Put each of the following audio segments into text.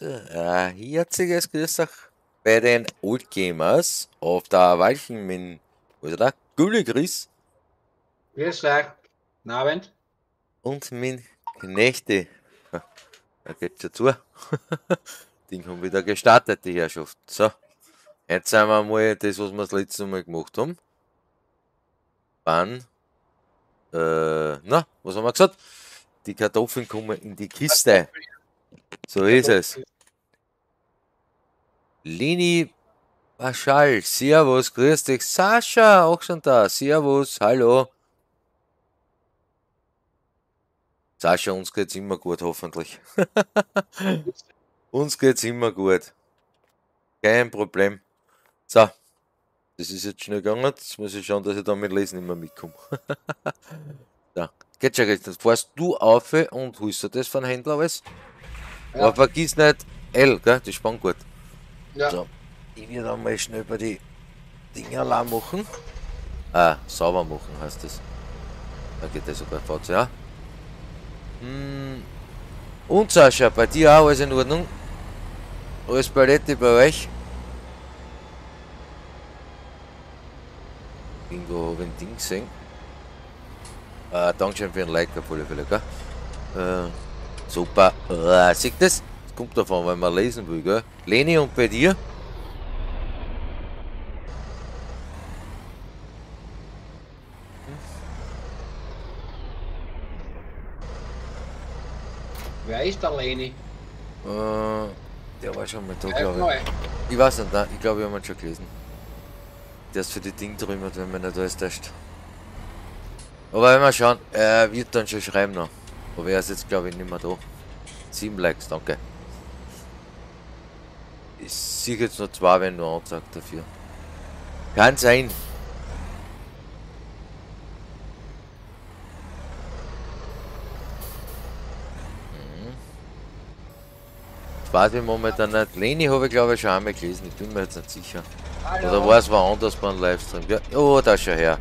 Äh, herzliches Grüß euch bei den Old Gamers auf der Walchen mit, wo ist da? Gülle Grüß Grüß euch. Guten Abend. und mit Knechte. Da geht's schon zu. Ding haben wieder gestartet, die Herrschaft. So, jetzt sind wir mal das, was wir das letzte Mal gemacht haben. Wann? Äh, na, was haben wir gesagt? Die Kartoffeln kommen in die Kiste. So ist es. Lini Paschal, Servus, grüß dich. Sascha, auch schon da. Servus, hallo. Sascha, uns geht's immer gut, hoffentlich. uns geht's immer gut. Kein Problem. So, das ist jetzt schnell gegangen. Jetzt muss ich schauen, dass ich da mit Lesen immer mitkomme. so, geht schon recht. Jetzt fährst du auf und holst du das von Händler alles. Ja. Aber vergiss nicht L, gell? Das spannt gut. Ja. So. Ich werde einmal schnell bei die Dinger lang machen. Ah, sauber machen heißt das. Da geht das sogar fort, ja. Hm. Und Sascha, bei dir auch alles in Ordnung? Alles Palette bei euch? Irgendwo habe ich ein Ding gesehen. Äh, Dankeschön für den Like auf alle Fälle, gell? Äh, super. Äh, seht das? Das kommt davon, wenn man lesen will, gell? Leni und bei dir? Wer ist der Leni? Äh, der war schon mal da, glaube mal. ich. Ich weiß nicht, nein, ich glaube, wir haben ihn schon gelesen. Der ist für die Ding drüben, wenn man nicht alles täuscht. Aber wenn wir schauen, er wird dann schon schreiben noch. Aber er ist jetzt, glaube ich, nicht mehr da. Sieben Likes, danke. Ich sehe jetzt nur zwei, wenn du anzeigt dafür. Kann sein. Mhm. Das weiß ich momentan nicht. Leni habe ich glaube ich schon einmal gelesen, ich bin mir jetzt nicht sicher. Oder war es woanders beim Livestream? Ja, oh, da schon her.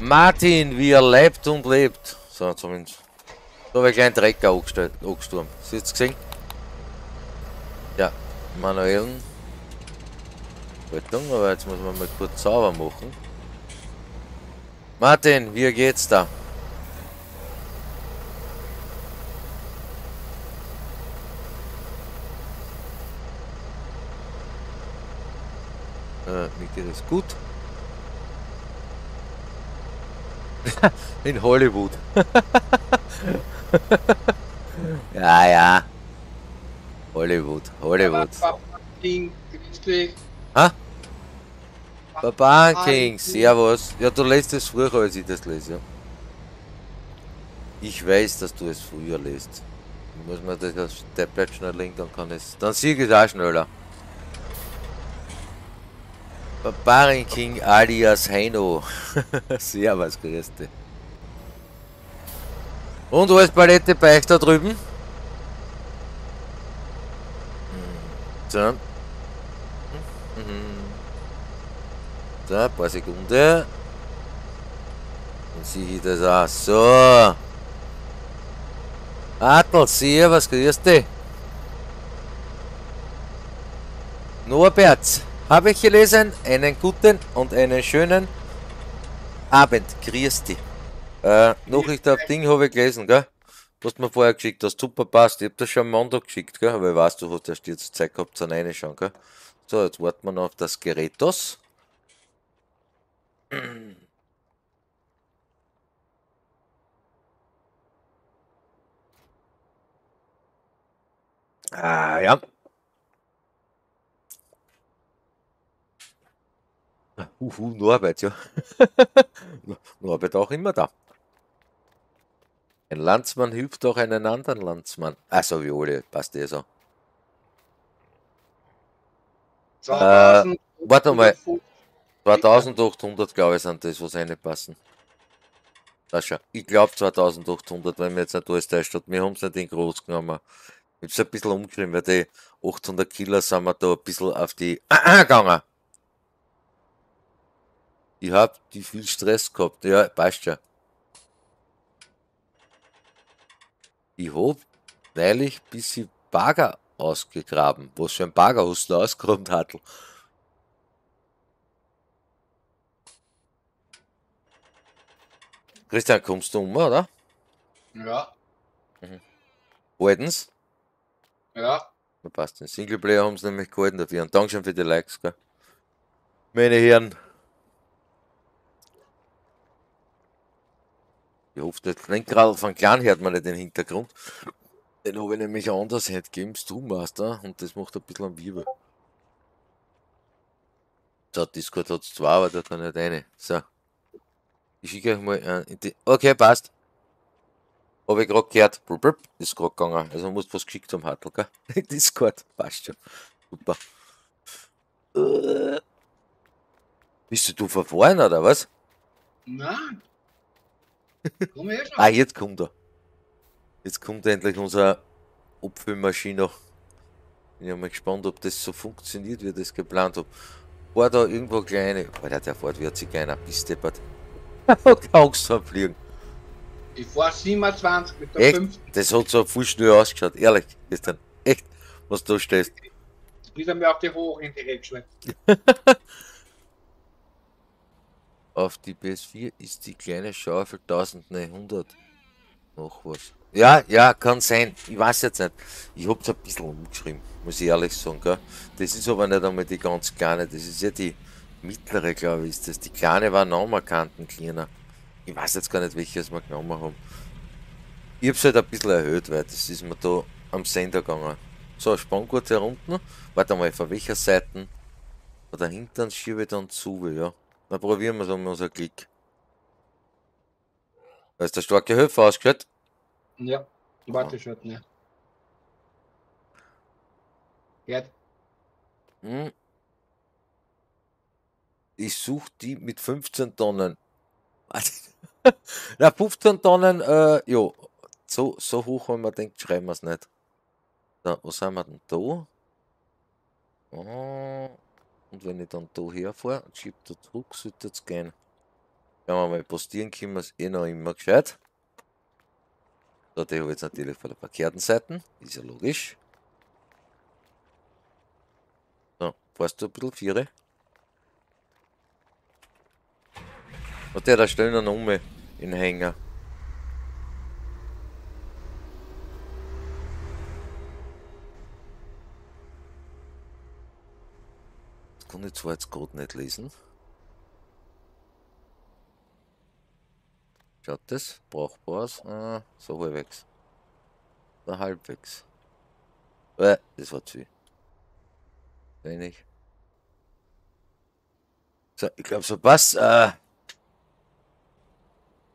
Martin, wie er lebt und lebt. So, zumindest. Da habe ich einen kleinen Trecker angestellt, du gesehen? Ja, manuellen. Haltung, aber jetzt muss man mal kurz sauber machen. Martin, wie geht's da? Äh, mir geht es gut. In Hollywood. ja, ja. Hollywood, Hollywood. Papa King, grüß dich. Ha? Baba King, servus. Ja, du lässt es früher, als ich das lese. Ja. Ich weiß, dass du es früher liest. Ich muss mir das auf Tablet schnell legen, dann kann es. Dann sieg ich es auch schneller. Barbarian King alias Heino. Servus, grüß dich. Und alles Palette bei euch da drüben? Hm, So. Mhm. So, ein paar Sekunden. Dann sehe ich das auch. So. Adel, servus, grüß dich. Norbert, habe ich gelesen. Einen guten und einen schönen Abend. Grüß dich. Äh, Nachricht auf Ding habe ich gelesen, gell? Was du mir vorher geschickt hast. Super passt. Ich habe das schon am Montag geschickt, gell? Aber ich weiß, du hast erst jetzt Zeit gehabt zum Reinschauen, gell? So, jetzt warten wir noch auf das Gerätos. Ah, ja. Uhu, Norbert, ja. Norbert auch immer da. Ein Landsmann hilft auch einen anderen Landsmann. Achso, wie alle, passt eh so. 2000. warte mal. 2800, glaube ich, sind das, was reinpassen. Sascha, ich glaube 2800, wenn mir jetzt nicht alles täuscht hat. Wir haben es nicht in groß genommen. Ich habe es ein bisschen umgeschrieben, weil die 800 Kilo sind wir da ein bisschen auf die gegangen. Ich hab die viel Stress gehabt. Ja, passt schon. Ich hab neulich ein bisschen Bagger ausgegraben. Was für ein Bagger hast du ausgegraben, Hartl? Christian, kommst du um, oder? Ja, Halten's? ja. Da passt. Den Singleplayer haben sie nämlich gehalten dafür. Und Dankeschön für die Likes, gell? Meine Herren. Ich hoffe, das gerade von klein hört man nicht den Hintergrund. Den habe ich nämlich anders heute gegeben, Master, und das macht ein bisschen einen Wirbel. So, Discord hat es zwei, aber da kann nicht eine. So. Ich schicke euch mal äh, in die. Okay, passt. Habe ich gerade gehört. Blub, blub, ist gerade gegangen. Also musst was geschickt haben, Hartl, gell? Discord, passt schon. Super. Äh. Bist du verfahren oder was? Nein. Komm her. Ah, jetzt kommt er. Jetzt kommt endlich unsere Abfüllmaschine. Bin ja mal gespannt, ob das so funktioniert, wie ich das geplant habe. War da irgendwo kleine. Alter, der fährt wie ein Zigeuner, bis deppert. Keine Angst dem Fliegen. Ich fahr 27 mit der Echt? 5. Das hat so viel schnell ausgeschaut, ehrlich. Gestern. Echt, was du da stehst. Bis er mir auf die hoch in die Rätsel. Auf die PS4 ist die kleine Schaufel 1900 noch was. Ja, ja, kann sein. Ich weiß jetzt nicht. Ich hab's ein bisschen umgeschrieben, muss ich ehrlich sagen. Gell? Das ist aber nicht einmal die ganz kleine, das ist ja die mittlere, glaube ich, ist das. Die kleine war noch mal Kanten kleiner. Ich weiß jetzt gar nicht, welches wir genommen haben. Ich hab's halt ein bisschen erhöht, weil das ist mir da am Sender gegangen. So, Spanngurt herunter. Warte mal, von welcher Seite? Von der hinteren schiebe ich dann zu, ja. Dann probieren wir es um unser Klick. Da ist der starke Höfer ausgeschaut. Ja, warte schon, ne. Gerd, Hm. Ich suche die mit 15 Tonnen. Na, 15 Tonnen, äh, ja. So, so hoch, wenn man denkt, schreiben wir es nicht. Da, was haben wir denn da? Oh. Und wenn ich dann da herfahre und schiebe da zurück, sollte es gehen. Wenn wir mal postieren, können wir es eh noch immer gescheit. So, die habe ich jetzt natürlich von der verkehrten Seite. Ist ja logisch. So, fährst du ein bisschen Viere? Warte, da stellen wir noch um in Hänger. Kann ich zwar jetzt gerade nicht lesen. Schaut das? Brauchbar aus? Ah, so halbwegs. Na, halbwegs. Äh, das war zu. Wenig. So, ich glaube, so passt. Äh,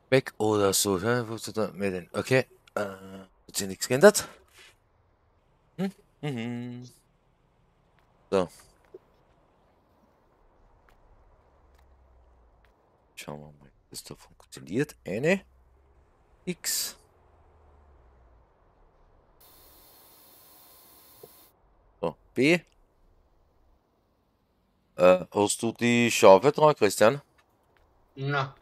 weg oder so. Ja? Okay. Äh, hat sich nichts geändert. Hm? Mhm. So. Schauen wir mal, ob das da funktioniert. Eine. X. So, B. Äh, hast du die Schaufel dran, Christian? na,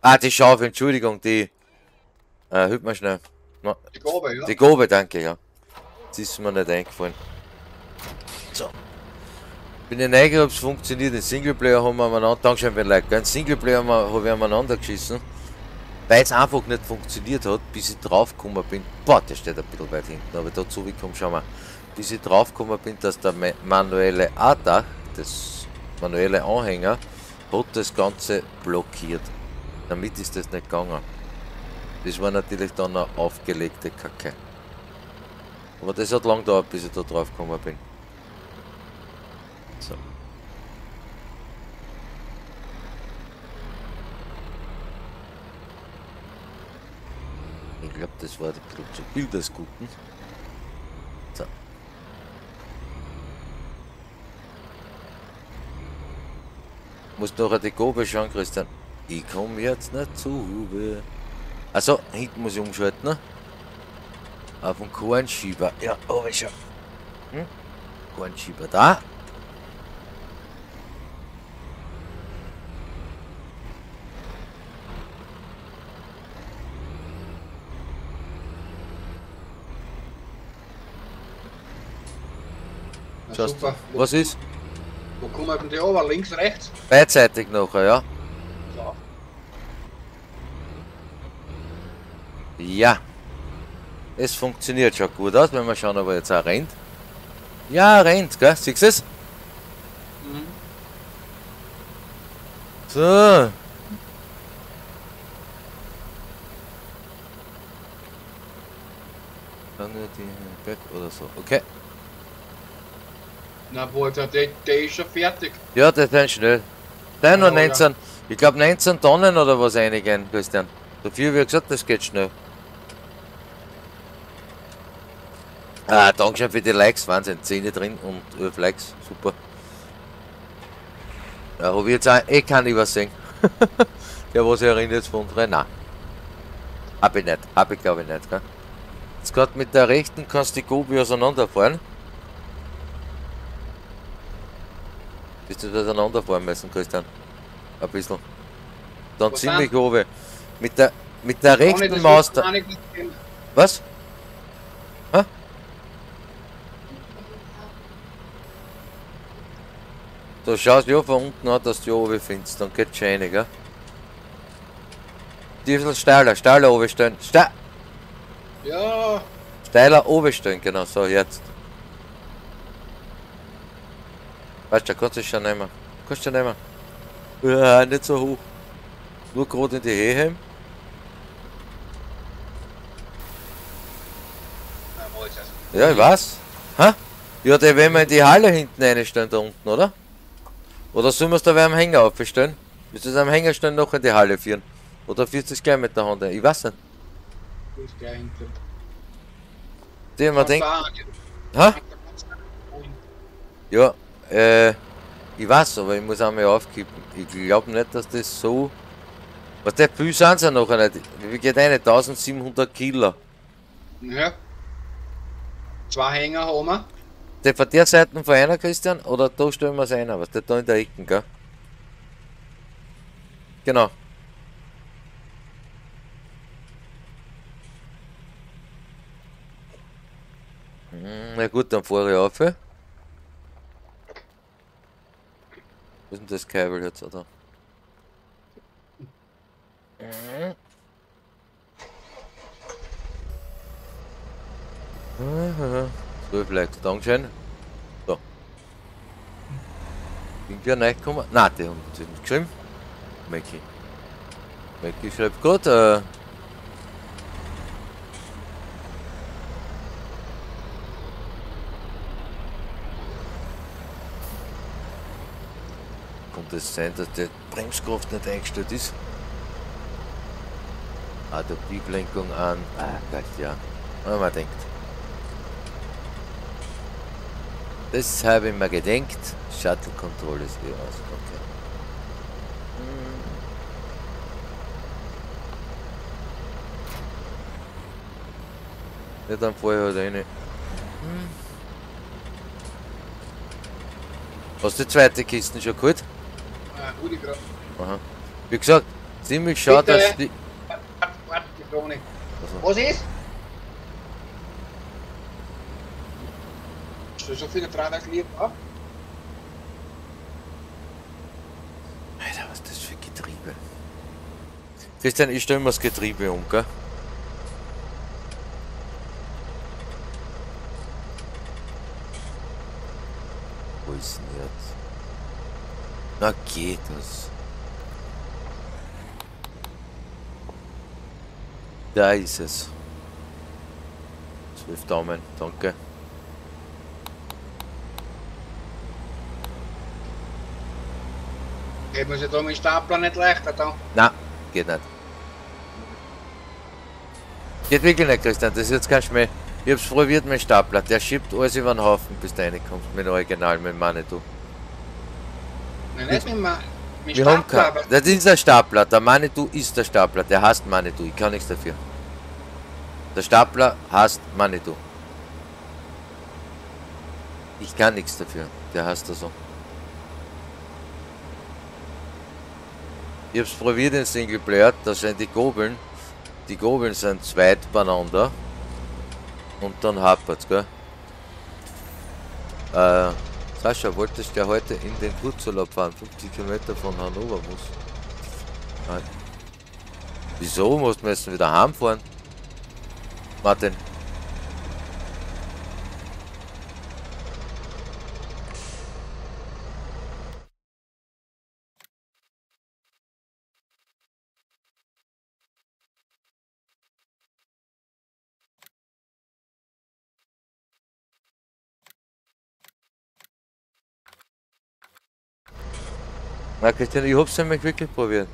Ah, die Schaufel, Entschuldigung, die. Äh, hüt mal schnell. Na, die Gabe, ja. die Gobe, danke, ja. Das ist mir nicht eingefallen. So. Bin neugierig, ob es funktioniert. Den Singleplayer haben wir aneinander, Dankeschön für den Like? Den Singleplayer habe ich aneinander geschissen. Weil es einfach nicht funktioniert hat, bis ich draufgekommen bin. Boah, der steht ein bisschen weit hinten, aber dazu gekommen, schau mal. Bis ich draufgekommen bin, dass der ma- manuelle A-Dach, das manuelle Anhänger, hat das Ganze blockiert. Damit ist das nicht gegangen. Das war natürlich dann eine aufgelegte Kacke. Aber das hat lang gedauert, bis ich da drauf gekommen bin. So. Ich glaube, das war ein bisschen zu viel des Guten. So. Muss nachher die Gobe schauen, Christian. Ich komme jetzt nicht zu Hube. Also, hinten muss ich umschalten, ne? Auf den Kornschieber. Ja, oh, schon. Hm? Kornschieber da. Just- super. Was ist? wo kommen denn die over? Links, rechts? Beidseitig nachher, ja? So. Ja. Es funktioniert schon gut aus, wenn wir schauen, ob er jetzt auch rennt. Ja, rennt, gell? Siehst du es? Mhm. So. Dann nur die Back oder so. Okay. Na, Bruder, der, der ist schon fertig. Ja, das ist schnell. Nein, nur Ja, ja. 19. Ich glaube 19 Tonnen oder was einigen, Christian. Dafür wie gesagt, das geht schnell. Ah, Dankeschön für die Likes, Wahnsinn. 10 drin und 11 Likes, super. Ja, habe ich jetzt auch eh keinen übersehen. Der, was sich erinnert von unseren, nein. Hab ich nicht, hab ich glaube ich nicht, gell? Jetzt gerade mit der rechten kannst du die Gobi auseinanderfahren. Bist du da auseinanderfahren müssen, Christian? Ein bisschen. Dann Was ziemlich oben. Mit der, mit der rechten das Maus. was? Hä? Du schaust ja von unten an, dass du oben findest, dann geht's schon rein, gell? Bisschen steiler, steiler oben stehen. Ste Ja, steiler oben stehen, genau, so jetzt. Weißt du, kannst du schon nehmen. Kannst du nehmen. Ja, nicht so hoch. Nur gerade in die es? Ja, ich weiß. Hä? Ja, der wenn wir in die Halle hinten reinstellen, da unten, oder? Oder sollen wir es da wer am Hänger aufstellen? Willst du es am Hänger stellen noch in die Halle führen? Oder führst du es gleich mit der Hand ein? Ich weiß nicht. Du bist gleich hinten. Die man denkt, Da, hä? Ja, äh, ich weiß, aber ich muss einmal aufkippen. Ich glaube nicht, dass das so. Was der viel sind ja noch nicht. Wie geht eine? 1700 Kilo. Ja. Zwei Hänger haben wir. Der von der Seite von einer, Christian? Oder da stellen wir es einer? Was der da in der Ecke, gell? Genau. Hm, Na gut, dann fahre ich auf. Was ist denn das Kabel jetzt, oder? Mhm. Mhm. So vielleicht, Dankeschön. So. Sind wir nicht gekommen? Nein, die haben sie nicht geschrieben. Es sein, dass die Bremskraft nicht eingestellt ist? Adaptivlenkung an. Ah Gott, ja. Wenn man denkt. Das habe ich mir gedenkt. Shuttle Control ist eh aus. Okay. Ja, dann ich halt rein. Hm. Hast du die zweite Kiste schon geholt? Ah. Aha. Wie gesagt, ziemlich schade, Bitte. dass die. Warte, warte, die. Also, Was ist? Hast du so viele Draht geliebt? Ah, Alter, was ist das für Getriebe? Christian, ich stelle mir das Getriebe um, gell? Wo ist denn jetzt? Na geht das? Da ist es. Zwölf Daumen, danke. Hätten wir sie da mit dem Stapler nicht leichter da? Na, geht nicht. Geht wirklich nicht, Christian, das ist jetzt kein Schmäh. Ich hab's probiert mit dem Stapler, der schiebt alles über den Haufen, bis du reinkommst mit dem Original, mit dem Manitou. Nein, nicht mit dem Ma- mit dem Wir haben Stapler, kein, aber das ist der Stapler, der Manitou ist der Stapler, der heißt Manitou, ich kann nichts dafür. Der Stapler heißt Manitou. Ich kann nichts dafür, der heißt da so. Ich hab's probiert in Singleplayer, da sind die Gobeln. Die Gobeln sind zweit beieinander. Und dann hapert's, gell? Äh, Sascha, wolltest du ja heute in den Kurzurlaub fahren? 50 Kilometer von Hannover muss. Nein. Wieso? Musst du jetzt wieder heimfahren? Martin. Na Christian, ich hab's nämlich wirklich probiert.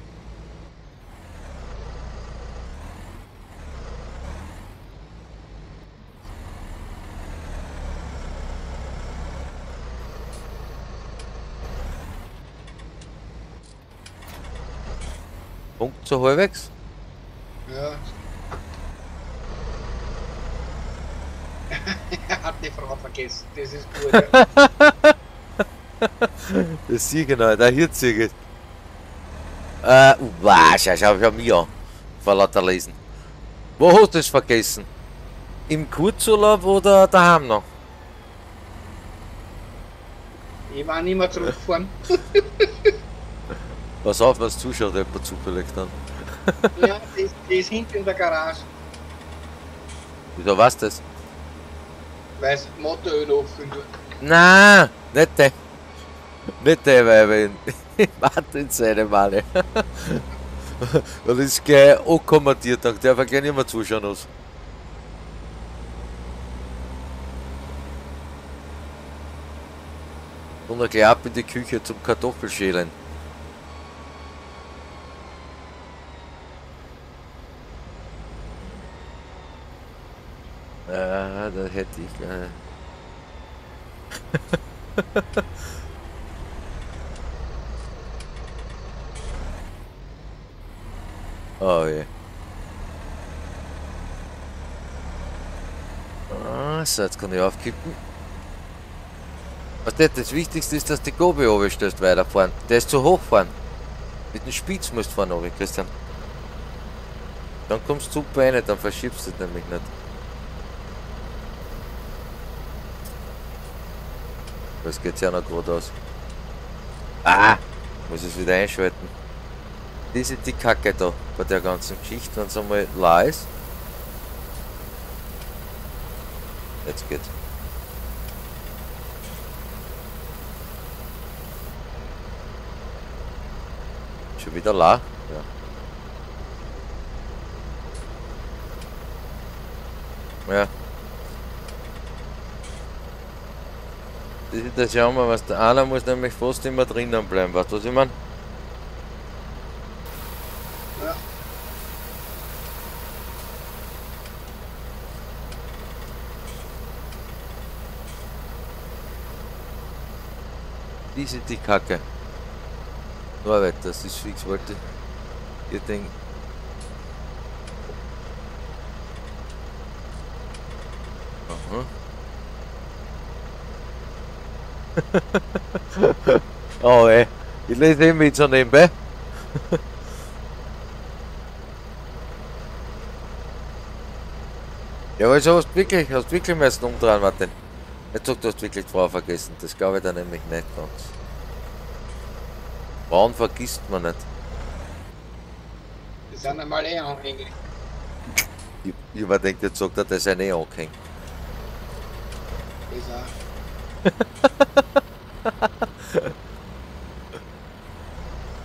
Punkt so halbwegs? Ja. er hat die Frau vergessen, das ist gut. Das sehe ich genau, der hier zieht. Äh, schau, schau, schau mich an. Vor lauter Lesen. Wo hast du es vergessen? Im Kurzurlaub oder daheim noch? ich war nicht mehr zurückgefahren. Pass auf, was zuschaut, jemand zufällig dann. ja, das, das ist hinten in der Garage, Wieso weißt du das? weil es Motoröl auffüllen tut. Nein, nicht der. Nicht der, wenn Martin seine Male. Das ist gleich ankommentiert, dann darf er gleich nicht mehr zuschauen aus. Und er gleich ab in die Küche zum Kartoffelschälen. Ja, da hätte ich gerne. Oh je. Ah, so, jetzt kann ich aufkippen. Was das, das Wichtigste ist, dass die Gobe runterstößt weiterfahren. Der ist zu hoch fahren. Mit dem Spitz musst du fahren, runter, Christian. Dann kommst du super rein, dann verschiebst du es nämlich nicht. Das geht ja noch gut aus. Ah! Muss es wieder einschalten. Das ist die Kacke da bei der ganzen Geschichte, wenn es einmal la ist. Jetzt geht's. Schon wieder la? Ja. Ja. Das ist das Jammer, was der einer muss nämlich fast immer drinnen bleiben, weißt du was ich meine? Ja. Die sind die Kacke. Norbert, das ist fix, wollte ihr denkt. Aha. oh ey, ich lese eben mit so nebenbei. ja, aber so hast wirklich, hast wirklich müssen umdrehen, Martin. Jetzt sag, du hast wirklich Frau vergessen. Das glaube ich dann nämlich nicht ganz. Frauen vergisst man nicht. Die sind einmal eh anhänglich. Ich, denkt, jetzt sagt er, das ist eh angehängt. Das auch.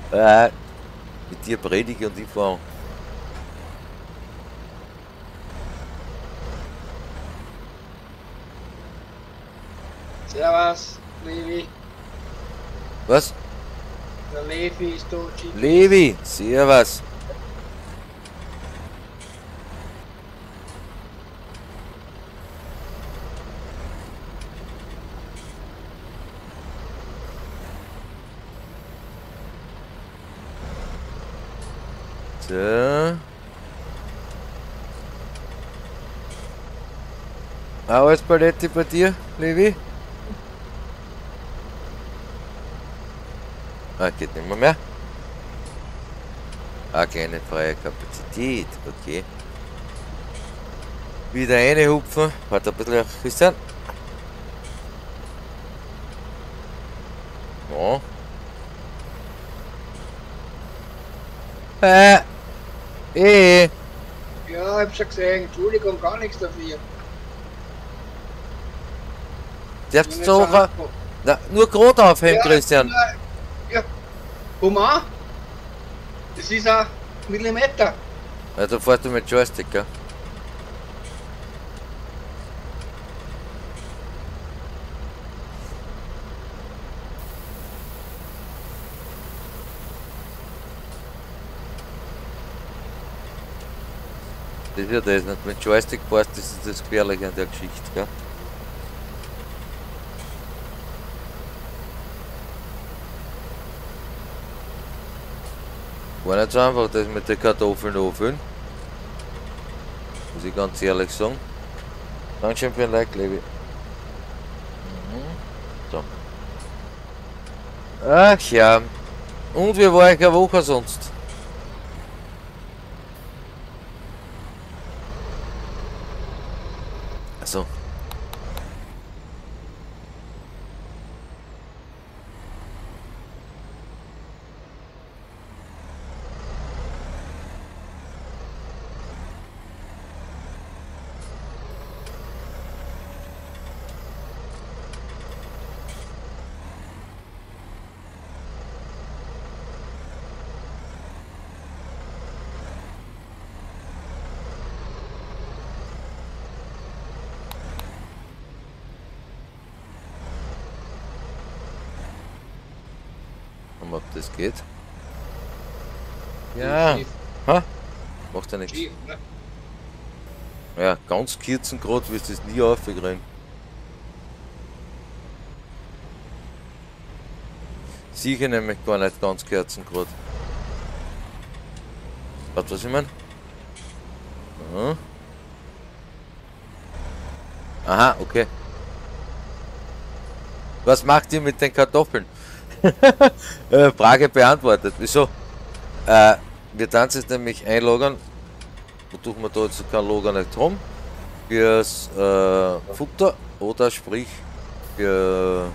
Äh, mit dir predige und ich fahre. Servus, Levi. Was? Der Levi ist. Chief. Levi, servus. So. Alles Paletti bei dir, Levi? Ah, geht nicht mehr mehr. Ah, keine freie Kapazität. Okay. Wieder eine hupfen. Warte ein bisschen, Christian. Ja. Äh. Eh. Ja, hab schon gesehen. Entschuldigung, gar nichts dafür. Darfst du so. Na, nur Grot aufhängen, ja, Christian. Nein. Äh, komm an. Das ist ein Millimeter. Ja, da fährst du mit Joystick, gell? Das ist ja das nicht. Mit Joystick fährst, das ist das Gefährliche an der Geschichte, gell? War nicht so einfach, das mit den Kartoffeln auffüllen. Muss ich ganz ehrlich sagen. Dankeschön für den Like, Levi. Mhm. So. Ach ja. Und wie war ich eine Woche sonst? Also. Und ob das geht. Ja, Schief, macht ja nichts. ne? Ja, ganz kurzen Grad wirst du es nie aufkriegen. Sicher nämlich gar nicht ganz kurzen Grad. Du, was ich meine? Ja. Aha, okay. Was macht ihr mit den Kartoffeln? Äh, Frage beantwortet. Wieso? Äh, wir tanzen jetzt nämlich einlagern wodurch wir da jetzt kein Lager nicht haben, fürs äh, Futter oder sprich für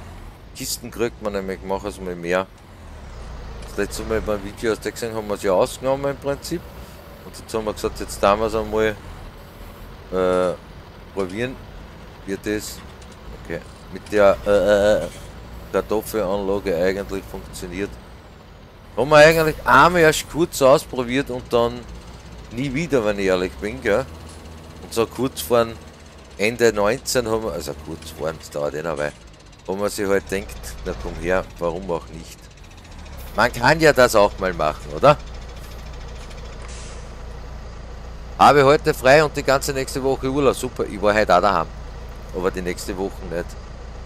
Kisten kriegt man nämlich, machen es mal mehr. Das letzte Mal beim Video hast du gesehen, haben wir es ja ausgenommen im Prinzip. Und jetzt haben wir gesagt, jetzt da wir es einmal äh, probieren, wie das okay, mit der äh, äh, Kartoffelanlage eigentlich funktioniert. Haben wir eigentlich einmal erst kurz ausprobiert und dann nie wieder, wenn ich ehrlich bin, gell? Und so kurz vor Ende 19 haben wir, also kurz vor, das dauert eh noch Weile, wo man sich halt denkt, na komm her, warum auch nicht? Man kann ja das auch mal machen, oder? Habe heute frei und die ganze nächste Woche Urlaub. Super, ich war heute auch daheim. Aber die nächste Woche nicht.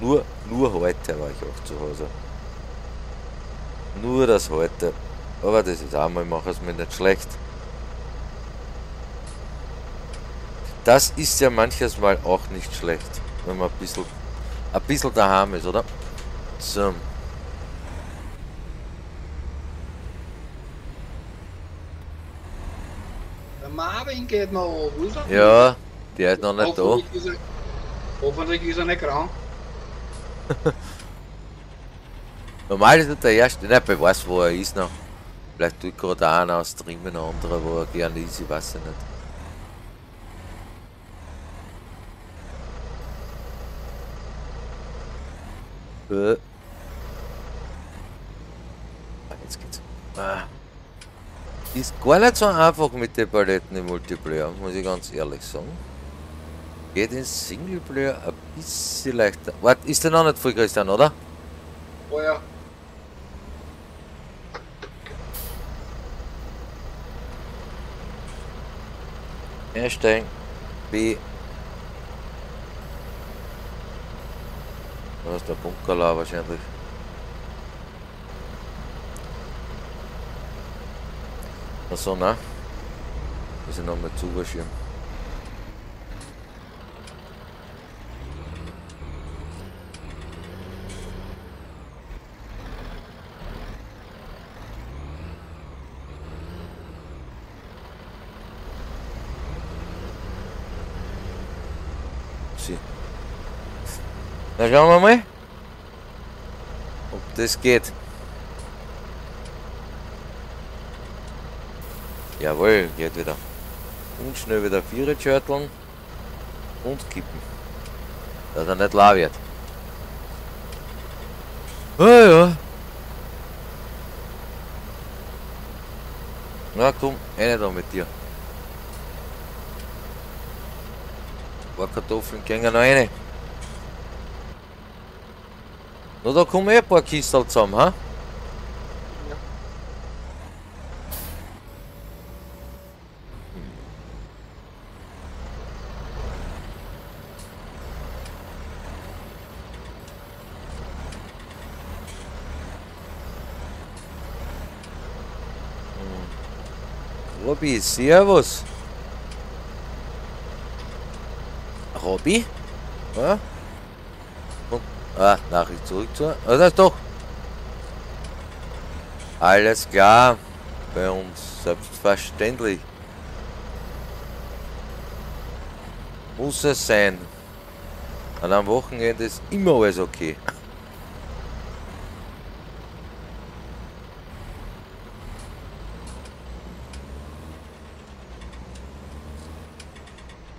Nur, nur heute war ich auch zu Hause. Nur das heute. Aber das ist auch mal, ich mache es mir nicht schlecht. Das ist ja manches Mal auch nicht schlecht, wenn man ein bisschen, ein bisschen daheim ist, oder? So. Der Marvin geht noch er? Ja, der ist noch nicht da. Hoffentlich ist er, hoffentlich ist er nicht krank. Normal ist er der Erste, nicht wer weiß, wo er ist noch. Vielleicht tut gerade einer aus Streamen, ein anderer, wo er gerne ist, ich weiß ja nicht. Äh. Ah, Jetzt geht's. Ah. Ist gar nicht so einfach mit den Paletten im Multiplayer, muss ich ganz ehrlich sagen. Geht in Singleplayer ein bisschen leichter. Warte, ist der noch nicht voll, Christian, oder? Oh ja. Einsteigen. B. Da ist der Bunkerla wahrscheinlich. Achso, ne? Muss ich nochmal zugeschirmt. Na schauen wir mal, ob das geht. Jawohl, geht wieder. Und schnell wieder vier schörteln und kippen. Dass er nicht lau wird. Ah ja. Na komm, eine da mit dir. Ein paar Kartoffeln gehen noch rein. Na da kommen eh ein paar Kistel zusammen, ha? Robby, servus. Robby? Ja? Ah, Nachricht zurück zu. Ah, das ist doch. Alles klar. Bei uns selbstverständlich. Muss es sein. An einem Wochenende ist immer alles okay.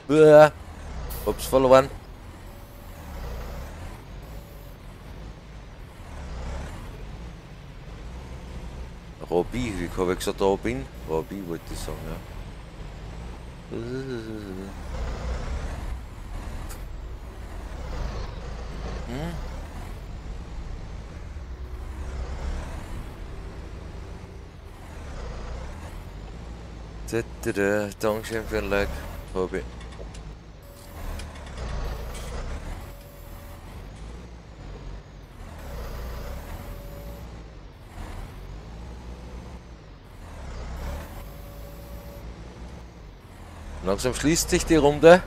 Uah. Hab's verloren. Robby, wie habe ich gesagt Robin? Robby wollte ich sagen, ja. Hm? Dankeschön für den Like, Robby. Langsam schließt sich die Runde.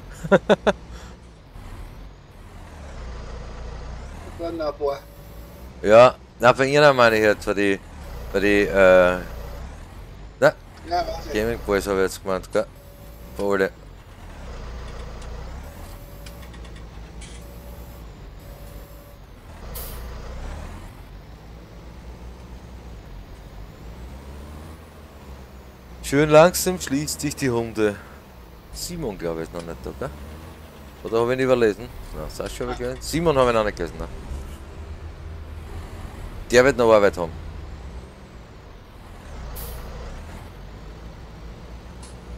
Ja, na, für ihn meine ich jetzt, für die, für die, äh, na, Ja. Gaming Boys habe ich jetzt gemeint, gell? Für alle. Schön langsam schließt sich die Runde. Simon, glaube ich, ist noch nicht da, gell? Oder habe ich ihn überlesen? Na, Sascha habe ich gelesen. Simon habe ich noch nicht gelesen, ne? Der wird noch Arbeit haben.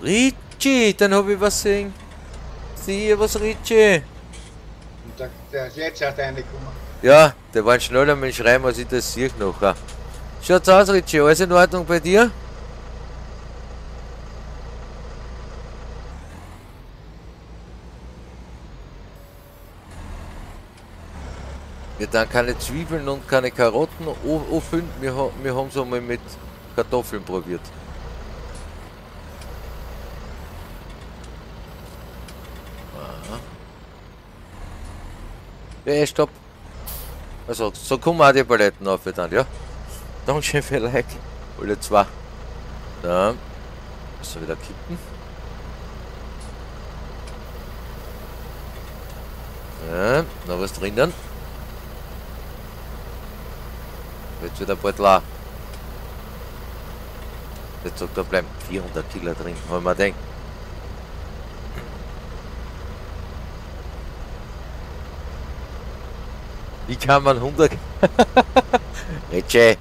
Richie, dann habe ich was sehen. Sieh was, Richie. Und der, der ist jetzt erst reingekommen. Ja, der war schneller mit dem Schreiben, als ich das sehe nachher. Schaut's aus, Richie, alles in Ordnung bei dir? Dann keine Zwiebeln und keine Karotten au- auffüllen. Wir, ha- wir haben es einmal mit Kartoffeln probiert. Aha. Ja, eh, stopp. Also, so kommen auch die Paletten auf dann, ja? Dankeschön für Like. Alle zwei. Dann müssen wir wieder kippen. Ja, noch was drinnen. Jetzt wieder bald la. Jetzt sagt er, bleiben 400 Kilo drin, ich mir gedacht. Wie kann man 100... Retsche,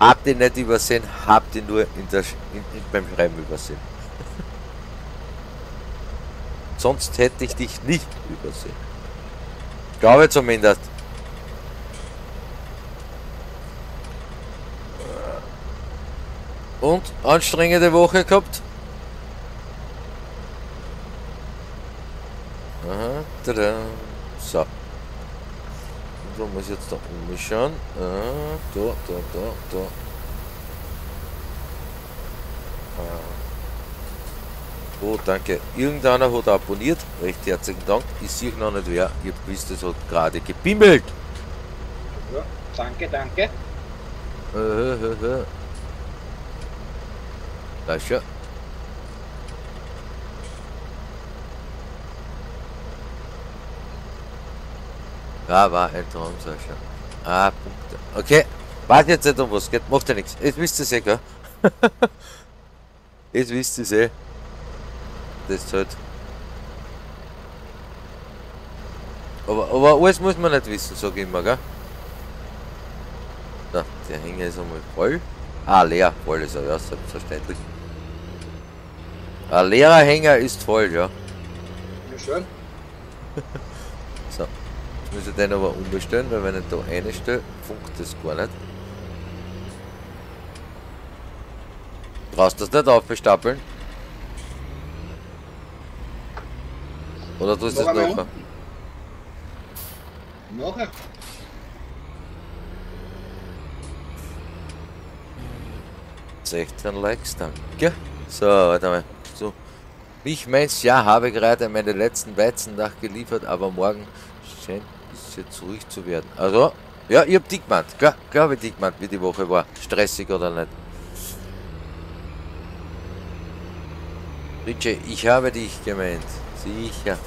habt ihr nicht übersehen, habt ihr nur in der, in, in, beim Schreiben übersehen. Sonst hätte ich dich nicht übersehen. Glaube zumindest. Und anstrengende Woche gehabt? Aha, tada. So. Und da muss ich jetzt da umschauen. Ah, da, da, da, da. Ah. Oh, danke. Irgendeiner hat abonniert. Recht herzlichen Dank. Ich sehe noch nicht wer. Ihr wisst, es hat gerade gebimmelt. Ja, danke, danke. Äh, äh, äh, äh. Da war ein Traum, Sascha. Ah, Punkte. Okay. Warte jetzt nicht um was geht. Macht ja nichts. Jetzt wisst ihr es ja, gell? Jetzt wisst ihr eh. Das halt. Aber, aber alles muss man nicht wissen, sag ich immer, gell? So, der Hänger ist einmal voll. Ah, leer. Voll ist er, ja, selbstverständlich. Ein leerer Hänger ist voll, ja. Ja, schön. so. Jetzt muss ich den aber umbestellen, weil wenn ich da einstelle, funkt das gar nicht. Brauchst du das nicht aufbestapeln? Oder tust du das Noch nachher? Nachher. Sechzehn Likes, danke. So, warte mal. So. Ich meins, ja, habe gerade meine letzten Weizen nachgeliefert, aber morgen scheint es jetzt ruhig zu werden. Also, ja, ich hab dich gemeint. Klar, hab ich dich gemeint, wie die Woche war. Stressig oder nicht. Richie, ich habe dich gemeint. Sicher.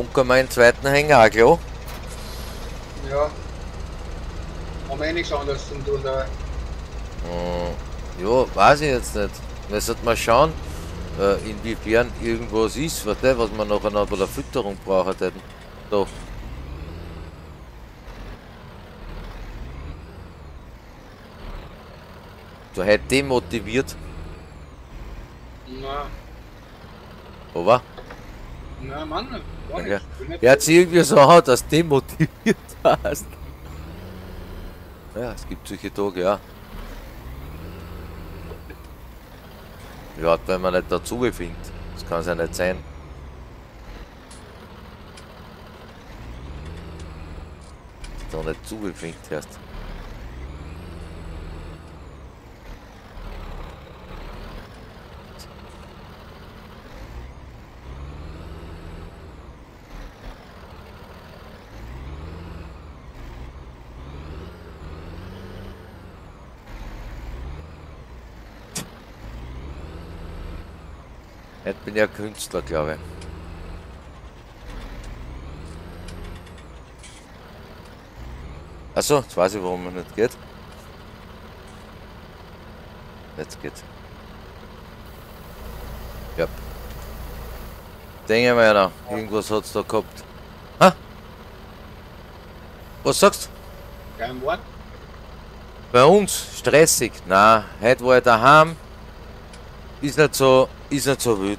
Bunker meinen zweiten Hänger auch klar. Ja. Haben wir eh nichts anderes zum tun da. Äh, ja, weiß ich jetzt nicht. Wir sollten mal schauen, äh, inwiefern irgendwas ist, was, der, was man nachher noch bei der Fütterung brauchen hätten. Doch. Du heute demotiviert, Na, aber na Mann, gar Ja. nicht. Er hat sich irgendwie so an, dass du demotiviert hast. Ja, es gibt solche Tage, ja. Ja, wenn man nicht dazu findet. Das kann es ja nicht sein. Da nicht zugefinkt hast. Ich bin ja Künstler, glaube ich. Achso, jetzt weiß ich, warum man nicht geht. Jetzt geht's. Ja. Denke mir noch, irgendwas hat's da gehabt. Ha? Was sagst du? kein Wort. Bei uns stressig. Na, heute war ich daheim. Ist nicht so, ist nicht so wild.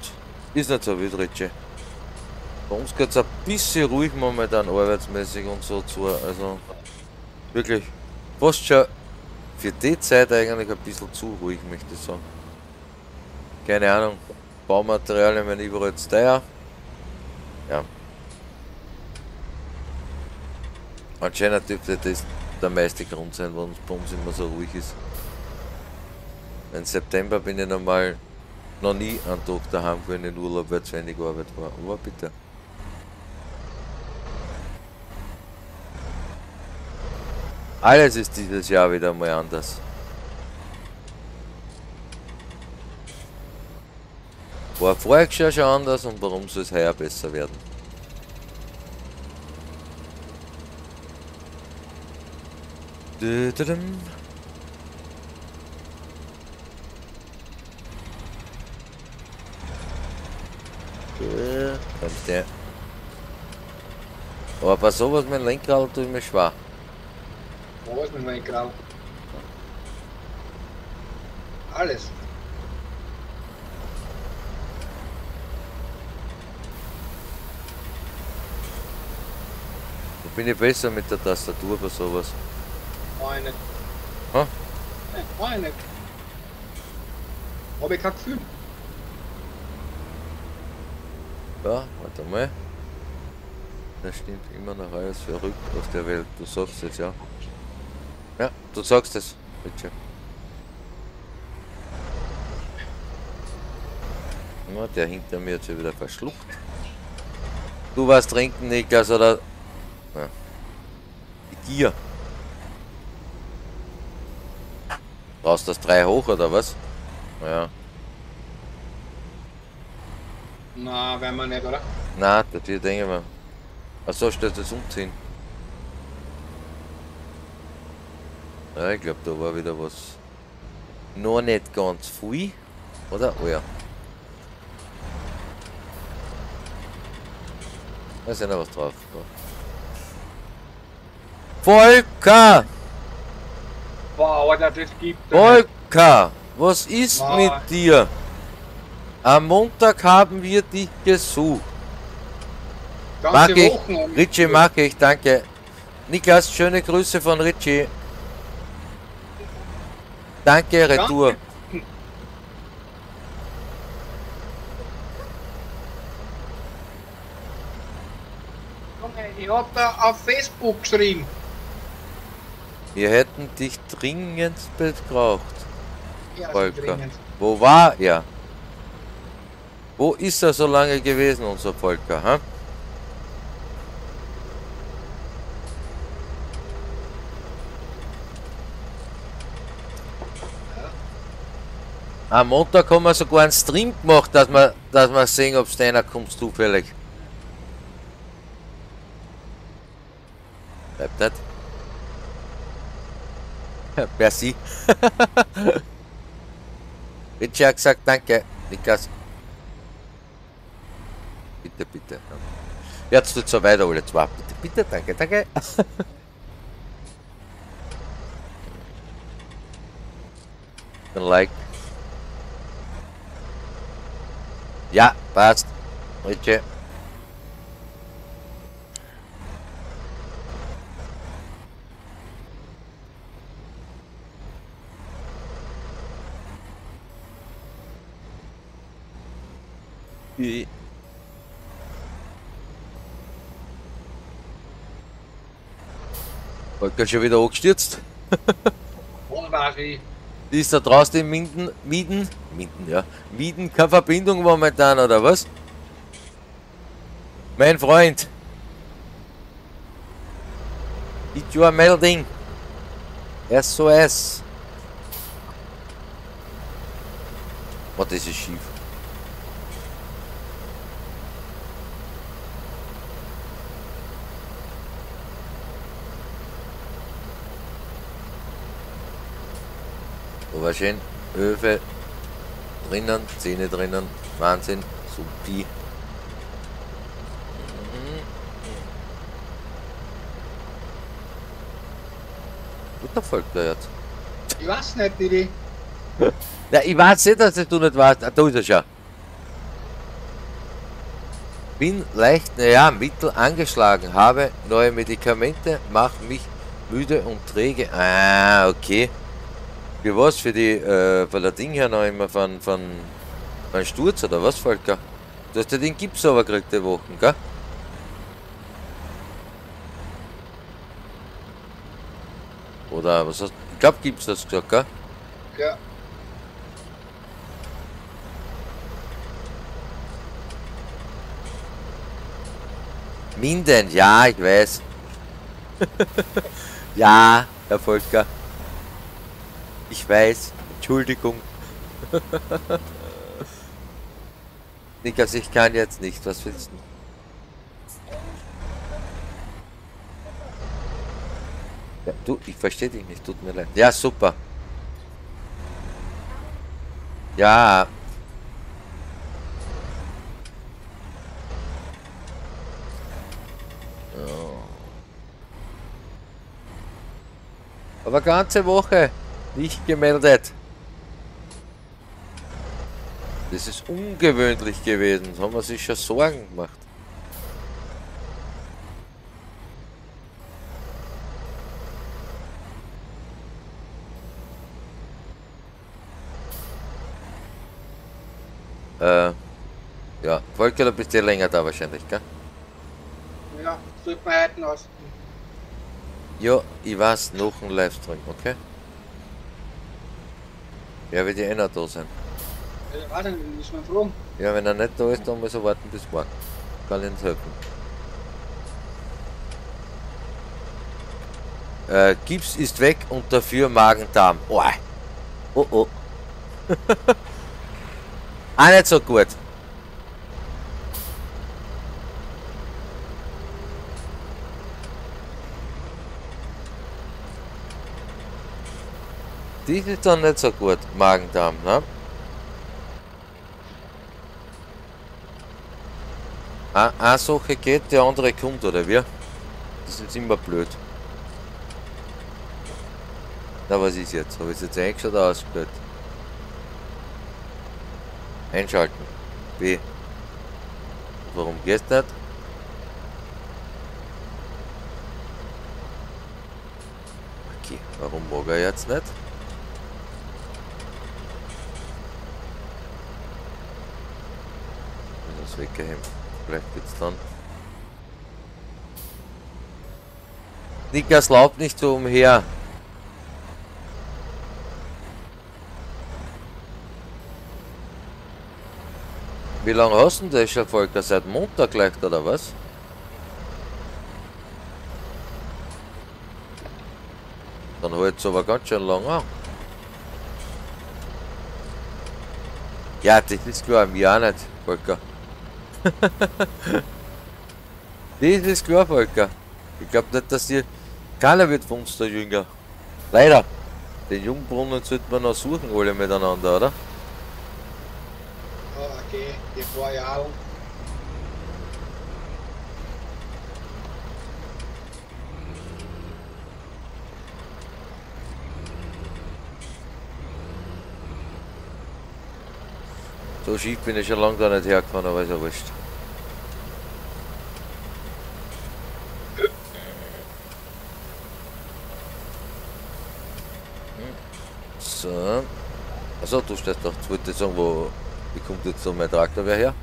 Ist nicht so wild, Richie. Bei uns geht's ein bisschen ruhig momentan arbeitsmäßig und so zu. Also wirklich fast schon für die Zeit eigentlich ein bisschen zu ruhig, möchte ich sagen. Keine Ahnung. Baumaterialien werden überall zu teuer. Ja. Anscheinend dürfte das der meiste Grund sein, warum es bei uns immer so ruhig ist. Im September bin ich normal noch nie einen Tag daheim gewesen in Urlaub, weil zu wenig Arbeit war. Aber bitte. Alles ist dieses Jahr wieder mal anders. War voriges Jahr schon anders und warum soll es heuer besser werden? Dü-dü-düm. Ja, kommt der. Aber bei sowas mit dem Lenkrad tue ich mir schwer. Was mit meinem Grau? Alles. Da bin ich besser mit der Tastatur bei sowas. Nicht. Hä? Nein, mach ich nicht. Hab ich kein Gefühl. Ja, warte mal. Das stimmt immer noch alles verrückt auf der Welt. Du sagst es ja. Ja, du sagst es. Bitte. Ja, der hinter mir schon wieder verschluckt. Du warst trinken, Niklas, oder? Ja. Die Gier. Brauchst das drei hoch, oder was? Ja. Na, werden wir nicht, oder? Na, das wird denke ich mal. Achso, steht das umziehen. Ja, ich glaube, da war wieder was. Noch nicht ganz viel. Oder? Oh ja. Da ist ja noch was drauf. Volker! Wow, Alter, das gibt es. Volker! Was ist Wow. mit dir? Am Montag haben wir dich gesucht. Ganze Mag ich. Richie mag ich, danke. Niklas, schöne Grüße von Richie. Danke, Retour. Junge, Ich hab da auf Facebook geschrieben. Wir hätten dich dringend gebraucht. Ja, Volker. dringend. Wo war er? Wo ist er so lange gewesen, unser Volker? Hm? Am Montag haben wir sogar einen Stream gemacht, dass wir, dass wir sehen, ob Steiner kommt zufällig. Bleibt nicht. Merci. Hat gesagt, danke. Niklas. Bitte, bitte. Jetzt tut so weiter, alle zwei. Bitte, bitte, danke, danke. Ein Like. Ja, passt. Richie. Die- Volker schon wieder angestürzt. Die ist da draußen in Minden, Mieden, Minden, ja, Mieden keine Verbindung momentan, oder was? Mein Freund. It's your melding. SOS. Oh, das ist schief. Aber schön, Öfe drinnen, Zähne drinnen, Wahnsinn, supi. Guter Volker jetzt. Ich weiß nicht, Didi. Ja, ich weiß nicht, dass du nicht weißt. Ah, da ist er schon. Bin leicht, naja, mittel angeschlagen, habe neue Medikamente, mach mich müde und träge. Ah, okay. Für was? Für die, äh, für das Ding her noch immer von, von, von Sturz oder was, Volker? Du hast ja den Gips aber gekriegt die Wochen, gell? Oder was hast du? Ich glaub, Gips hast du gesagt, gell? Ja. Minden, ja, ich weiß. ja, Herr Volker. Ich weiß. Entschuldigung. Niklas, ich kann jetzt nicht. Was willst du? Ja, du, ich verstehe dich nicht. Tut mir leid. Ja, super. Ja. Aber ganze Woche nicht gemeldet. Das ist ungewöhnlich gewesen. Da haben wir sich schon Sorgen gemacht. Äh, ja, Volker, du bist ja länger da wahrscheinlich, gell? Ja, sollte man heute aus. Ja, ich weiß, noch ein Livestream, okay? Ja, wird ja eh noch da sein. Ich weiß nicht, müssen wir fragen. Ja, wenn er nicht da ist, dann muss er warten bis morgen. Kann ich helfen. Äh, Gips ist weg und dafür Magen-Darm. Oh, oh. oh. Auch nicht so gut. Die ist dann nicht so gut, Magen-Darm, ne? Eine Sache geht, die andere kommt, oder wie? Das ist immer blöd. Na, was ist jetzt? Habe ich es jetzt eingeschaut oder ausgespielt? Einschalten. B. Warum geht's nicht? Okay, warum mag er jetzt nicht? Das weggehemmt. Vielleicht geht's dann. Nikas lauft nicht so umher. Wie lange hast du denn das schon Volker? Seit Montag gleich oder was? Dann hält es aber ganz schön lang an. Ja, das ist klar, mir auch nicht, Volker. das ist klar, Volker. Ich glaube nicht, dass ihr... Keiner wird von uns der Jünger. Leider. Den Jungbrunnen sollten wir noch suchen, alle miteinander, oder? Okay, die war ja So schief bin ich schon lange da nicht hergefahren, aber ist ja wurscht. So. Achso, du stehst doch, ich wollte sagen, wo, wie kommt jetzt so mein Traktor wer her?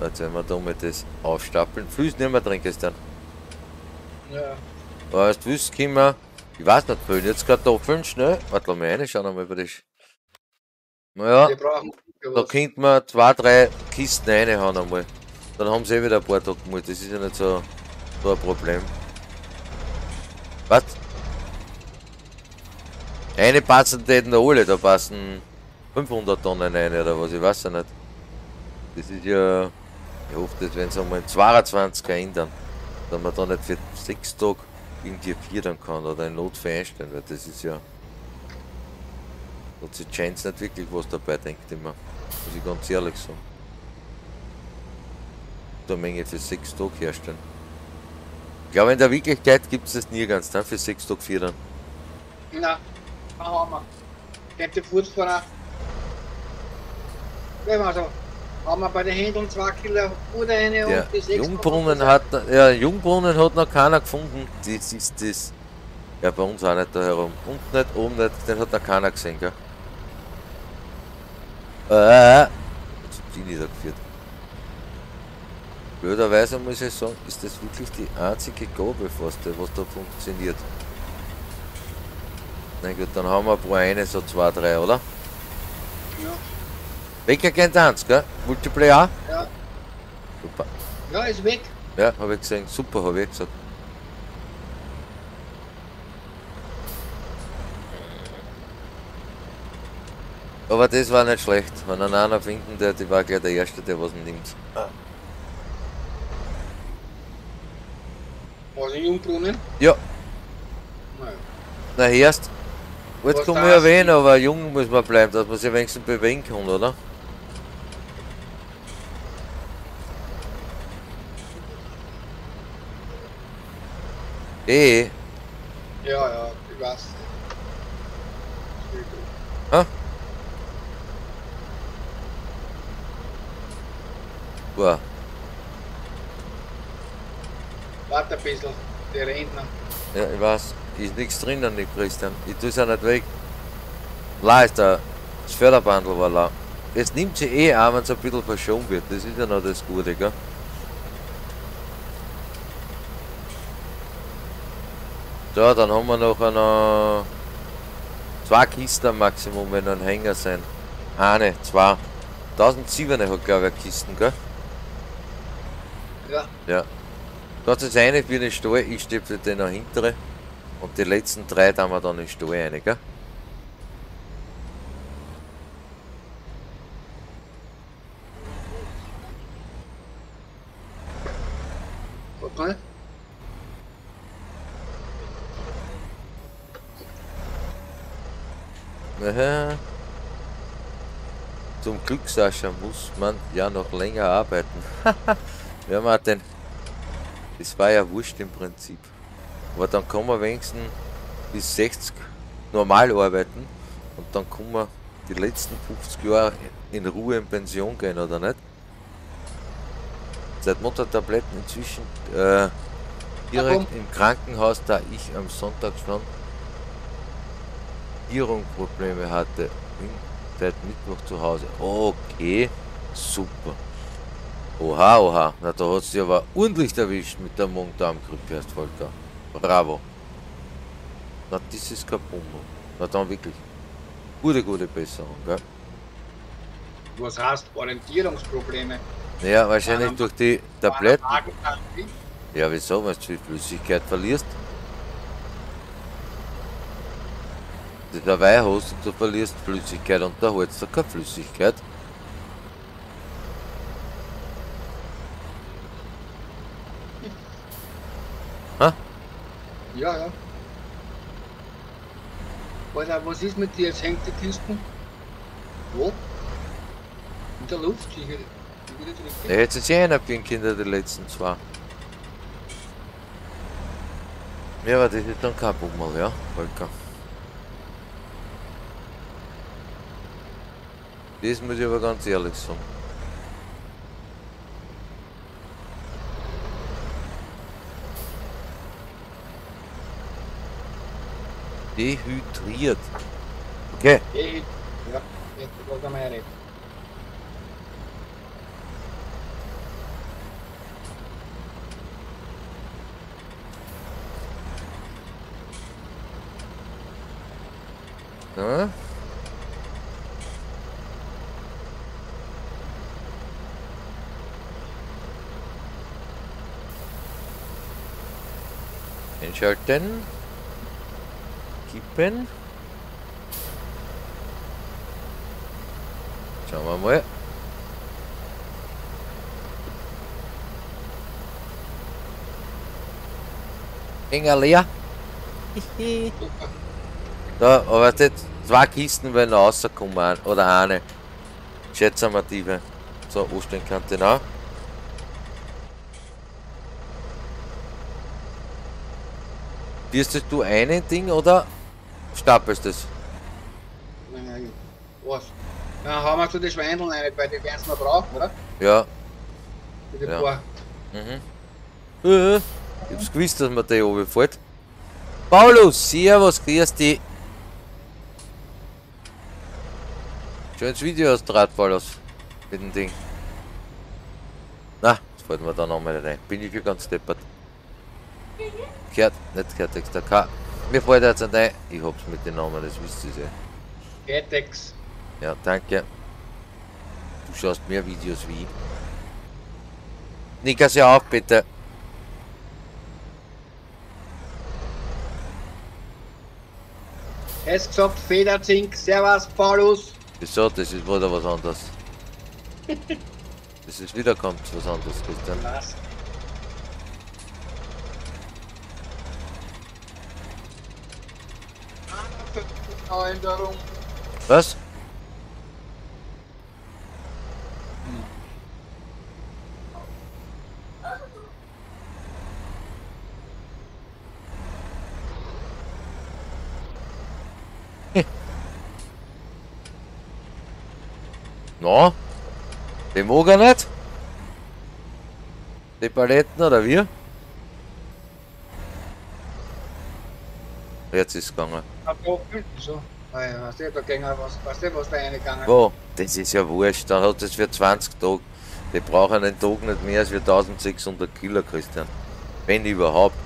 Jetzt werden wir da mit das aufstapeln. Füß nicht mehr drin, Christian. Ja. Weißt du, willst, können wir, ich weiß nicht, füllen jetzt Kartoffeln schnell. Warte, lass mich rein, schauen wir mal über das. Naja, Wir da könnte man zwei, drei Kisten reinhauen einmal. Dann haben sie eh wieder ein paar Tage gemacht. Das ist ja nicht so, so ein Problem. Was? Eine passen täten da alle, da passen 500 Tonnen rein oder was, ich weiß ja nicht. Das ist ja, ich hoffe, das werden sie einmal in 22 ändern. Dass man da nicht für 6 Tage irgendwie vieren kann oder in Notfall einstellen, weil das ist ja. Hat sich Chance nicht wirklich was dabei, denkt immer. Muss ich ganz ehrlich sagen. Da Menge für 6 Tage herstellen. Ich glaube, in der Wirklichkeit gibt es das nirgends, ne? für 6 Tage vieren. Na, haben wir. Kennt ihr Fußfahrer? Wenn wir so. Haben wir bei den Händeln zwei Kilo Futter rein Ja, und die sechs Jungbrunnen hat, ja, Jungbrunnen hat noch keiner gefunden. Das ist das. Ja, bei uns auch nicht da herum. Unten nicht, oben nicht, den hat noch keiner gesehen, gell? Äh, jetzt hab ich niedergeführt. Blöderweise muss ich sagen, ist das wirklich die einzige Gabe fast, die was da funktioniert. Na gut, dann haben wir pro eine so zwei, drei, oder? Ja, Wecker kennt eins, gell? Multiplayer ja. Super. ja, ist weg. Ja, habe ich gesehen. Super, habe ich gesagt. Aber das war nicht schlecht. Wenn einen einer finden, der, die war gleich der Erste, der was nimmt. Was in Jungbrunnen? Ja, Nein. na erst. Jetzt Was kann man erwähnen, aber jung muss man bleiben, dass man sich wenigstens bewegen kann, oder? Eh, Ja, ja, ich weiß. boah. Warte ein bisschen, die Rentner. Ja, ich weiß, ist nichts drinnen, nicht Christian. Ich tue es ja nicht weg. La ist da, das Förderbandel war la. Es nimmt sich eh auch, wenn es ein bisschen verschoben wird. Das ist ja noch das Gute, gell? So, dann haben wir noch eine, zwei Kisten Maximum, wenn ein Hänger sind. Eine, zwei. 1007 hat glaube ich eine Kisten, gell? Ja, Ja. Sei Dank eine für den Stall, ich steppe den nach hintere. Und die letzten drei tun wir dann in den Stall rein, gell? warte Aha. Zum Glück, Sascha, muss man ja noch länger arbeiten. ja, Martin. Das war ja wurscht im Prinzip. Aber dann kann man wenigstens bis 60 normal arbeiten und dann kann man die letzten 50 Jahre in Ruhe in Pension gehen, oder nicht? Seit Muttertabletten inzwischen äh, direkt im Krankenhaus, da ich am Sonntag schon Probleme hatte. Bin seit Mittwoch zu Hause. Okay, super. Oha, oha. Na, da hat sie aber ordentlich erwischt mit der Mund-Darm-Grippe erst, Volker. Bravo. Na, das ist kein Bumbo. Na, dann wirklich. Gute, gute Besserung, gell? Was heißt Orientierungsprobleme? Ja, wahrscheinlich durch die Tabletten. Ja, wieso? Weil du Flüssigkeit verlierst. Dabei hast du verlierst Flüssigkeit und da holst du keine Flüssigkeit. Ha? Ja, ja. Alter, was ist mit dir? Jetzt hängt die Kisten. Wo? In der Luft? Ich, ich ja, jetzt ist ja einer Kinder die letzten zwei. Ja, aber das ist dann kein Bummel, ja, Volker. Das muss ich aber ganz ehrlich sagen. Dehydriert. Okay. Ja, jetzt wollte mal reden. Ja. Einschalten. Kippen. Schauen wir mal. Enger leer. da, aber jetzt zwei Kisten werden rauskommen, oder eine. Schätzen wir die. So, wo stehen kann denn auch? Wirst du ein Ding oder stapelst du es? Nein, was? Dann haben wir so die Schweindeln rein, weil die werden es noch brauchen, oder? Ja. Für die ja. paar. Mhm. Uh, ich hab's gewusst, dass man da oben fällt. Paulus, servus, grüß dich. Schönes Video aus Draht, Paulus. Mit dem Ding. Na, das fällt mir da nochmal rein. Bin ich hier ganz deppert. Gehört, nicht gehört extra K. Mir fällt jetzt ein, ich hab's mit den Namen, das wisst ihr ja. Getex. Ja, danke. Du schaust mehr Videos wie ich. Nickers ja auch bitte. Es gesagt Federzink, Servus, Paulus. Wieso? Das ist wieder was anderes. das ist wieder kommt was anderes, Christian. Was? Was? No? Den mag er nicht? Die Paletten oder wie? Jetzt ist es gegangen. So. Weißt du, da ging was, weißt du, was da reingegangen Wo? Das ist ja wurscht. Dann hat es für 20 Tage. Die brauchen einen Tag nicht mehr als für 1600 Kilo, Christian. Wenn überhaupt.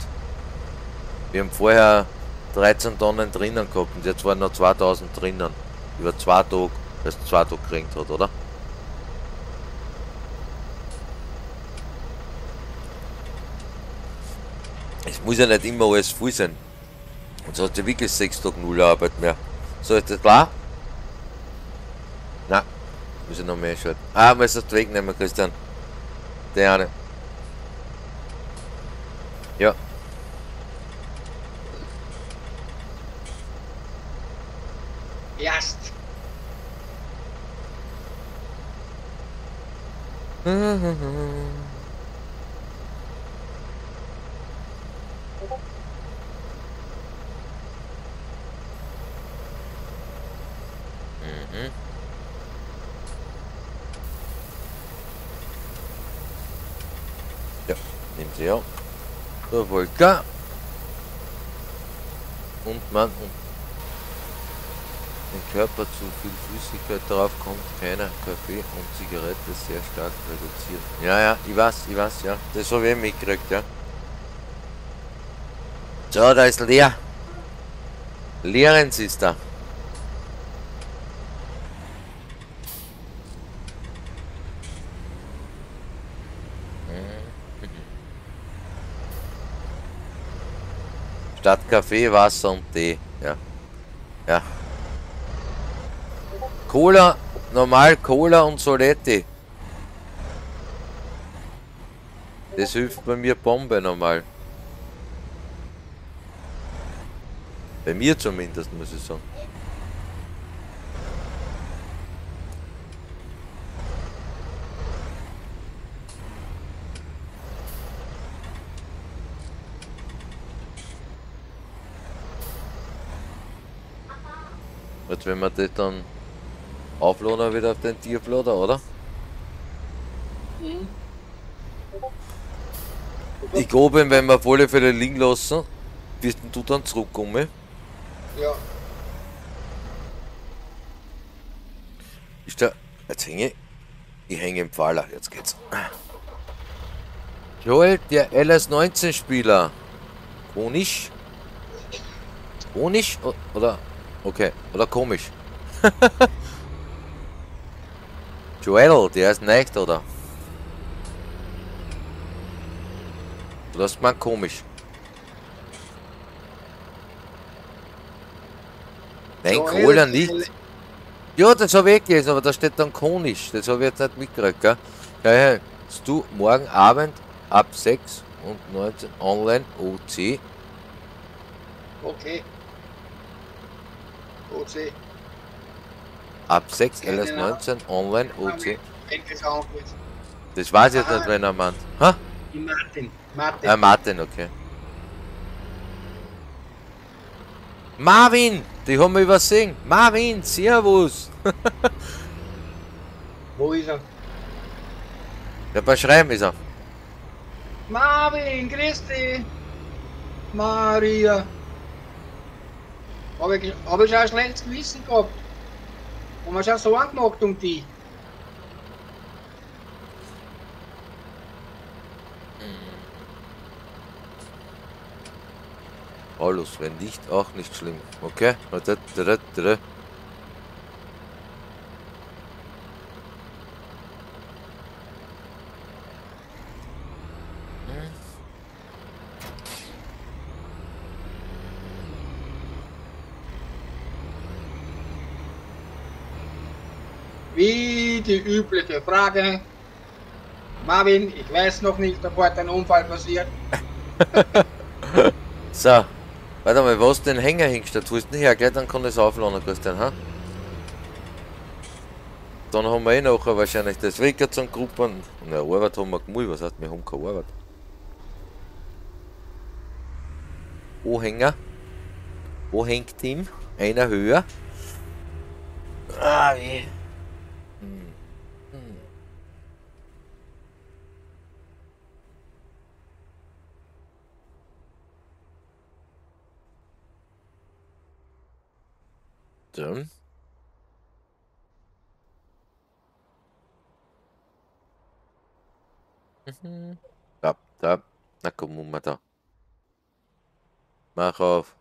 Wir haben vorher 13 Tonnen drinnen gehabt und jetzt waren noch 2000 drinnen. Über zwei Tage, dass zwei Tage gekriegt hat, oder? Es muss ja nicht immer alles voll sein. Und so hat sie wirklich 6 Tage Null Arbeit mehr. So, ist das klar? Na, ich noch mehr schalten. Ah, muss das wegnehmen, Christian. Der eine. Ja. Erst. Mhm. Ja, nehmen Sie ja. Der Volker. Und man und den Körper zu viel Flüssigkeit drauf kommt, keiner Kaffee und Zigarette sehr stark reduziert. Ja, ja, ich weiß, ich weiß, ja. Das habe ich eh mitgekriegt, ja. So, da ist leer. Leeren Sie es da. Statt Kaffee, Wasser und Tee. Ja. Ja. Cola, normal Cola und Soletti. Das hilft bei mir Bombe normal. Bei mir zumindest, muss ich sagen. Jetzt wenn wir das dann aufladen wieder auf den Tierflader, oder? Mhm. Ich glaube, wenn wir auf alle Fälle liegen lassen, wirst du dann zurückkommen. Ja. Ist der. Jetzt hänge ich. Ich hänge im Pfahler, jetzt geht's. Joel, der LS19-Spieler. Konisch? Konisch? O- Oder. Okay, oder komisch. Joel, der ist nicht, oder? Du hast mal komisch. Nein, So, Cola nicht. Ja, das habe ich gelesen, aber da steht dann konisch. Das habe ich jetzt nicht mitgekriegt, gell? Hast du morgen Abend ab 6 und 19 online OC. Okay. OC. Ab 6 Ja, genau. LS19 online OC. Das weiß ich jetzt Aha. nicht, wenn er meint. Ha? Martin. Martin. Äh, Martin, okay. Marvin! Die haben wir übersehen. Marvin, Servus! Wo ist er? Ja, bei Schreiben ist er. Marvin, dich. Maria. Habe ich, hab ich schon ein schlechtes Gewissen gehabt. Und man schon so angemacht um die. Alles, wenn nicht, auch nicht schlimm. Okay? Wie die übliche Frage. Marvin, ich weiß noch nicht, ob heute ein Unfall passiert. So. Warte mal, was den Hänger hingestellt? Wo ist denn her? Gleich dann kann ich es aufladen, Christian, ha? Dann haben wir eh nachher wahrscheinlich das Wecker zum Gruppen. Na, Arbeit haben wir gemacht, was heißt, wir haben keine Arbeit. Wo Hänger? Wo hängt ihm? Einer höher. Ah, wie. So. Mhm. Da, da. Na komm, da. Mach auf.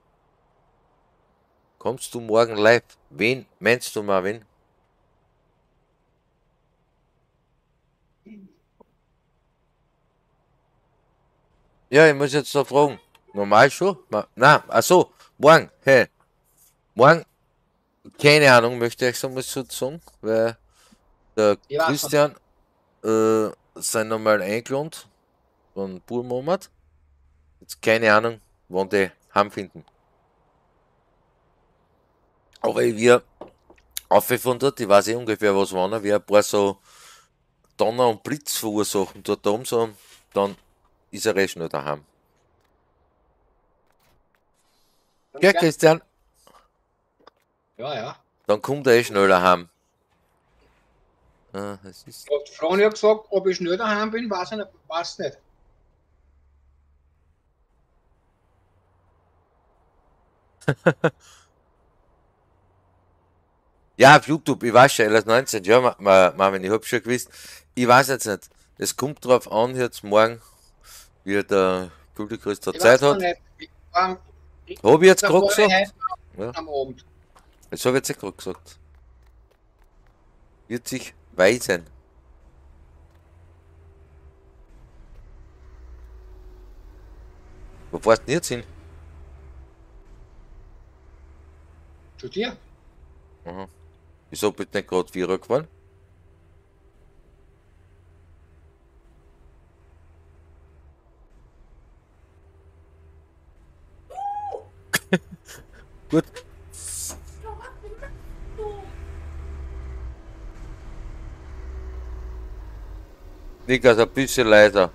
Kommst du morgen live? Wen meinst du, Marvin? Ja, ich muss jetzt noch fragen. Normal schon? Na, ach so, morgen. Hey. Morgen. Keine Ahnung, möchte ich so mal so sagen, weil der Ja, Christian äh, sind nochmal eingeladen von Burmomat. Jetzt keine Ahnung, wann die heimfinden. Aber wir Auf von dort, ich weiß eh ungefähr, was waren, wie ein paar so Donner- und Blitz verursachen dort oben so, dann ist er recht schnell daheim. Ja, Christian, Ja, ja. dann kommt er eh schneller heim. Ah, es ist. Die Frau hat gesagt, ob ich schnell daheim bin, weiß ich nicht. Weiß nicht. Ja, auf YouTube, ich weiß schon, LS19, ja, Ma- Ma- Marvin, ich hab schon gewusst. Ich weiß jetzt nicht. Es kommt drauf an, jetzt morgen, wie der da Ich Zeit hat. nicht. Ich war Hab ich jetzt gerade gesagt? Ja. am Abend. Das habe ich jetzt gerade gesagt. Wird sich weisen. Wo fährst du denn jetzt hin? Zu dir? Aha. Wieso bist du nicht gerade Vierer gefahren? Gut. Niklas, ein bisschen leiser.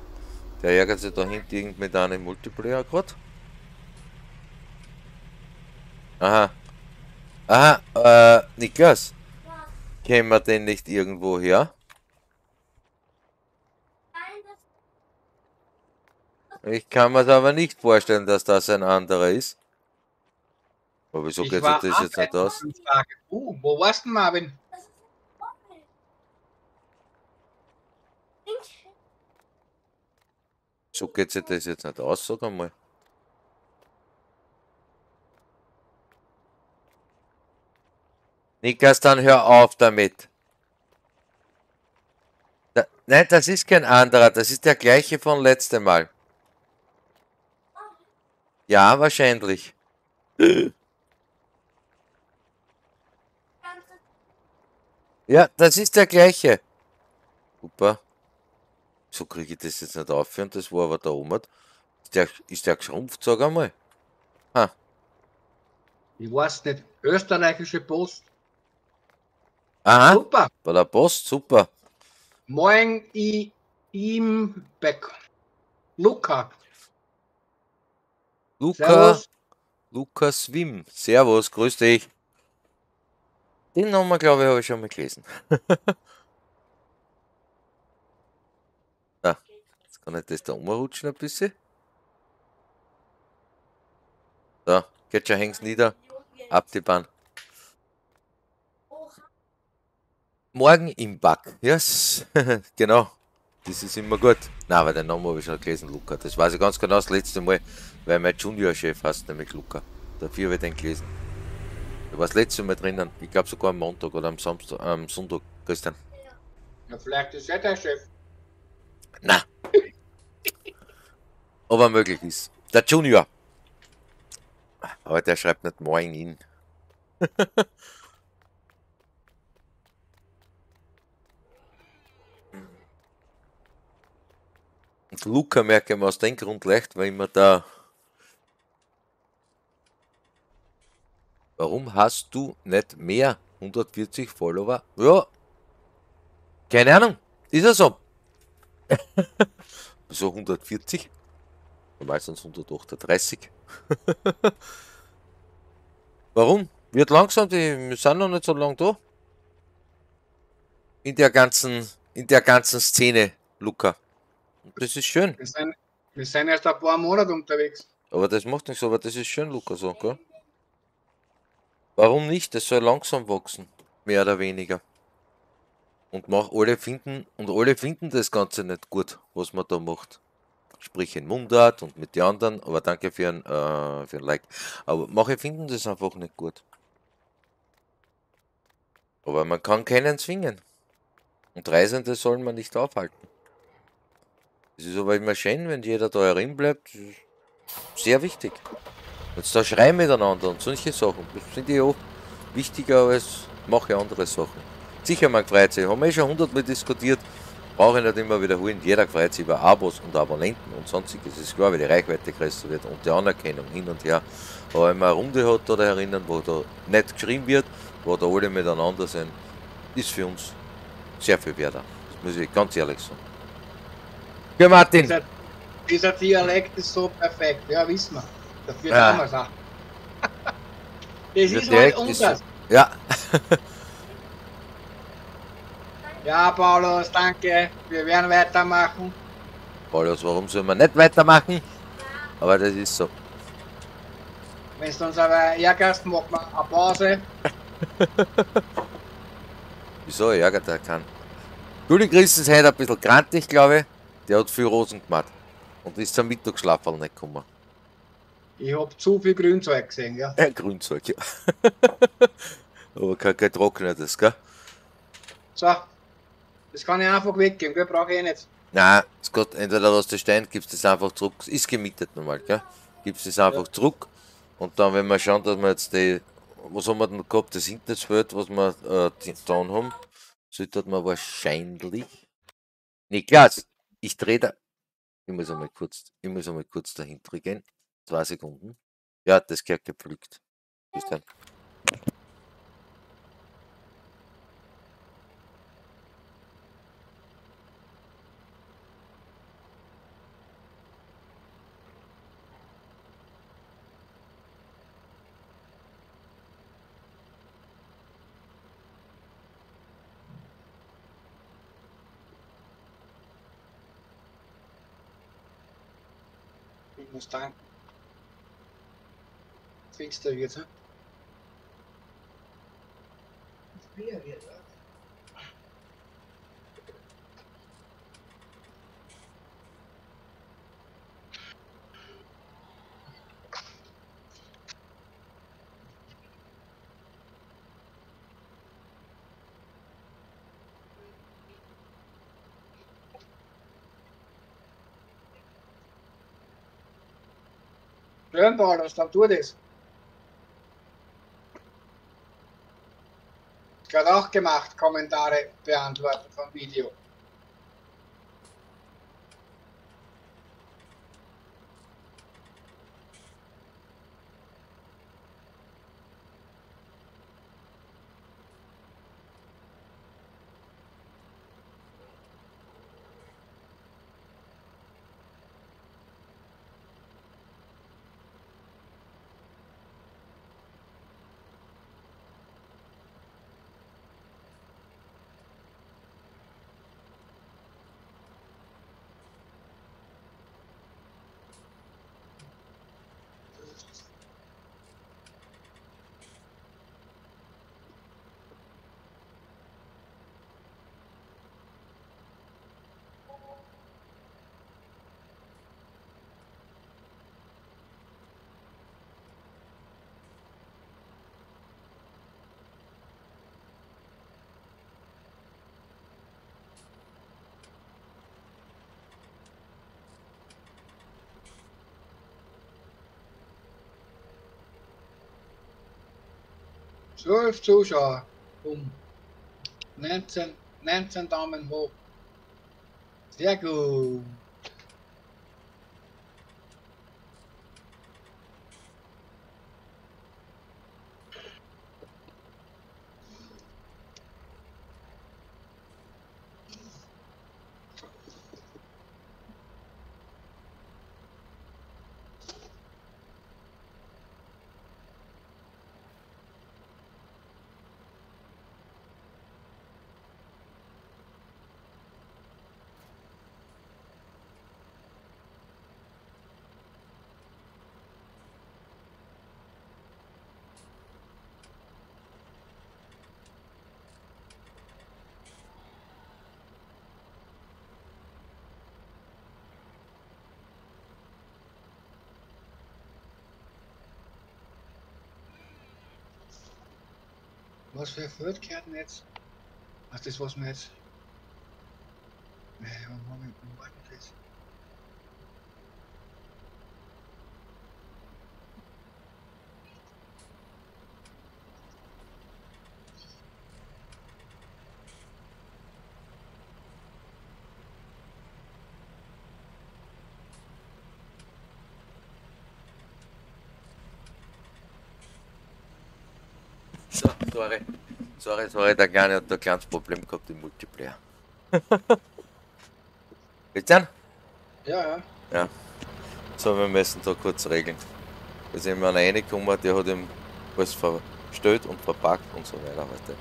Der ärgert sich da hinten irgend mit einem Multiplayer gerade. Aha. Aha, äh, Niklas. Kämen wir denn nicht irgendwo her? Ich kann mir aber nicht vorstellen, dass das ein anderer ist. Aber wieso geht sich das jetzt nicht aus? Uh, wo warst du, Marvin? So geht sich das jetzt nicht aus, sag einmal. Niklas, dann hör auf damit. Da, nein, das ist kein anderer, das ist der gleiche von letztem Mal. Ja, wahrscheinlich. Ja, das ist der gleiche. Super. So kriege ich das jetzt nicht aufhören, das war aber der Oma. Ist der, ist der geschrumpft, sag einmal. Ich weiß nicht. Österreichische Post. Aha, Super. bei der Post, super. Morgen i, im Beck. Luca. Luca, Servus. Lukas Wim. Servus, grüß dich. Den Namen, glaube ich, habe ich schon mal gelesen. da, jetzt kann ich das da umrutschen ein bisschen. Da, geht schon, häng's nieder, ab die Bahn. Morgen im Back. Yes, genau. Das ist immer gut. Na, aber den Namen habe ich schon gelesen, Luca. Das weiß ich ganz genau das letzte Mal, weil mein Junior-Chef heißt nämlich Luca. Dafür habe ich den gelesen. Da war das letzte Mal drinnen. Ich glaube sogar am Montag oder am Samstag, am Sonntag, Christian. Ja, vielleicht ist er der Chef. Na. Aber möglich ist. Der Junior. Aber der schreibt nicht morgen in. Und Luca merke ich mir aus dem Grund leicht, weil immer da. Warum hast du nicht mehr 140 Follower? Ja. Keine Ahnung. Ist er so. so 140. Meistens 138. Warum? Wird langsam, die wir sind noch nicht so lang da. In der ganzen, in der ganzen Szene, Luca. Und das ist schön. Wir sind, wir sind erst ein paar Monate unterwegs. Aber das macht nichts, aber das ist schön, Luca, so, gell? Warum nicht? Das soll langsam wachsen. Mehr oder weniger. Und mach alle finden, und alle finden das Ganze nicht gut, was man da macht. Sprich in Mundart und mit den anderen, aber danke für ein, äh, für ein Like. Aber manche finden das einfach nicht gut. Aber man kann keinen zwingen. Und Reisende sollen man nicht aufhalten. Es ist aber immer schön, wenn jeder da herin bleibt. Sehr wichtig. Jetzt da schreien miteinander und solche Sachen. Das finde ich auch wichtiger als mache andere Sachen. Sicher, man freut sich. Haben wir schon hundertmal diskutiert. Brauche ich nicht immer wiederholen. Jeder freut sich über Abos und Abonnenten und sonstiges. Es ist klar, weil die Reichweite größer wird und die Anerkennung hin und her. Aber wenn man eine Runde hat da herinnen, wo da nicht geschrieben wird, wo da alle miteinander sind, ist für uns sehr viel wert. Das muss ich ganz ehrlich sagen. Ja, Martin. Dieser, dieser Dialekt ist so perfekt, ja, wissen wir. Dafür Ja. haben wir es auch. Das ist halt ist unseres. Ja, Ja, Paulus, danke. Wir werden weitermachen. Paulus, warum soll man nicht weitermachen? Aber das ist so. Wenn du uns aber ärgerst, machen wir eine Pause. Wieso ärgert er kann? Juli Christen ist heute ein bisschen grantig, glaube ich. Der hat viel Rosen gemacht. Und ist zum Mittagsschlafel nicht gekommen. Ich hab zu viel Grünzeug gesehen, ja. Ein Grünzeug, ja. Aber kein getrocknetes, gell? So. Das kann ich einfach weggeben, gell? Brauche ich eh nicht. Nein, es geht entweder lässt du stehen, gibst es einfach zurück. Ist gemietet normal, gell? Gibst es einfach zurück. Und dann, wenn wir schauen, dass wir jetzt die, was haben wir denn gehabt, das Hintersfeld, was wir äh, getan haben, sollte man wahrscheinlich. Niklas, ich drehe da. Ich muss einmal kurz, ich muss einmal kurz dahinter gehen. Zwei Sekunden. Ja, das gehört gepflückt. Bis dann. Ich muss danken. Fix der wird, ne? Schön, Paulus, dann tu das. Gerade auch gemacht, Kommentare beantworten vom Video. Zwölf Zuschauer. Um 19, 19 Daumen hoch. Sehr gut. Was für Feldkarten jetzt? Ach, das was wir jetzt. Nee, wann haben wir sorry. Sorry, sorry, der Kleine hat da ein kleines Problem gehabt im Multiplayer. Christian? Ja, ja. So, wir müssen da kurz regeln. Da ist immer einer reingekommen, der hat ihm alles verstellt und verpackt und so weiter. Du.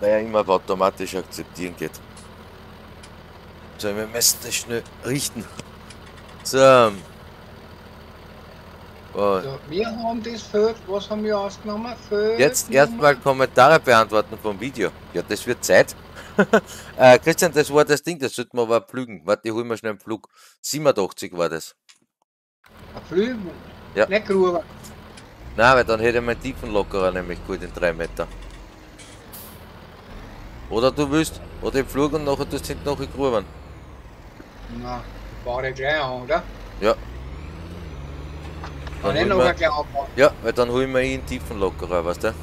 Weil er immer automatisch akzeptieren geht. So, wir müssen das schnell richten. So. Oh. So, wir haben das Feld, was haben wir ausgenommen? Feld Jetzt erstmal Kommentare beantworten vom Video. Ja, das wird Zeit. äh, Christian, das war das Ding, das sollten wir aber pflügen. Warte, ich hol mir schnell einen Flug. 87 war das. Ein Flügel. Ja. Nicht Gruber. Nein, weil dann hätte ich meinen Tiefenlockerer nämlich gut in 3 Meter. Oder du willst, oder ich flug und nachher tust du hinten noch in Gruben. Na, baue ich gleich an, oder? Ja. Dann wir- ein gleich anbauen. Ja, weil dann hol ich mir einen Tiefenlockerer, weißt du?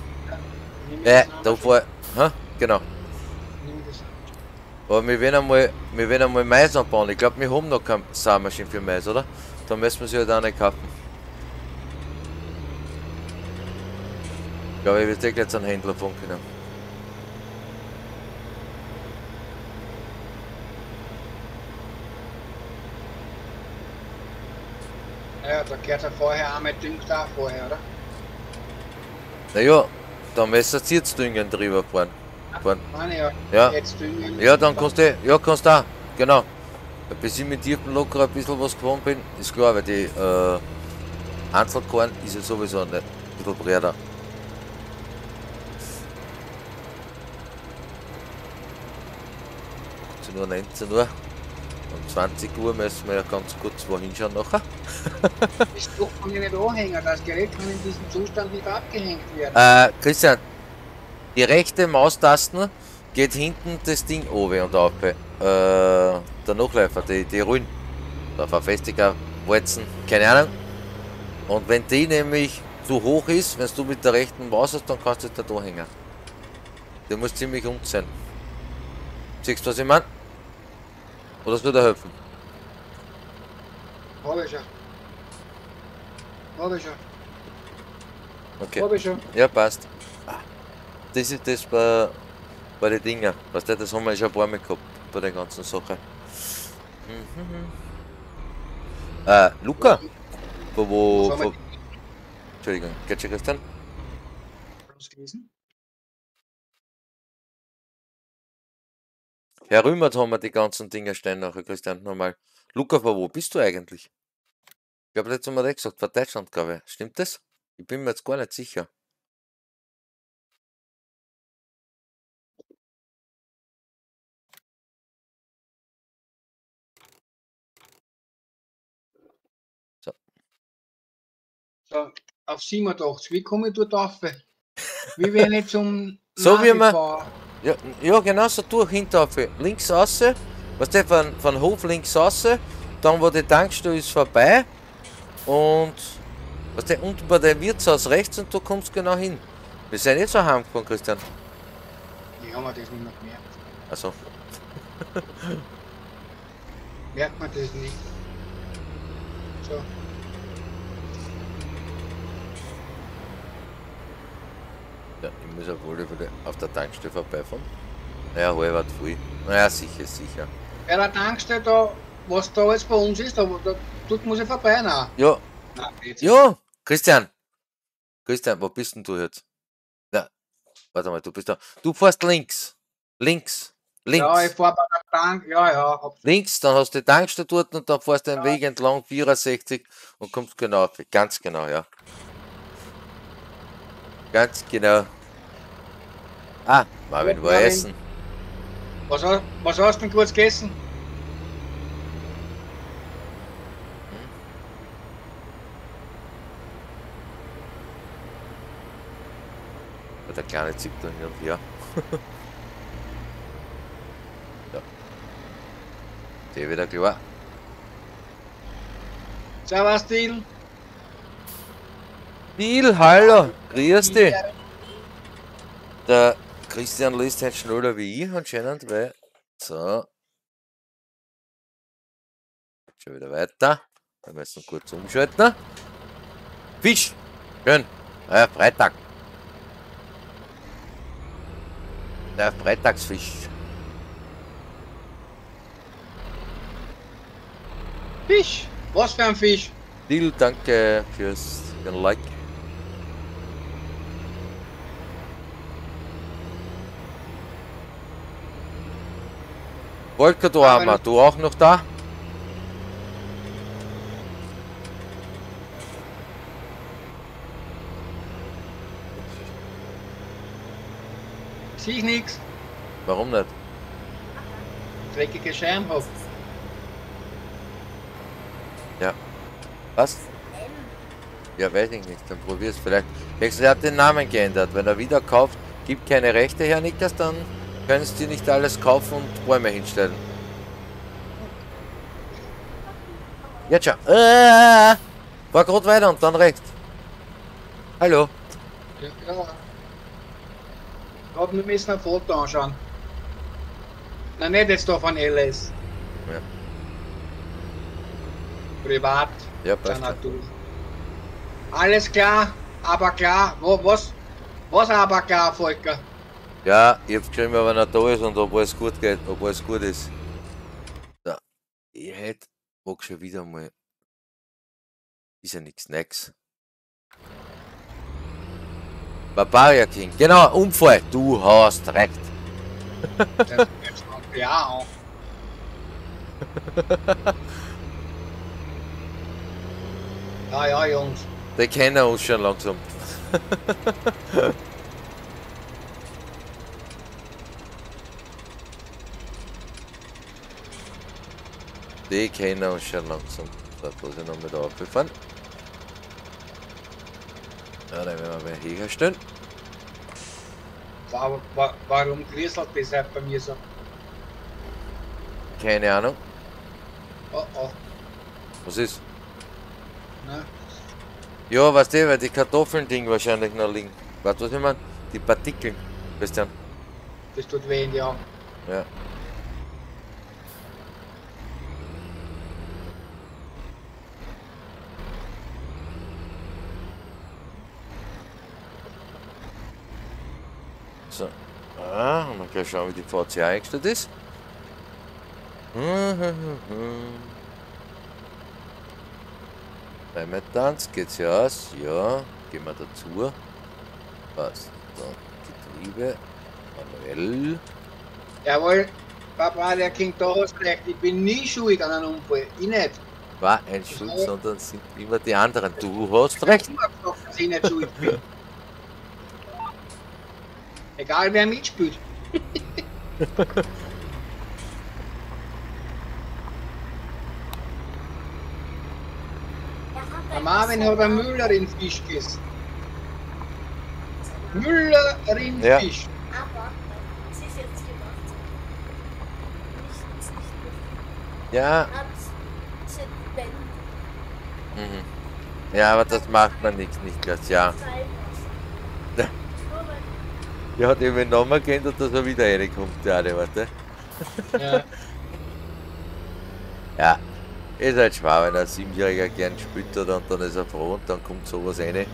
Ich Äh, da vor. Hä? Genau. Aber wir werden einmal, wir werden einmal Mais anbauen. Ich glaube, wir haben noch keine Saatmaschine für Mais, oder? Da müssen wir sie halt auch nicht kaufen. Ich glaube, ich werde jetzt einen Händler von können. Ja, da gehört ja vorher auch mit Düngt auch vorher, oder? Naja, da müssen sie jetzt düngen drüber fahren. fahren. Meine ja. Ja. Jetzt düngen. Ja, dann kannst du, ja, kannst du auch, genau. Bis ich mit tiefen locker ein bisschen was gewohnt bin, ist klar, weil die äh, Einzelkorn ist ja sowieso nicht ein bisschen breiter. Uhr, 19 Uhr. Um 20 Uhr müssen wir ja ganz kurz wohin schauen nachher. Das Tuch kann ich nicht anhängen. Das Gerät kann in diesem Zustand nicht abgehängt werden. Äh, Christian, die rechte Maustasten geht hinten das Ding oben und auf. Äh, der Nachläufer, die, die Rollen. Der Verfestiger, Walzen, keine Ahnung. Und wenn die nämlich zu hoch ist, wenn du mit der rechten Maus hast, dann kannst du da da hängen. Der muss ziemlich unten sein. Siehst du, was ich meine? Oder soll der helfen? Hab ich schon. Hab ich schon. Okay. Hab ich schon. Ja, passt. Ah, Das ist das bei, bei den Dingen. Weißt du, das haben wir schon ein paar Mal gehabt bei der ganzen Sache. Mhm. Äh, Luca? Wo, wo, wo, Entschuldigung, geht schon Christian? gewesen? Herr Rümmert haben wir die ganzen Dinge stehen nachher, Christian, nochmal. Luca, wo bist du eigentlich? Ich glaube, letztes Mal gesagt, von Deutschland, glaube ich. Stimmt das? Ich bin mir jetzt gar nicht sicher. So, auf 87. Wie komme ich dort rauf? Wie wenn ich zum So wie man-? Ja, ja genau so durch, hinter links raus, was der von, von Hof links raus, dann wo die Tankstelle ist vorbei und was der unten bei dem Wirtshaus rechts und du kommst genau hin. Wir sind nicht so heimgefahren, Christian. Ich habe mir das nicht mehr gemerkt. Also, Merkt man das nicht. So, ja, ich muss auf alle Fälle auf der Tankstelle vorbeifahren. Naja, halb früh. Naja, sicher, sicher. bei der Tankstelle da, was da jetzt bei uns ist, da, da dort muss ich vorbei. Nein, Ja, Nein ja, Christian. Christian, wo bist denn du jetzt? Na, warte mal, du bist da. Du fährst links. Links. Links. Ja, ich fahr bei der Tank, ja, ja, hab links, dann hast du die Tankstelle dort und dann fährst du den Weg entlang 64 und kommst genau auf. Ganz genau, ja. Ganz genau. Ah, Marvin Marvin. essen. Was, hast- was hast du denn kurz gegessen? Der kleine zieht dann hin und her. ja. Der wieder klar. Servus, Dil. Bill, hallo, grüß dich. Der Christian liest halt schneller wie ich anscheinend, weil. So. Schon wieder weiter. Wir müssen kurz umschalten. Fisch! Schön. Ja, Freitag. Der Freitagsfisch. Fisch? Was für ein Fisch? Deal, danke fürs Like. Volker, du Armer, du auch noch da? Sieh ich nix. Warum nicht? Dreckige Scheiben hab. Was? Ja, weiß ich nicht. Dann probier's vielleicht. Er hat den Namen geändert. Wenn er wieder kauft, gibt keine Rechte her, Niklas, dann können sie dir nicht alles kaufen und Bäume hinstellen. Jetzt schon. Äh, fahr grad weiter und dann rechts. Hallo. Ja, ja. Ich hab nur müssen ein Foto anschauen. Nein, nicht jetzt da von LS. Ja. Privat, Ja, passt. Natur. Alles klar, aber klar. Wo, was? Was aber klar, Volker? Ja, ich hab's geschrieben, ob er noch da ist und ob alles gut geht, ob alles gut ist. So. Ich hätte mag schon wieder mal. Ist ja nichts nix. Barbaria King, genau, Unfall. Du hast recht. Ja auch. Ja, ja, Jungs. Die kennen uns schon langsam. Die kennen uns schon langsam. So, da muss ich noch mit aufgefahren. Ja, dann werden wir mal herstellen. Wa- wa- Warum grieselt das halt bei mir so? Keine Ahnung. Oh, oh. Was ist? Ne? Ja, weißt du, weil die Kartoffeln-Ding wahrscheinlich noch liegen. Weißt du, was ich meine? Die Partikeln. Christian. Das tut weh in die Augen. Ja. So. Ah, und dann gleich schauen, wie die VC eingestellt ist. Bei Metanz geht's ja aus. Ja, gehen wir dazu. Passt. Dann Getriebe. Manuell. Jawohl, Papa, der King, hast recht. Ich bin nie schuld an einem Unfall. Ich nicht. war ein Schuld, sondern sind immer die anderen. Du hast recht. Ich hab gesagt, dass ich nicht schuld bin. Egal wer mitspielt. Der Marvin hat einen Müllerin Fisch gegessen. Müllerin Ja. Fisch. Ja, mhm. ja, aber das macht man nicht, Zeit Ja. Der hat eben den Namen geändert, dass er wieder reinkommt. Ja, der warte. Ja. Ja, ist halt schwer, wenn ein Siebenjähriger gern spielt und dann ist er froh und dann kommt sowas rein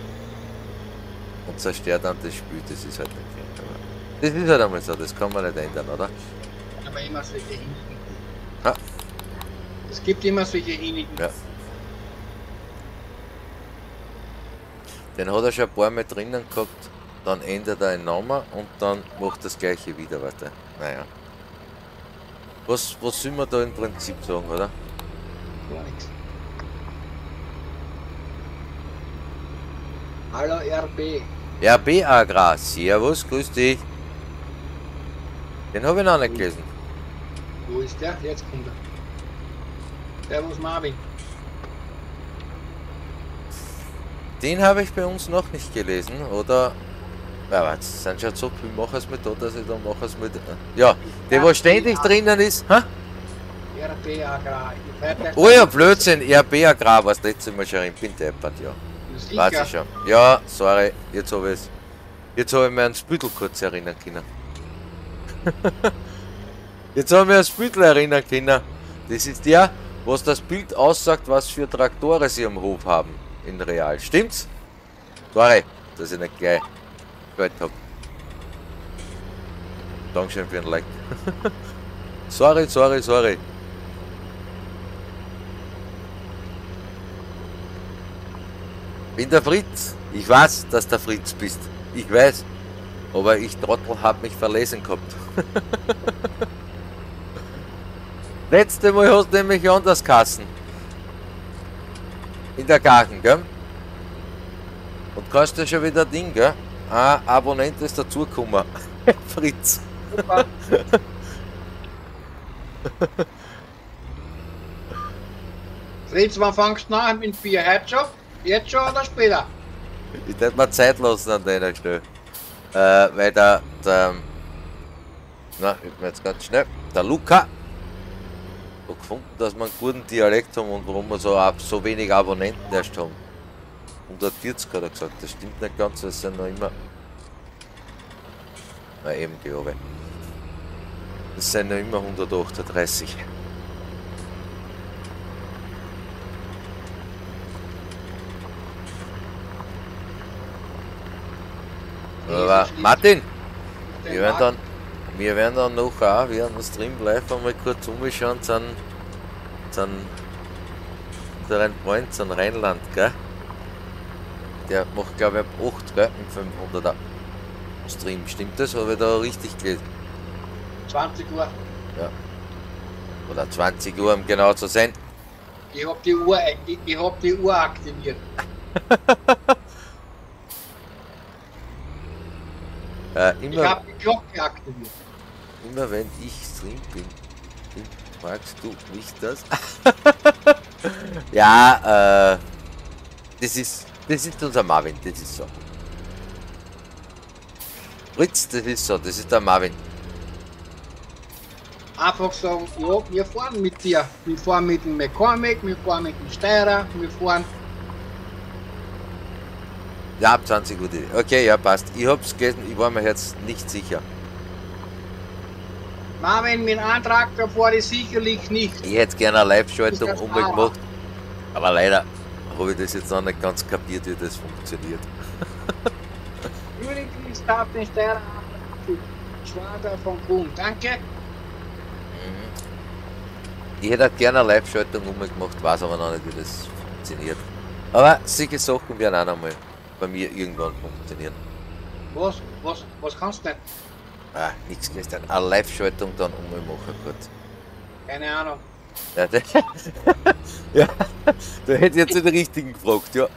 und zerstört dann das Spiel. Das ist halt nicht fair. Das ist halt einmal so, das kann man nicht ändern, oder? Aber immer solche Hinigen. Ja. Es gibt immer solche Hinigen. Ja. Den hat er schon ein paar Mal drinnen gehabt, dann ändert er einen Namen und dann macht das gleiche wieder weiter. Naja. Was, was soll man da im Prinzip sagen, oder? Gar nichts. Hallo RB. RB Agrar, servus, grüß dich. Den habe ich noch nicht gelesen. Wo ist der? Jetzt kommt er. Servus Marvin. Den habe ich bei uns noch nicht gelesen, oder? Ja, es sind schon so viele Machers mit da, dass ich da Machers mit. Ja, der, wo ständig drinnen ist. Ha? RB Agrar. Oh ja, Blödsinn, RB Agrar, was letzte Mal schon, ich bin deppert, ja. Weiß ich schon. Ja, sorry, jetzt habe ich Jetzt habe ich mir ans Büdel kurz erinnern können. jetzt habe ich mich ans Büdel erinnern können. Das ist der, was das Bild aussagt, was für Traktoren sie am Hof haben. In Real. Stimmt's? Sorry, dass ich nicht gleich gehört habe. Dankeschön für den Like. sorry, sorry, sorry. Bin der Fritz. Ich weiß, dass der Fritz bist. Ich weiß. Aber ich Trottel hab mich verlesen gehabt. Letzte Mal hast du nämlich anders Kassen. In der Garten, gell? Und kannst du schon wieder Ding, gell? Ah, Abonnent ist dazugekommen. Fritz. Super. Fritz, wann fangst du an mit Bier? Heute schon? Jetzt schon oder später? Ich hätte mir Zeit lassen an deiner Stelle. Äh, weil der, der na, ich bin jetzt ganz schnell. Der Luca hat gefunden, dass wir einen guten Dialekt haben und warum wir so, so wenig Abonnenten erst haben. 140 hat er gesagt, das stimmt nicht ganz, es sind noch immer. Na eben, glaube ich. Es sind noch immer 138. Aber Martin, wir werden dann, wir werden dann noch auch während dem Stream live einmal kurz umschauen, sind, sind unseren Freund, sind Rheinland, gell? Der macht glaube ich ab 8, gell? Im 500er Stream, stimmt das? Habe ich da richtig gelesen? 20 Uhr. Oder 20 Uhr, um genau zu sein. Ich hab die Uhr, ich, ich hab die Uhr aktiviert. Äh, Ich immer, hab die Glocke aktiviert. immer wenn ich Stream bin, bin fragst du mich das? ja, äh, das ist, das ist unser Marvin, das ist so. Fritz, das ist so, das ist der Marvin. Einfach sagen, ja, wir fahren mit dir. Wir fahren mit dem McCormick, wir fahren mit dem Steirer, wir fahren. Ja, ab 20 Uhr. Okay, ja, passt. Ich hab's gelesen, ich war mir jetzt nicht sicher. Marvin, mit Antrag, da fahre ich sicherlich nicht. Ich hätte gerne eine Live-Schaltung umgemacht, aber leider habe ich das jetzt noch nicht ganz kapiert, wie das funktioniert. Übrigens darf den Steirer Schwager von Kuhn. Danke. Mhm. Ich hätte halt gerne eine Live-Schaltung umgemacht, weiß aber noch nicht, wie das funktioniert. Aber solche Sachen werden auch noch mal bei mir irgendwann funktionieren. Was, was, was kannst du denn? Ah, nichts gestern. Eine Live-Schaltung dann ummachen kurz. Keine Ahnung. Ja, da, ja, da hätte ich jetzt den richtigen gefragt, ja.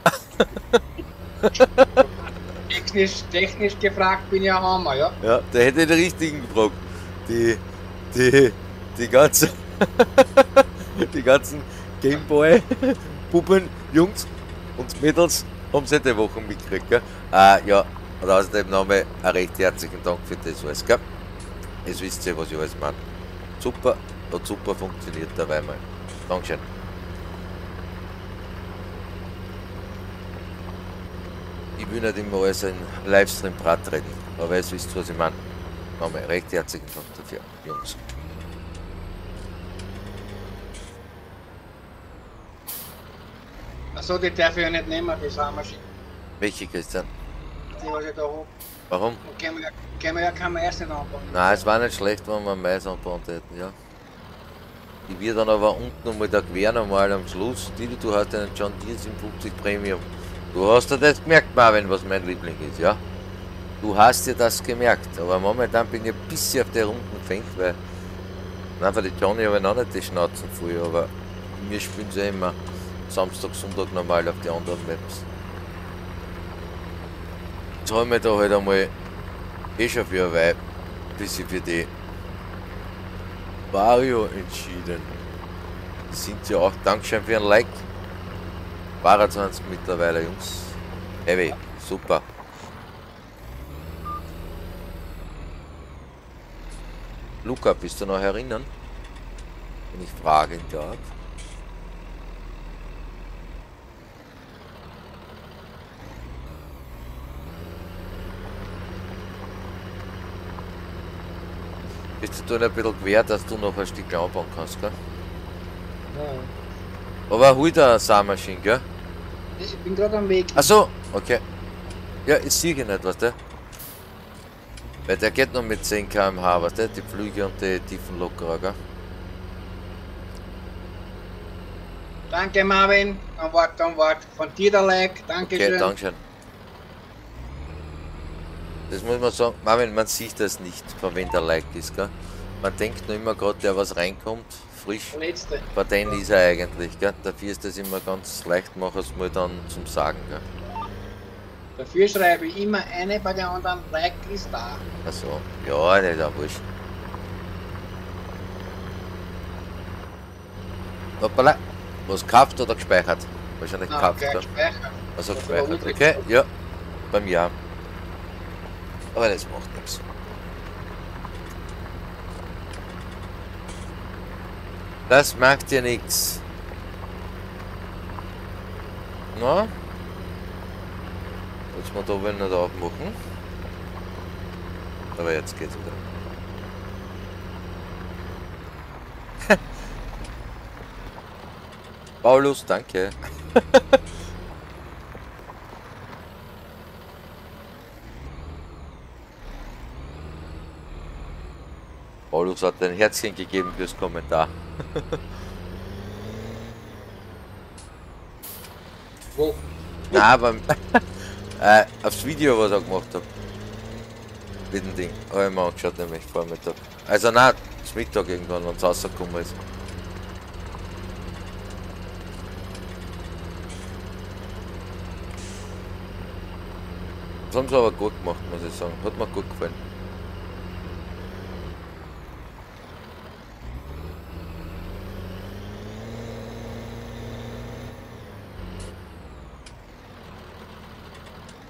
Technisch, technisch gefragt bin ich ja Hammer, ja? Ja, da hätte den richtigen gefragt. Die, die, die ganzen, die ganzen Gameboy-Puppen, Jungs und Mädels haben sie die Woche mitgekriegt, gell? Äh, ja, und außerdem nochmal einen recht herzlichen Dank für das alles, gell? Jetzt wisst ihr, was ich alles meine. Super, hat super funktioniert dabei mal. Dankeschön. Ich will nicht immer alles in Livestream Brat reden, aber jetzt wisst was ich meine. Nochmal recht herzlichen Dank dafür, Jungs. Achso, die darf ich ja nicht nehmen, die Saarmaschine, Welche Christian? die was ich da hab. Warum? Wir ja kein Mais nicht anbauen. Nein, es war nicht schlecht, wenn wir Mais anbauen hätten, ja. Ich will dann aber unten nochmal da quer nochmal am Schluss. Die, du hast einen John Deere 57 Premium. Du hast dir das gemerkt, Marvin, was mein Liebling ist, ja? Du hast dir das gemerkt, aber momentan bin ich ein bisschen auf der Runden gefängt, weil einfach die Johnny habe ich noch nicht die Schnauzen voll, aber wir spielen sie immer Samstag, Sonntag normal auf die anderen Maps. Jetzt habe ich mich da halt einmal eh schon für ein bisschen für die Vario entschieden. Sind ja auch Dankeschön für ein Like. 22 mittlerweile, Jungs. Heavy, super. Luca, bist du noch erinnern? Wenn ich fragen darf. Bist du ein bisschen quer, dass du noch ein Stück anbauen kannst, gell? Ja. Aber hol da eine Saarmaschine, gell? Ich bin gerade am Weg. Ach so, okay. Ja, ich sehe nicht, was der. Weil der geht noch mit 10 km/h, was der? Die Flüge und die tiefen lockerer, gell? Danke Marvin. Dann wart, dann wart. Von dir der Like. Okay, Dankeschön. Das muss man sagen, Marvin, man sieht das nicht, von wem der Like ist, gell? Man denkt nur immer gerade, der was reinkommt, frisch, Letzte. bei denen ist er eigentlich, gell? Dafür ist das immer ganz leicht, mach es mal dann zum Sagen, gell? Dafür schreibe ich immer eine bei der anderen. Like ist da. Also, ja, nicht auch wurscht. Hoppala, was gekauft oder gespeichert? Wahrscheinlich Ah, gekauft, gell? speichern. Also gespeichert, okay? Ja, bei mir auch. Aber das macht nichts. Das macht ja nichts. Na? Jetzt mal da wenn nicht aufmachen. Aber jetzt geht's wieder. Paulus, danke. Paulus hat ein Herzchen gegeben fürs Kommentar. Wo? Na, beim äh, aufs Video, was er gemacht hat. Mit dem Ding. Habe ich mir angeschaut, nämlich Vormittag. Also nein, das Mittag irgendwann, wenn es rausgekommen ist. Das haben sie aber gut gemacht, muss ich sagen. Hat mir gut gefallen.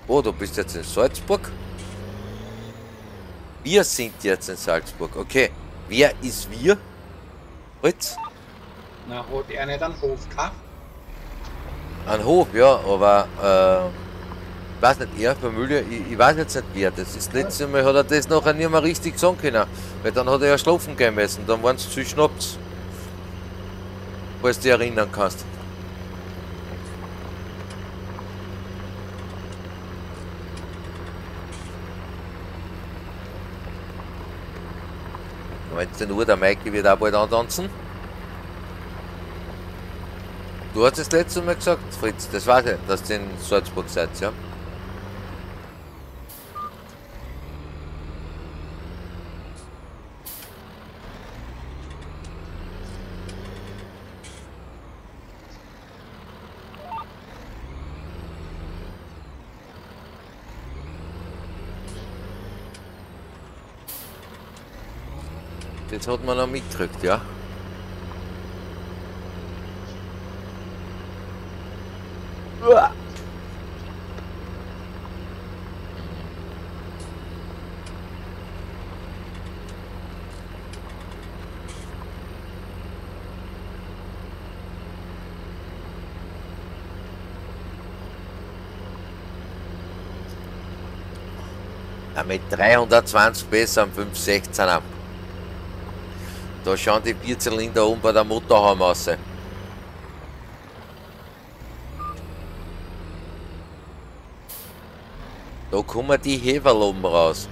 Oh, du bist jetzt in Salzburg? Wir sind jetzt in Salzburg. Okay. Wer ist wir? Fritz? Na, hat er nicht einen Hof gehabt? Ein Hof, ja, aber äh, ich weiß nicht, er, Familie, ich, ich weiß jetzt nicht wer. Das ist letzte Mal hat er das nachher nicht mehr richtig sagen können. Weil dann hat er ja schlafen gehen müssen. Dann waren es zu Schnaps. Falls du dich erinnern kannst. Neunzehn Uhr, der Maike wird auch bald antanzen. Du hast das letzte Mal gesagt, Fritz, das weiß ich, dass ihr in Salzburg seid, ja? Das hat man noch mitgekriegt, ja? Uah. Mit 320 besser am 516er. Da schauen die Bierzylinder oben bei der Motorhaube raus. Da kommen die Heberl oben raus.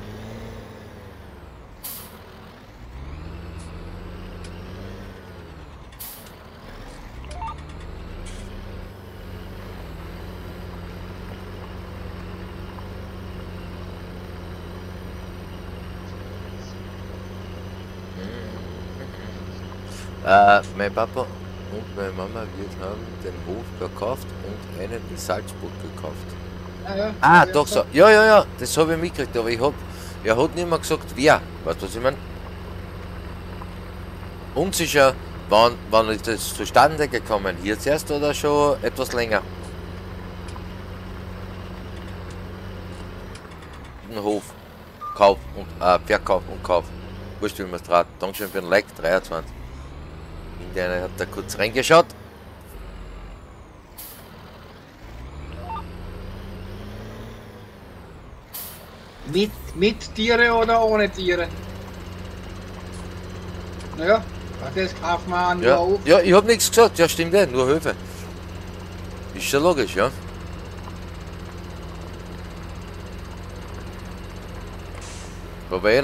Äh, mein Papa und meine Mama wird haben den Hof verkauft und einen in Salzburg gekauft. Ja. Ah, Ja, doch so. Ja, ja, ja, das habe ich mitgekriegt, aber ich hab, er hat nicht mehr gesagt, wer. Weißt du, was ich meine? Unsicher, wann, wann ist das zustande gekommen? Hier zuerst oder schon etwas länger? Den Hof. Kauf und, äh, Verkauf und Kauf. Wurscht, wie man es. Dankeschön für den Like, 23. Irgendeiner hat da kurz reingeschaut. Mit, mit Tiere oder ohne Tiere? Naja, das kaufen wir an Ja, auf. ja ich hab nichts gesagt. Ja, stimmt eh, nur Höfe. Ist schon logisch, ja. Aber eh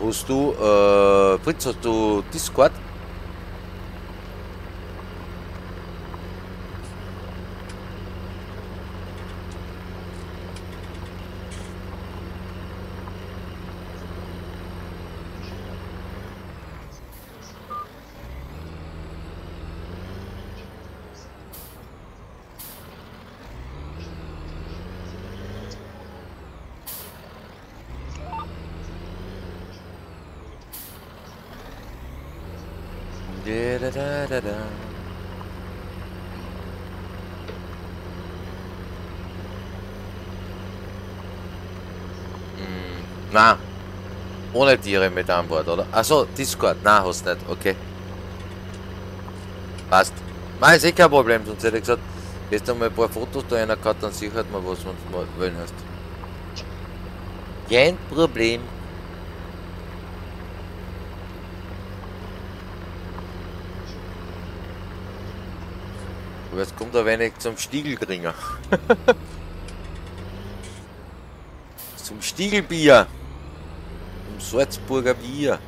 leibend. Hast du, äh, Fritz, hast du Discord? Da-da-da-da-da. Hm, na, ohne Tiere mit an Bord, oder? Achso, Discord, na, hast nicht, okay. Passt. Nein, ist eh kein Problem, sonst hätte ich gesagt, gehst du mal ein paar Fotos da einer gehabt, dann sichert man was, mal wollen hast. Kein Problem. Aber jetzt kommt ein wenig zum Stiegelgringer. zum Stiegelbier. Salzburger Bier.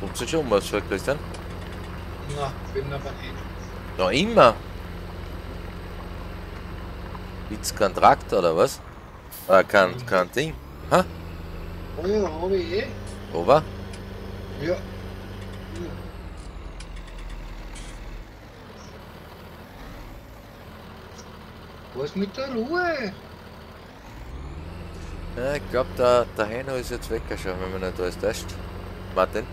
Kommt schon um was für Christian? Na, bin aber nicht. Noch immer. Traktor oder was? Kein Ding? Oh ja, habe ich eh. Aber? Ja. Was mit der Ruhe? Ja, ich glaube, der, der Heino ist jetzt weggeschaut, wenn man nicht alles täuscht. Martin?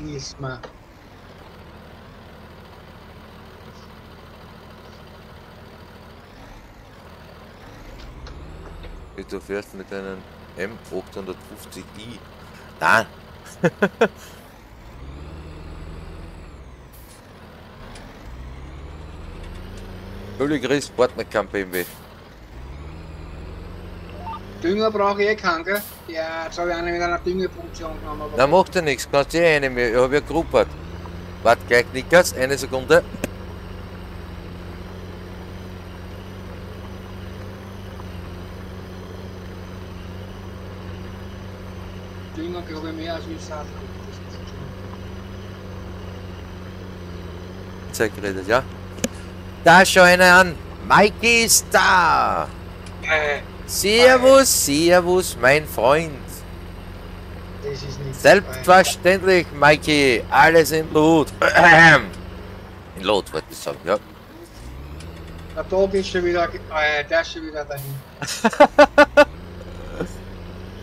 Liest man. Du fährst mit einem M850i. Nein. Völlig Chris, Sport mit keinem BMW. Dünger brauche ich eh keinen, gell? Ja, jetzt habe ich einen mit einer Düngefunktion genommen. Na macht ja nichts, kannst du eh eine mehr. Ich habe ja Gruppe. Warte gleich, Nickers, eine Sekunde. Dünger glaube ich mehr als wie Saat. Zeit geredet, ja? Da schau einer an. Mikey ist da. Äh, Servus, servus, mein Freund. das ist nicht. Selbstverständlich, Mikey. Alles in Lot. In Lot, wollte ich sagen, ja. Der Tag ist schon wieder, äh, der ist schon wieder dahin.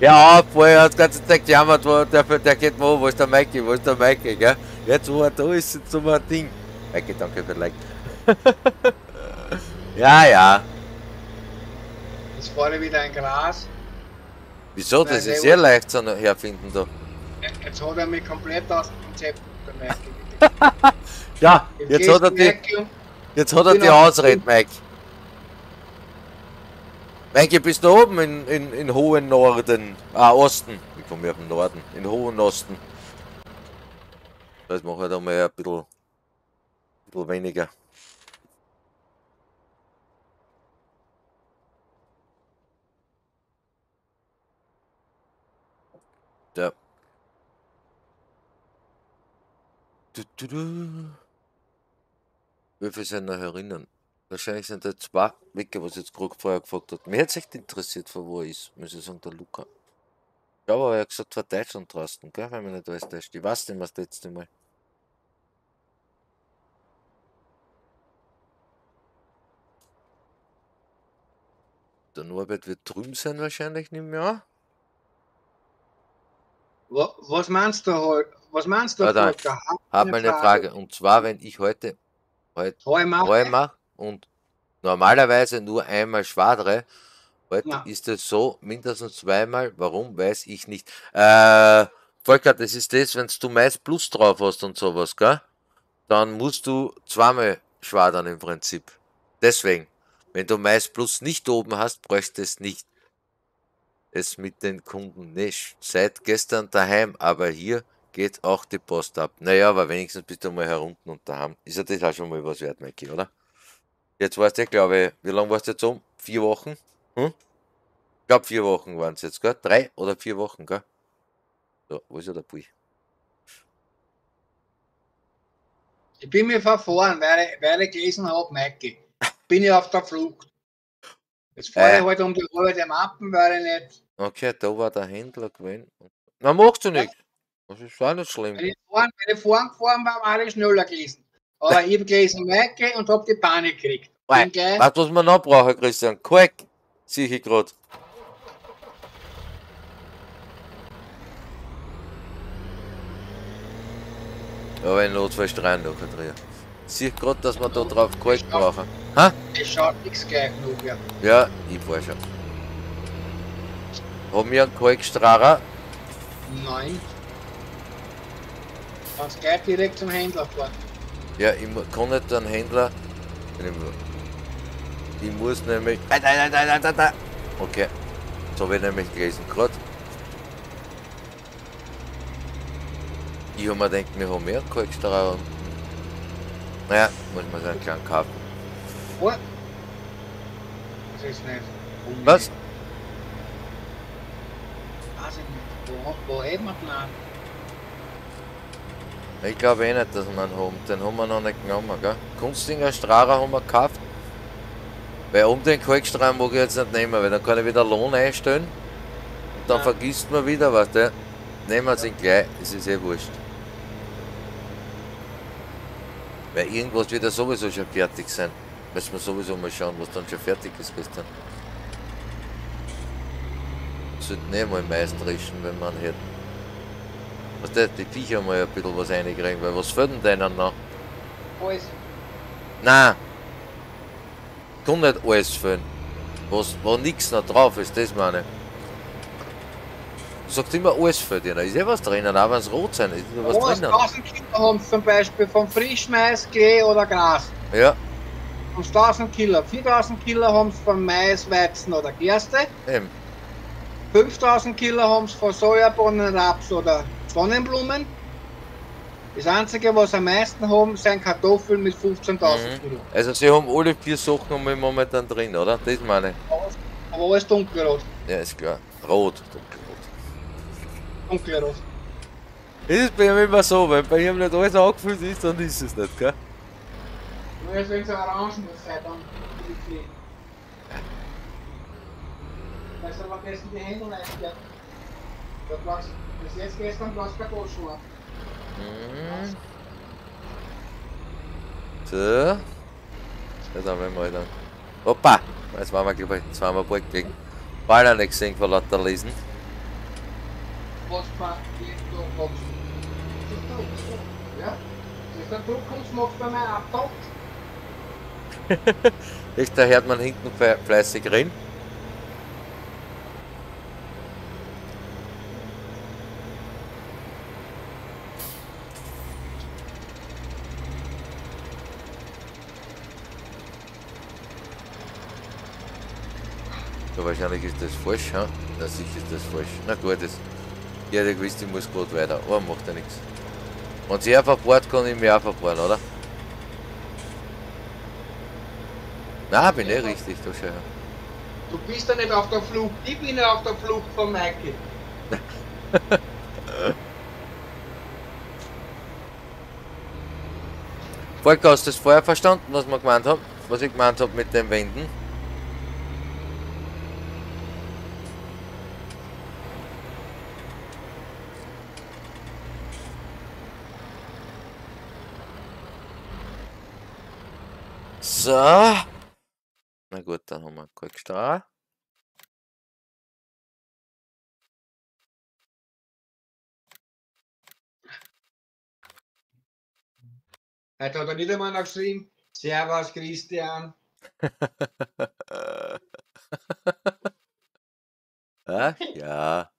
Ja, vorher hat die ganze Zeit gejammert, wo der, der geht wo, wo ist der Mikey, wo ist der Mikey, gell? Jetzt wo er da ist, jetzt so ein Ding. Mikey, danke für den Like. ja, ja. Ich wieder ein Gras. Wieso? Das ist sehr leicht zu herfinden da. Jetzt hat er mich komplett aus dem Konzept gemerkt. Ja, jetzt hat er die, jetzt hat er die. Ausrede, Mike. Mike, bist du oben in, in, in hohen Norden, ah, Osten. Ich komme ja vom Norden, in hohen Osten. Das machen wir da mal ein bisschen, bisschen weniger. Ja. Du, du, du. Wie viel sind noch herinnen? Wahrscheinlich sind da zwei weg, was jetzt gerade vorher gefragt hat. Mir hat echt interessiert, von wo er ist, muss ich sagen, der Luca. Ja, aber er hat gesagt, von Deutschland draußen, gell, wenn man nicht alles täuscht. Ich weiß nicht mehr das letzte Mal. Der Norbert wird drüben sein wahrscheinlich nicht mehr. Wa- Was meinst du halt? Was meinst du, da. Volker? Hab mal eine Frage. Und zwar, wenn ich heute Heu mache? Heu mache und normalerweise nur einmal schwadere, heute Ja. ist es so, mindestens zweimal, warum, weiß ich nicht. Äh, Volker, das ist das, wenn du Mais Plus drauf hast und sowas, gell? Dann musst du zweimal schwadern im Prinzip. Deswegen, wenn du Mais Plus nicht oben hast, bräuchst du es nicht. Es mit den Kunden nicht. Seit gestern daheim, aber hier geht auch die Post ab. Naja, aber wenigstens bist du mal herunten und daheim. Ist ja das auch schon mal was wert, Mikey, oder? Jetzt warst du, glaube ich, wie lange warst du jetzt um? Vier Wochen? Hm? Ich glaube, vier Wochen waren es jetzt, gell? Drei oder vier Wochen, gell? So, wo ist ja der Bui? Ich bin mir verfahren, weil ich, weil ich gelesen habe, Maike. Bin ich auf der Flucht. Jetzt fahre Äh. halt um die halbe Mappen, weil ich nicht. Okay, da war der Händler gewesen. Na, macht du nichts. Das ist auch nicht schlimm. Wenn ich vorn, wenn ich vorn gefahren war, war ich schneller gelesen. Aber ich habe gelesen Maike und habe die Panik gekriegt. Weißt du, was wir noch brauchen, Christian? Kalk, sehe ich gerade. Aber in Notfall streuen nachher drin. Sehe ich gerade, dass wir da drauf Kalk brauchen. es schaut nichts gleich genug. Ja. Ja, ich fahr schon. Haben wir einen Kalkstrahler? Nein. Kannst gleich direkt zum Händler fahren. Ja, ich kann nicht einen Händler. Ich, mu- ich muss nämlich. Nein, nein, nein, nein, nein, nein. Okay. Das habe ich nämlich gelesen gerade. Ich habe mir gedacht, wir haben mehr Kalkstrahler. Naja, muss man sich einen kleinen kaufen. Nicht. Was? Weiß ich nicht. Wo, wo hätten wir den? Ich glaube eh nicht, dass wir einen haben. Den haben wir noch nicht genommen, gell? Kunstinger Strahler haben wir gekauft. Weil um den Kalkstrahl mag ich jetzt nicht nehmen, weil dann kann ich wieder Lohn einstellen. Und dann Ja. vergisst man wieder, was der. Nehmen wir ihn gleich, es ist eh wurscht. Weil irgendwas wird ja sowieso schon fertig sein. Müssen wir sowieso mal schauen, was dann schon fertig ist gestern. Sollten eh mal Mais drischen, wenn man hätten. Was der, die Viecher mal ein bisschen was reinkriegen, weil was fehlt denn denen noch? Alles. Nein! Kann nicht alles fehlen. Was, wo nichts noch drauf ist, das meine ich. Du sagst immer, alles fehlt dir. Ist eh was drinnen, auch wenn es rot sein ist. Ist was Was drinnen. 1000 Kilo haben zum Beispiel vom Frischmais, Klee oder Gras. Ja, sie 1000 Kilo. 4000 Kilo haben sie von Mais, Weizen oder Gerste. eben. 5000 Kilo haben sie von Sojabohnen, Raps oder Sonnenblumen. Das einzige, was am meisten haben, sind Kartoffeln mit 15.000 Mhm. Kilo. Also sie haben alle vier Sachen momentan drin, oder? Das meine ich. Aber alles dunkelrot. Ja, ist klar. Rot. Dunkelrot. Dunkelrot. Das ist bei ihm immer so, wenn bei ihm nicht alles angefüllt ist, dann ist es nicht, gell? Nur jetzt, wenn es Orangen ist, sei dann die. Weil es aber gestern die Hände eingesperrt. Da brauchst bis jetzt gestern brauchst du keine Goldschwar. Mhm. So. Dann werden wir dann. Hoppa! Jetzt waren wir, glaube ich, zweimal bald gelegen. Nicht gesehen von lauter Lesen. Jetzt da kommst. Das ist Druck. Ja? Das ist der Druck und macht bei mir Abtaucht. Echt, da hört man hinten fle- fleißig rein. Wahrscheinlich ist das falsch, ha? Na sicher ist das falsch. Na gut, das. Ich hätte gewusst, ich muss gerade weiter. Aber macht ja nichts. Wenn sie einfach fährt, kann ich mich auch verfahren, oder? Na, bin eh richtig, da schau her. Du bist ja nicht auf der Flucht, ich bin ja auf der Flucht von Maike. Volker, hast du das vorher verstanden, was wir gemeint haben? Was ich gemeint habe mit den Wänden? So. Na gut, dann haben wir Kalkstrahl. Heute hat er nicht einmal noch geschrieben. Servus, Christian. Ach ja.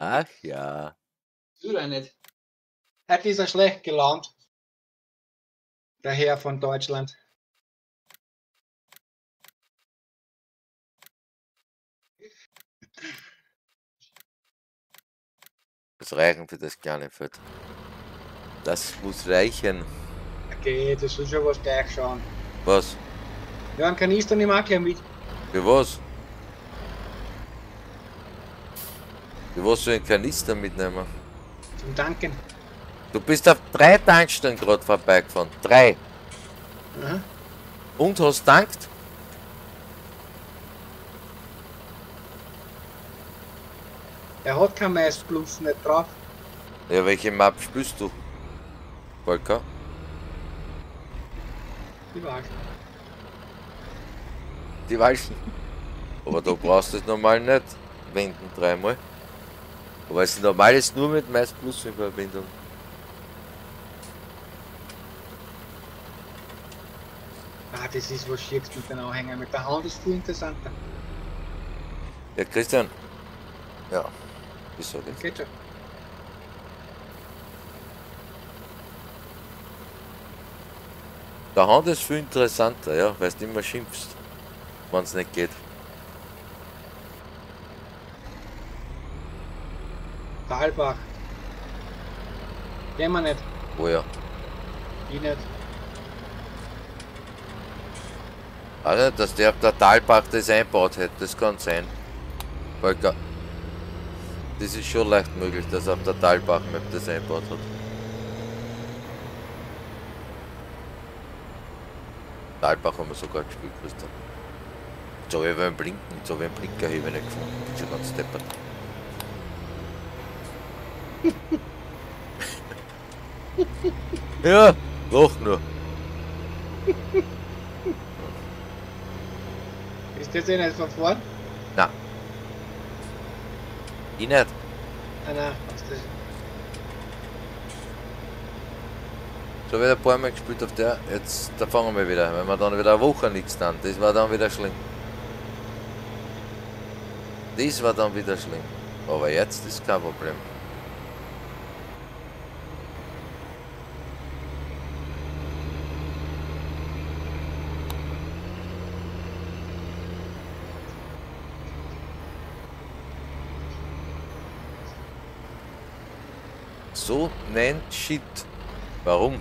Ach ja. Tut er nicht. Heute ist er schlecht gelaunt. Der Herr von Deutschland. Reichen für das kleine Feld. Das muss reichen. Okay, das soll schon was gleich schauen. Was? Ja, einen Kanister nehmen wir auch gleich mit. Für was? Für was soll ich einen Kanister mitnehmen? Zum Danken. Du bist auf drei Tankstellen gerade vorbeigefahren. Drei. Aha. Und hast tankt? Er hat kein Mais Plus nicht drauf. Ja, welche Map spielst du? Volker? Die Waage. Die Walchen. Aber da brauchst du es normal nicht wenden dreimal. Aber es ist normal ist nur mit Mais Plus in Verbindung. Ah, das ist was Schicks mit den Anhängern. Mit der Hand ist viel interessanter. Ja, Christian. Ja. Wieso das? Geht schon. Der Hand ist viel interessanter, ja, weil du immer schimpfst, wenn es nicht geht. Talbach. Gehen wir nicht. Oh ja. Ich nicht. Also, dass der der Talbach das einbaut hätte, das kann sein. Weil ga- das ist schon leicht möglich, dass er auf der Talbach Map das einbaut hat. Talbach haben wir sogar gespielt, Christian. Jetzt habe ich aber einen Blinken, jetzt habe ich einen Blinkerhebel nicht gefunden. Bin schon ganz deppert. ja, lach nur. Ist das eh von vorn? Ich nicht. Ah, nein. Ist das... So wieder ein paar Mal gespielt auf der, jetzt da fangen wir wieder, wenn wir dann wieder eine Woche nichts dann, das war dann wieder schlimm. Das war dann wieder schlimm. Aber jetzt ist kein Problem. So nennt Shit. Warum?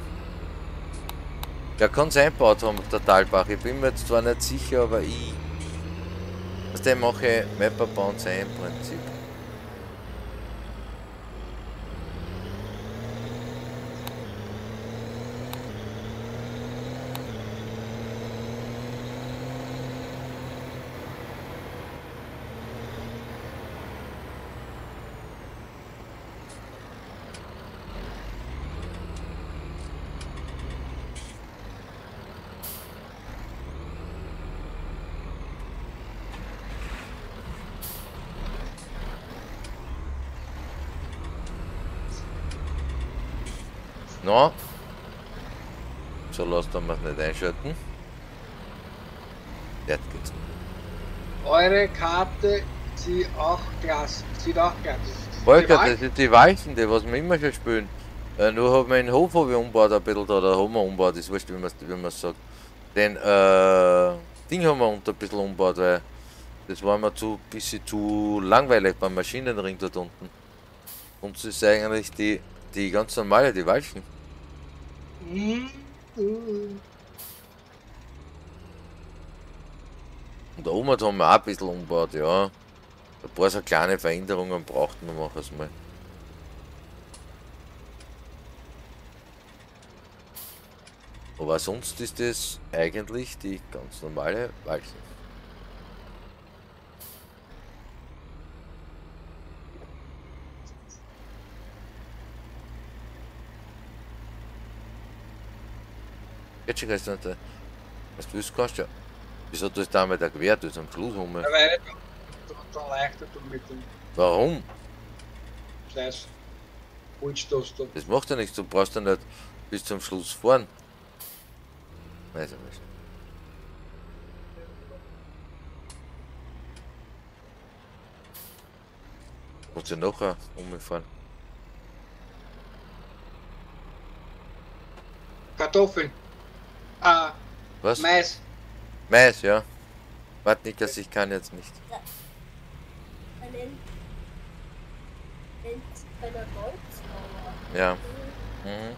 Der kann es eingebaut haben auf der Talbach. Ich bin mir jetzt zwar nicht sicher, aber ich. Aus dem mache ich Mapper bauen sein im Prinzip. No. So lasst einschalten. Jetzt geht's. Eure Karte sieht auch klasse. Sieht auch klasse. Volker, das ist die Weichen, die was wir immer schon spielen. Äh, nur haben wir den Hof hab umgebaut ein bisschen da, da haben wir umgebaut, ist wurscht, wie man es sagt. Den äh, Ding haben wir unter ein bisschen umgebaut, weil das war mir zu bisschen zu langweilig beim Maschinenring dort unten. Und es ist eigentlich die, die ganz normale, die Weichen. Mhm. Und da oben haben wir auch ein bisschen umgebaut, ja. Ein paar so kleine Veränderungen brauchten wir noch erstmal. Aber sonst ist es eigentlich die ganz normale Walzen. Jetzt schon gestern, was du willst, kannst ja. Wieso tust du damit ein Gewehr, du am Schluss rum? Ja, weil dann, leichter mit dem Warum? Scheiß da. Das macht ja nichts, du brauchst ja nicht. bis zum Schluss fahren. Weiß ich nicht. Muss ich nachher umfahren? Kartoffeln. Ah, Was? Mais. Mais, ja. Warte nicht, dass ich kann jetzt nicht. Der. Ja. Mhm.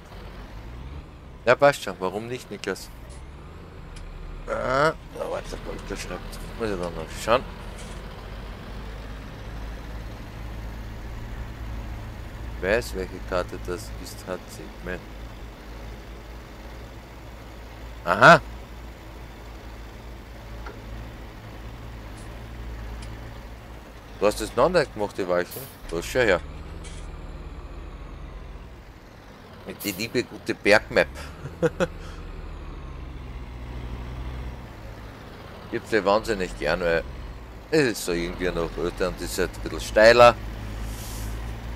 Ja, passt schon. Warum nicht, Niklas? Ah, da warte, da hab ich geschnappt. Muss ich dann noch schauen. Ich weiß, welche Karte das ist, hat Segment. Aha. Du hast das noch nicht gemacht, die Weichen. Du hast schon her. Mit die liebe gute Bergmap. ich hab sie wahnsinnig gern, weil es ist so irgendwie noch älter und ist halt ein bisschen steiler.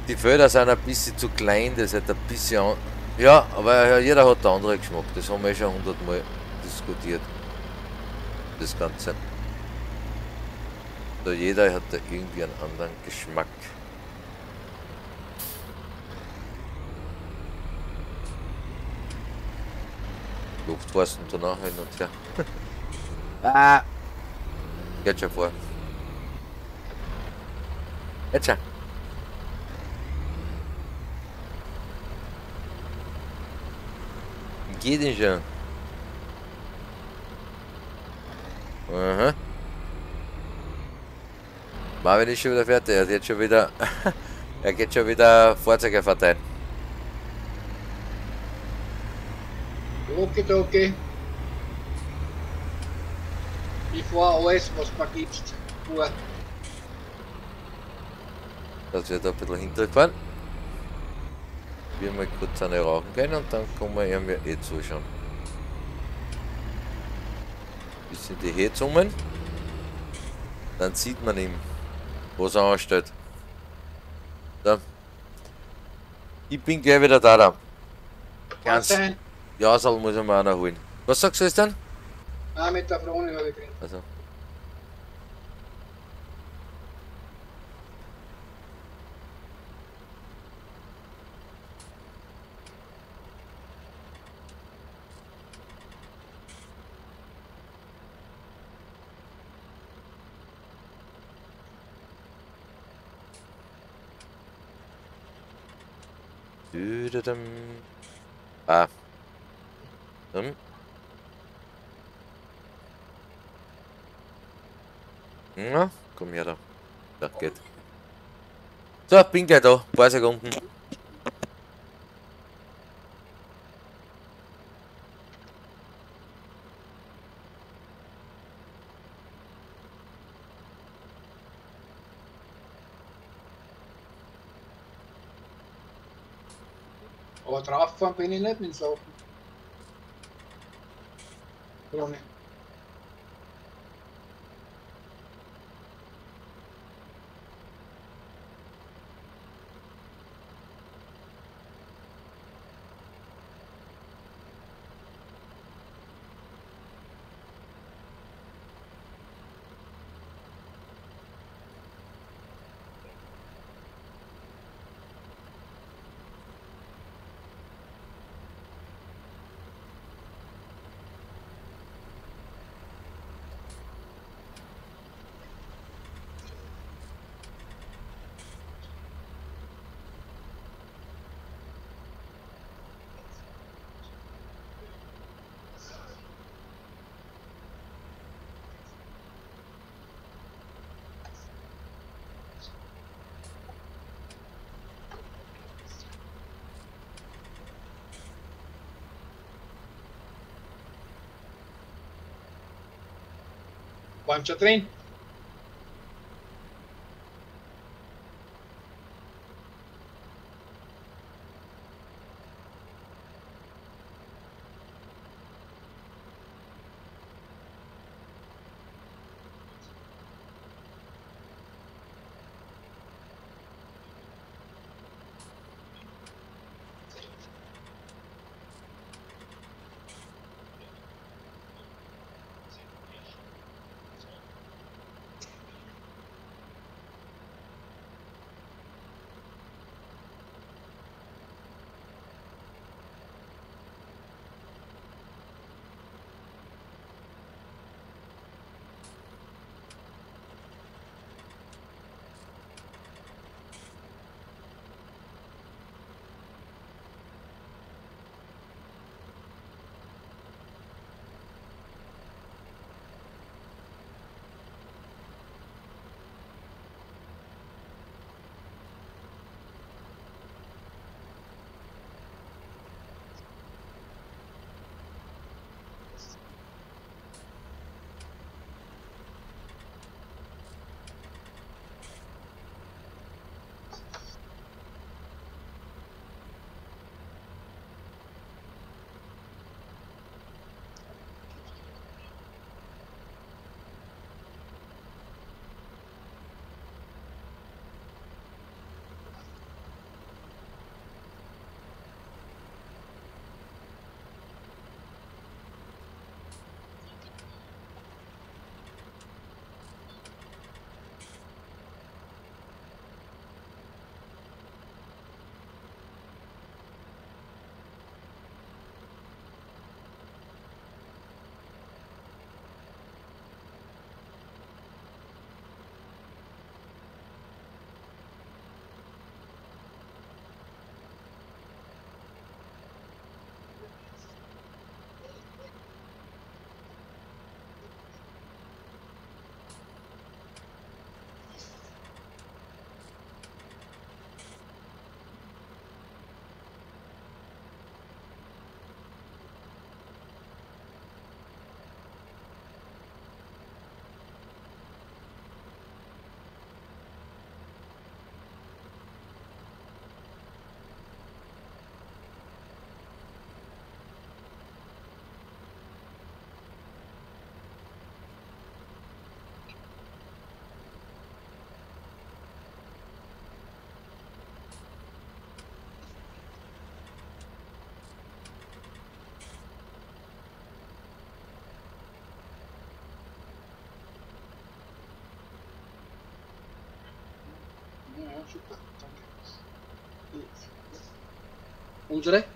Die Felder sind ein bisschen zu klein, das ist halt ein bisschen. Ja, aber jeder hat einen anderen Geschmack. Das haben wir schon hundertmal diskutiert. Das Ganze. So, jeder hat da irgendwie einen anderen Geschmack. Luftforsten danach hin und her. ah! Geht schon vor. Jetzt schon. Geht denn schon? Aha. Marvin ist schon wieder fertig. Er jetzt schon wieder. er geht schon wieder Fahrzeuge verteilen. Okidoki. Ich fahr alles, was du mir gibst. Vor. dass wir da ein bisschen hinterfahren. Wir mal kurz eine rauchen gehen und dann kommen wir ihm ja eh zuschauen. Bisschen die Heizungen. Dann sieht man was er anstellt. So. Ich bin gleich wieder da. da. Ganz. Ja, soll muss ich mir noch holen. Was sagst du jetzt dann? Ah, mit der Frone habe ich drin. Also. Ah. Na, komm her da. Da geht. So, bin gleich da. Paar Sekunden. Aber draufgefahren bin ich nicht Panchatrain 어, 쉽다. 잠깐. 옹졸해?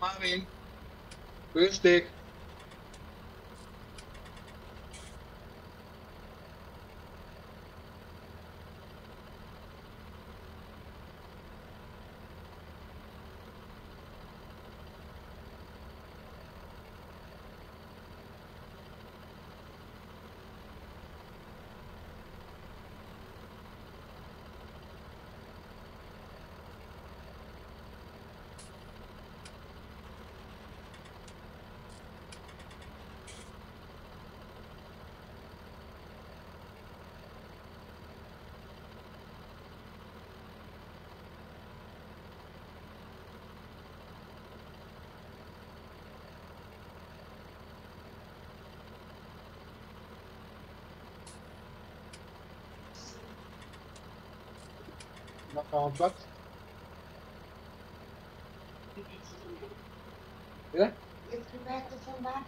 Marin, rustig. Machen wir Platz. Ja? Jetzt gemerkt, dass man da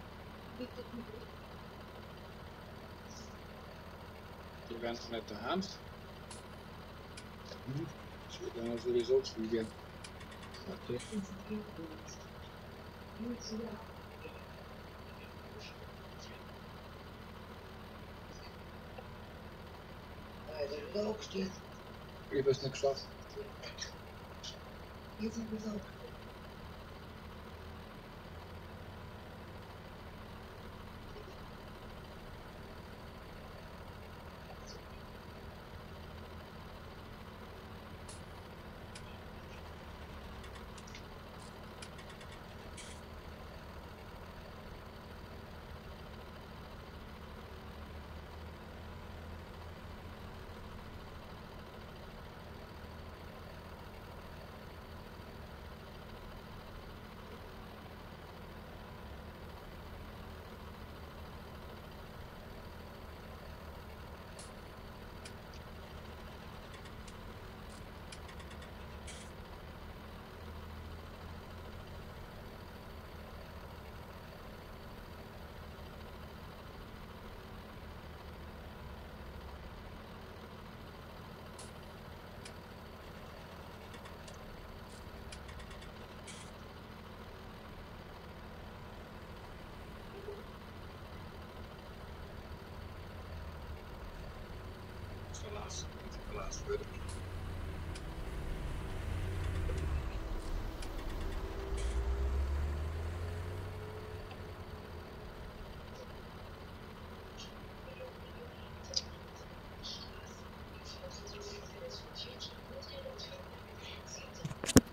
Du ganz nette Hand. Hm, ich würde dann sowieso zwiegen. Okay. Also, du jetzt. Ich hab's nicht geschafft. It's a result.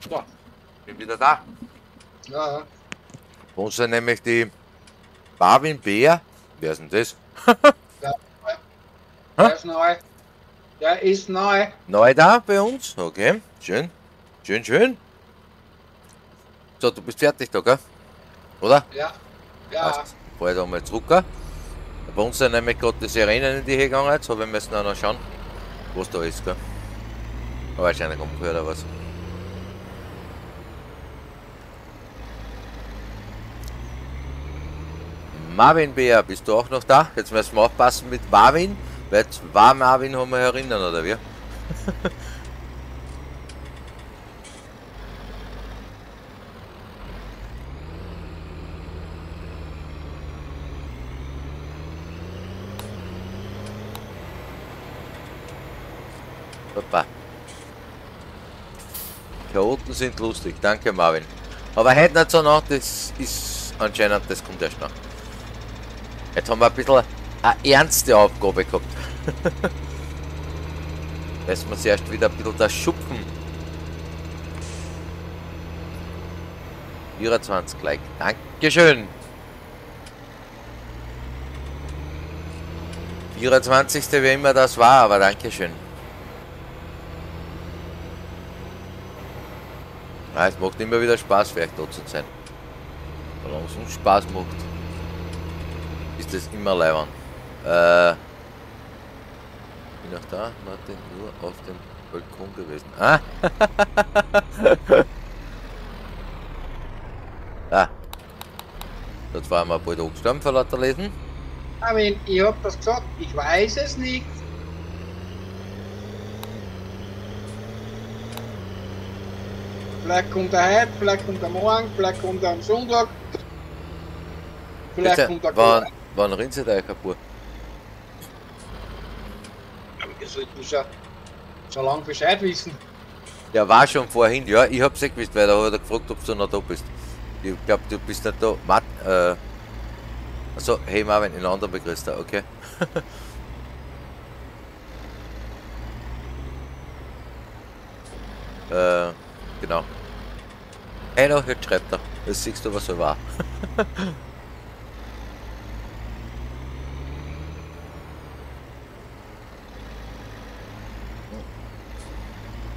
So, bin wieder da. Ja. sind nämlich die Barwin Bär. Wer ist denn das? ist neu. Neu da bei uns? Okay, schön. Schön, schön. So, du bist fertig da, gell? Oder? Ja. Ja. Passt. Fahr ich da mal zurück. gell? Bei uns sind nämlich gerade die Sirenen in die Höhe gegangen, jetzt aber wir müssen auch noch schauen, was da ist, gell? Aber wahrscheinlich umgehört oder was. Marvin Bär, bist du auch noch da? Jetzt müssen wir aufpassen mit Marvin, jetzt war Marvin, haben wir erinnern, oder wie? Papa. Chaoten sind lustig, danke Marvin. Aber heute nicht so noch, das ist anscheinend, das kommt erst noch. Jetzt haben wir ein bisschen eine ernste Aufgabe gehabt. Lassen wir zuerst wieder ein bisschen das Schupfen. 24 Like. Dankeschön. 24. wie immer das war, aber Dankeschön. Ja, es macht immer wieder Spaß, euch da zu sein. Solange es uns Spaß macht, ist das immer leibern. Äh, da, Martin, nur auf dem Balkon gewesen. Ah! ah. Dort waren wir bald angestorben vor lauter Lesen. Aber ich, hab das gesagt. Ich weiß es nicht. Vielleicht kommt er heute, vielleicht kommt er morgen, vielleicht kommt er am Sonntag. Vielleicht Bitte, kommt er wann, wann rinnt euch kaputt? Ihr sollten schon, lange Bescheid wissen. Der war schon vorhin, ja, ich hab's eh gewusst, weil da hat er gefragt, ob du noch da bist. Ich glaub, du bist nicht da. Matt, äh. Also, hey Marvin, in anderen begrüßt er, okay. äh, genau. Hey, noch, jetzt schreibt er. Jetzt siehst du, was er war.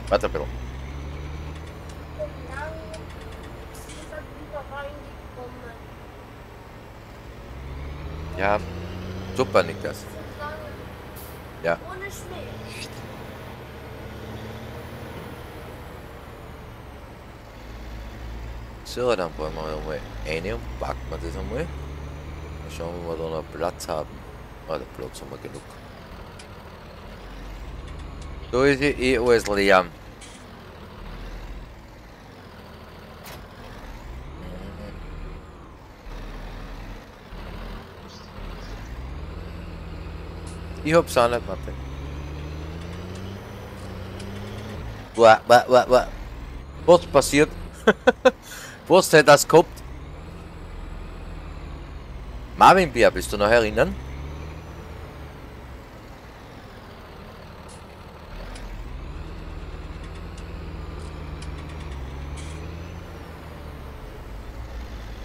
Warte ein bisschen. Ja, super, Niklas. Ja. Ohne Schnee. So, dann wollen wir einmal eine und packen wir das einmal. Mal schauen, ob wir da noch Platz haben. Ah, der Platz haben wir genug. Ja eh alles leer. Ich hab's auch nicht, Martin. Boah, boah, boah, boah. Was passiert? Was hat das gehabt? Marvin Bär, bist du noch erinnern?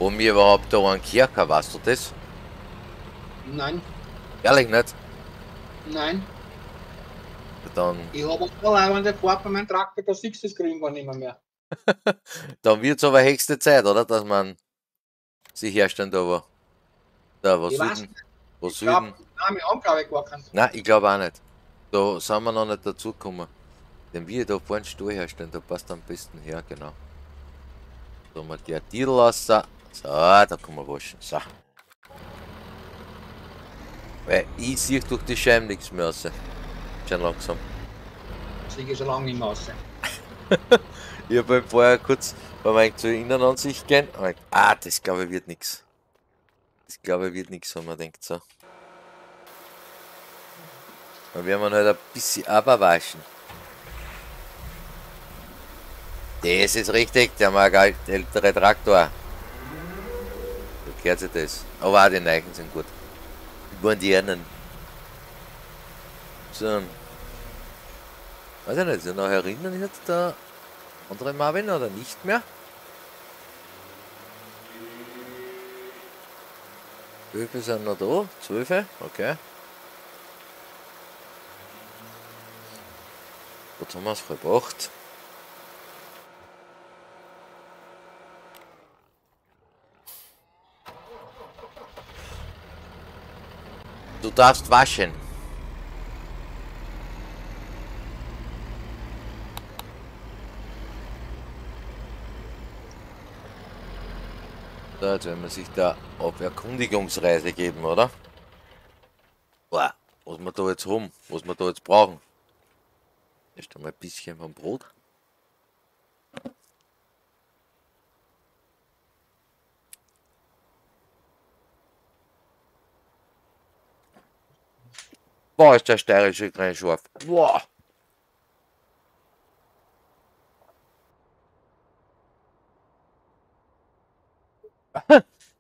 Wo wir überhaupt da einen Kerker, weißt du das? Nein, Ehrlich nicht? nein. Dann, Ich habe auch leibende Farbe meinem Traktor, da siehst du das Grün gar nicht mehr. dann wird's aber höchste Zeit, oder? Dass man sich herstellen da wo. Da, wo Ich weiß Süden. nicht. Wo Ich glaub, Süden. nein, wir haben glaube ich gar keinen. Nein, ich glaube auch nicht. Da sind wir noch nicht dazu gekommen. Denn wir da vorne Stuhl herstellen, da passt am besten her, genau. So, mal die Titel lassen. So, da kann man waschen. So. Weil ich sehe durch die Scheiben nichts mehr raus. Schon langsam. Das liege schon lange im Maße. Ich habe halt vorher kurz beim Weg zur Innenansicht gehen. und ich, Ah, das glaube ich wird nichts. Das glaube ich wird nichts, wenn man denkt so. Dann werden wir halt ein bisschen aberwaschen. Das ist richtig, der mag ältere Traktor. Gehört sich das. Aber auch die Neichen sind gut. Die modernen. So. Weiß ich nicht, sind noch erinnern jetzt der andere Marvin oder nicht mehr? Wie viele sind noch da? Zwölf? Okay. Jetzt haben wir es verbracht. Du darfst waschen. So, jetzt werden wir sich da auf Erkundigungsreise geben, oder? Boah, was wir da jetzt haben, was wir da jetzt brauchen. Erst einmal ein bisschen vom Brot. Boah, ist der steirische Krähen scharf. Boah.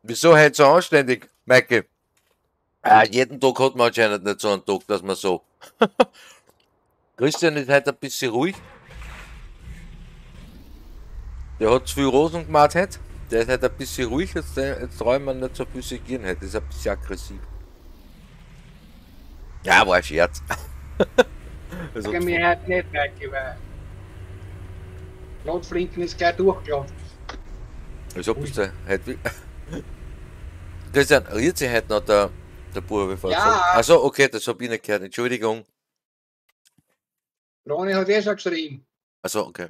Wieso halt so anständig, Michael? Ah, jeden Tag hat man anscheinend nicht so einen Tag, dass man so. Christian ist heute ein bisschen ruhig. Der hat zu viel Rosen gemacht heute. Der ist heute ein bisschen ruhig, jetzt, jetzt räumen wir nicht so viel Sigieren heute. ist ein bisschen aggressiv. Ja, war ein Scherz. also, Sag mir halt nicht, Michael, weil. Notflinken ist gleich durchgelaufen. wieso bist du heute. Christian, rührt sich heute noch der, der Bube vor? Ja. Also okay, das habe ich nicht gehört. Entschuldigung. Ronny hat eh schon geschrieben. Also okay.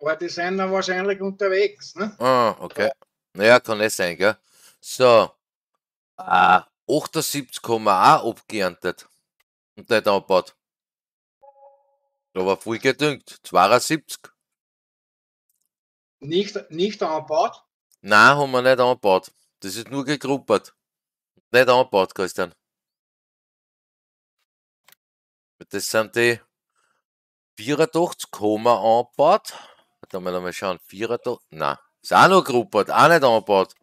Aber die sind dann wahrscheinlich unterwegs, ne? Ah, okay. Naja, kann nicht sein, gell? So. Ah, 78 haben wir auch abgeerntet. Und nicht angebaut. Da war viel gedüngt. 72. Nicht, nicht angebaut. Nein, haben wir nicht angebaut. Das ist nur gegruppert. Nicht angebaut, Christian. Das sind die 84 haben wir angebaut. Warte mal, mal schauen. 84. Nein. Ist auch noch gruppert, auch nicht angebaut.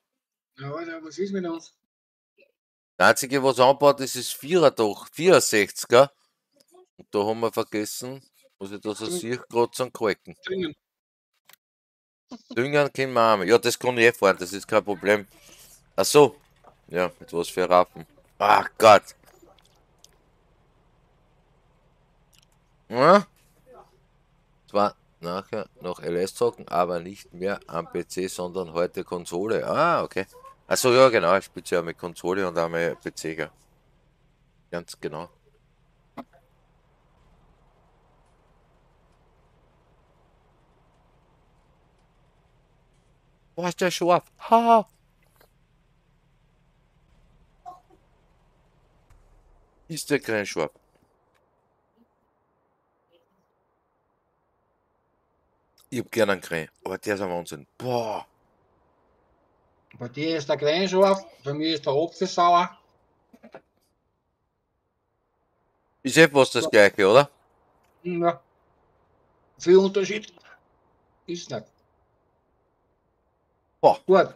Ja, Alter, was ist mit uns? Das einzige, was angebaut ist, ist 84, 64, gell? Und da haben wir vergessen, was ich da so sehe, gerade zum Kalken. Düngen. Düngen können wir auch. Ja, das kann ich eh fahren, das ist kein Problem. Ach so. Ja, mit was für Rappen. Ach Gott. Ja. Zwar nachher noch LS zocken, aber nicht mehr am PC, sondern heute Konsole. Ah, okay. Achso, ja, genau. Ich spiele ja mit Konsole und auch mit PC. Gell. Ganz genau. Boah, ist der scharf. Ha! Ist der kein scharf? Ich hab gern einen Krähen, aber der ist ein Wahnsinn. Boah. Bei dir ist der Klein scharf, bei mir ist der Apfel sauer. Ist eh fast das gleiche, oder? Ja. Viel Unterschied ist nicht. Boah. Gut,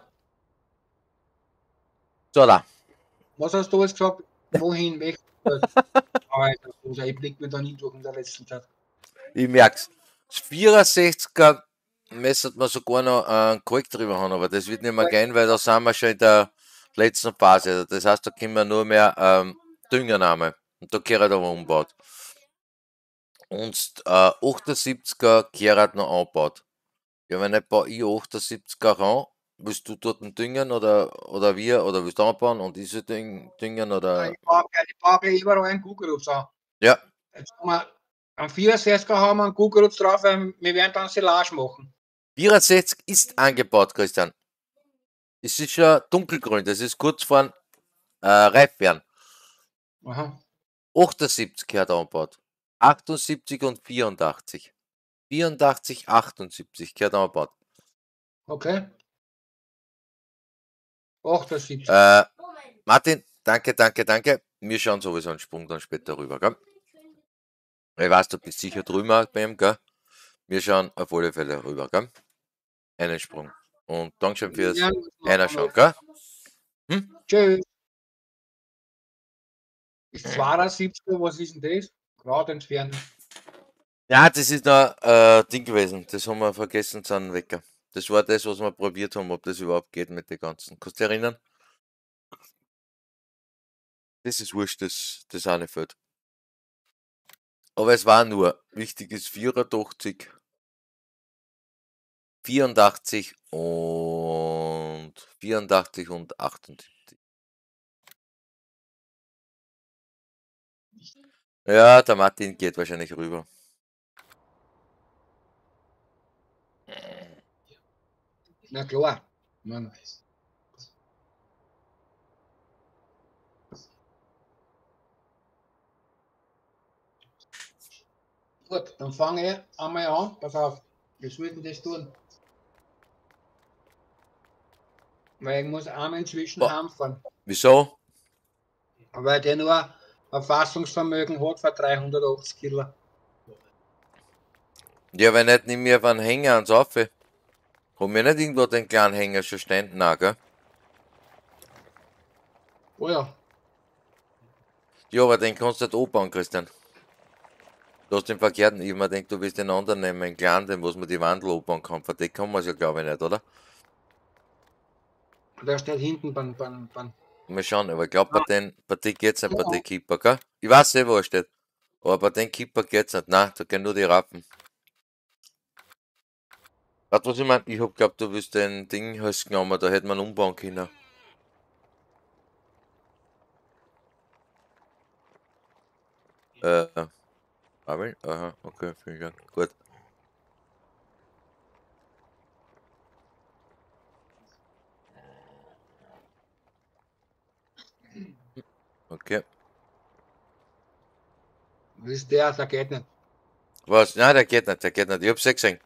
So, da. was hast du jetzt gesagt? Wohin? Weg? Ich blick mir da nie durch in der letzten Zeit. Ich merk's. Das 64er messert man sogar noch einen Kalk drüber haben, aber das wird nicht mehr gehen, weil da sind wir schon in der letzten Phase. Das heißt, da können wir nur mehr ähm, Düngernahme. Und da gehört aber umgebaut. Und äh, 78er gehört noch angebaut. Ja, wenn ich baue ich 78er an, willst du dort düngen oder, oder wir, oder willst du anbauen und diese düngen, düngen oder. Ich baue ich baue gleich überall einen Kugelrutz an. Ja, Jetzt haben wir am 64er haben wir einen Kugelrutz drauf, weil wir werden dann Silage machen. 64 ist angebaut, Christian. Es ist schon dunkelgrün, das ist kurz vor äh, reif werden. Aha. 78 gehört angebaut. 78 und 84. 84, 78 gehört angebaut. Okay. 78. Äh, Martin, danke, danke, danke. Wir schauen sowieso einen Sprung dann später rüber, gell? Ich weiß, du bist sicher drüben auch bei ihm, gell? Wir schauen auf alle Fälle rüber, gell? Einen Sprung. Und Dankeschön fürs Ja, einer schauen, gell? Tschüss. Ist 72, was ist denn das? Gerade entfernt. Ja, das ist noch äh, Ding gewesen. Das haben wir vergessen zu einem Wecker. Das war das, was wir probiert haben, ob das überhaupt geht mit den ganzen. Kannst du dich erinnern? Das ist wurscht, das, das eine Feld. Aber es war nur, wichtig ist 84, 84 und 84 und 78. Ja, der Martin geht wahrscheinlich rüber. Na klar. Mann. Gut, dann fange ich einmal an. Pass auf, wie soll ich denn das tun? Weil ich muss einmal inzwischen Boah. heimfahren. Wieso? Weil der nur ein Fassungsvermögen hat von 380 Kilo. Ja, wenn nicht, nimm mir auf einen Hänger ans Aufe. Haben wir nicht irgendwo den kleinen Hänger schon stehen? Nein, gell? Oh ja, Ja, aber den kannst du nicht anbauen, Christian. Du hast den verkehrten, ich mir gedacht, du willst den anderen nehmen, einen kleinen, den was man die Wandel anbauen kann. Für den kann man es ja, glaube ich, nicht, oder? Der steht hinten beim, beim, beim Mal schauen, aber ich glaube, bei den, bei den geht's nicht, bei den Keeper, gell? Ich weiß nicht, wo er steht. Aber bei den Keeper geht's nicht. Nein, da gehen nur die Rappen. Weißt du, was ich mein? Ich hab glaubt, du willst den Ding hast genommen, da hätte man umbauen können. Äh, Abel? Aha, okay, vielen Dank. Gut. Okay. Das ist der, der geht nicht. Was? Nein, der geht nicht, der geht nicht. Ich hab's eh gesehen.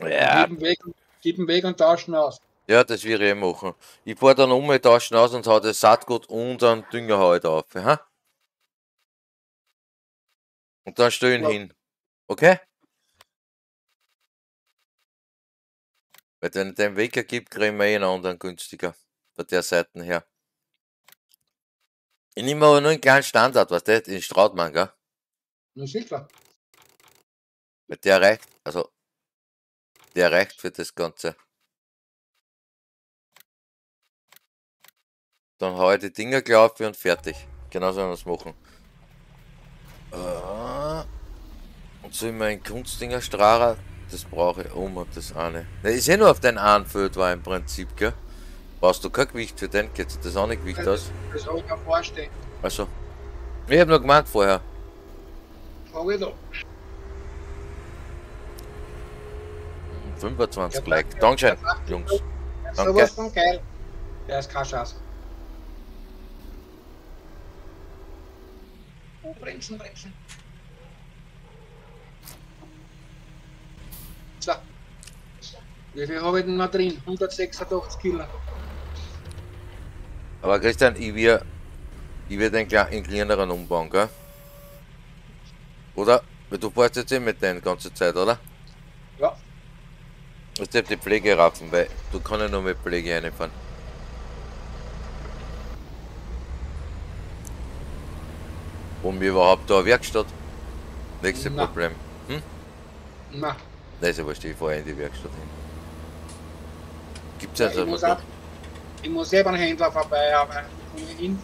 Ja, Gib ihn weg, gib ihn weg und tauschen aus. ja, das will ich eh machen. Ich fahr dann um, tauschen aus und hau das Saatgut und einen Dünger halt auf. Ha? Und dann stell ihn Ja. hin. Okay? Weil wenn es den Wecker gibt, kriegen wir eh einen anderen günstiger. Bei der Seite her. Ich nehme aber nur einen kleinen Standard, was der in Strautmann, gell? Na sicher. Weil der reicht, also der reicht für das Ganze. Dann hau ich die Dinger gleich auf und fertig. Genau so wir es machen. Äh, Und so immer ein Kunstdinger Strahler, das brauche ich um und das eine. Ne, ist eh nur auf dein Anfeld war im Prinzip, gell? Brauchst du kein Gewicht für den, geht sich das auch nicht Gewicht aus? Das habe ich mir vorstellen. Also. Ich hab noch gemeint vorher. Frage ich da. 25 Ja, Like. danke. Dankeschön, Jungs. So Danke. was von geil. Der ist kein Schatz. Oh, bremsen, bremsen. So. Wie viel habe ich denn noch drin? 186 Kilo. Aber Christian, ich will, ich will den kleinen, kleineren umbauen, gell? Oder? Du fährst jetzt eh mit denen ganze Zeit, oder? Ja. Jetzt hab die Pflege raffen, weil du kannst ja nur mit Pflege reinfahren. Und wir überhaupt da eine Werkstatt? Nächstes Na. Problem. Na, Nein, ist ja wurscht, ich fahre in die Werkstatt hin. Gibt's ja, also ich, muss einfach auch, ich muss selber einen Händler vorbei, aber ich komme hin.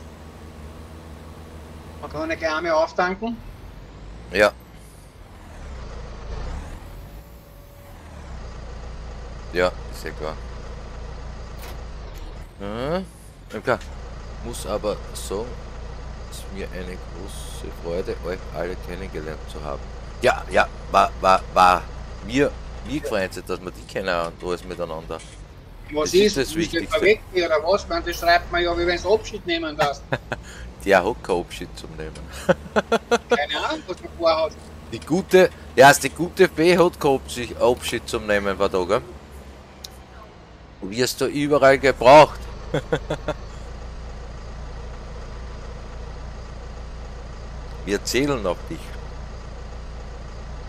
Man kann gleich einmal auftanken. Ja. Ja, ist ja klar. Ja, okay. Muss aber so, ist mir eine große Freude, euch alle kennengelernt zu haben. Ja, ja, war, war, war mir, mir gefreut, dass wir die kennen und alles miteinander. Was Das ist, ist das das Wichtigste. Wichtigste. oder was? Man, das schreibt man ja, wie wenn es Abschied nehmen darfst. Der hat keinen Abschied zum Nehmen. Keine Ahnung, was man vorhat. Die gute, ja, die gute Fee hat keinen Abschied, Abschied zum Nehmen, war da, gell? Wirst du überall gebraucht. Wir zählen auf dich.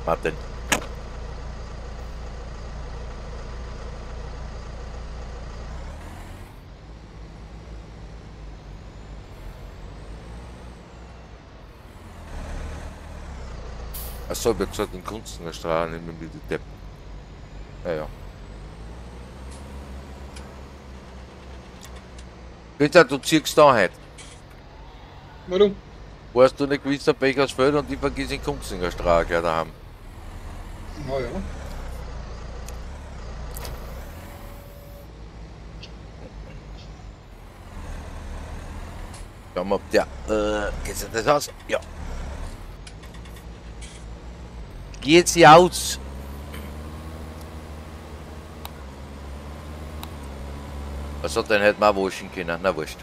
Martin. Achso, ich hab gesagt, in Kunst in der Straße mehr mit den Deppen. Ja, ja. Bitte, du ziehst da heute. Warum? Weißt du nicht gewiss, der Bechersfeld und ich vergiss in Kunzinger Straße gleich daheim. Na ja. Schauen wir, ob der. Äh, geht sich das aus? Ja. Geht sie aus? Was hat denn hätte man waschen können? Na wurscht.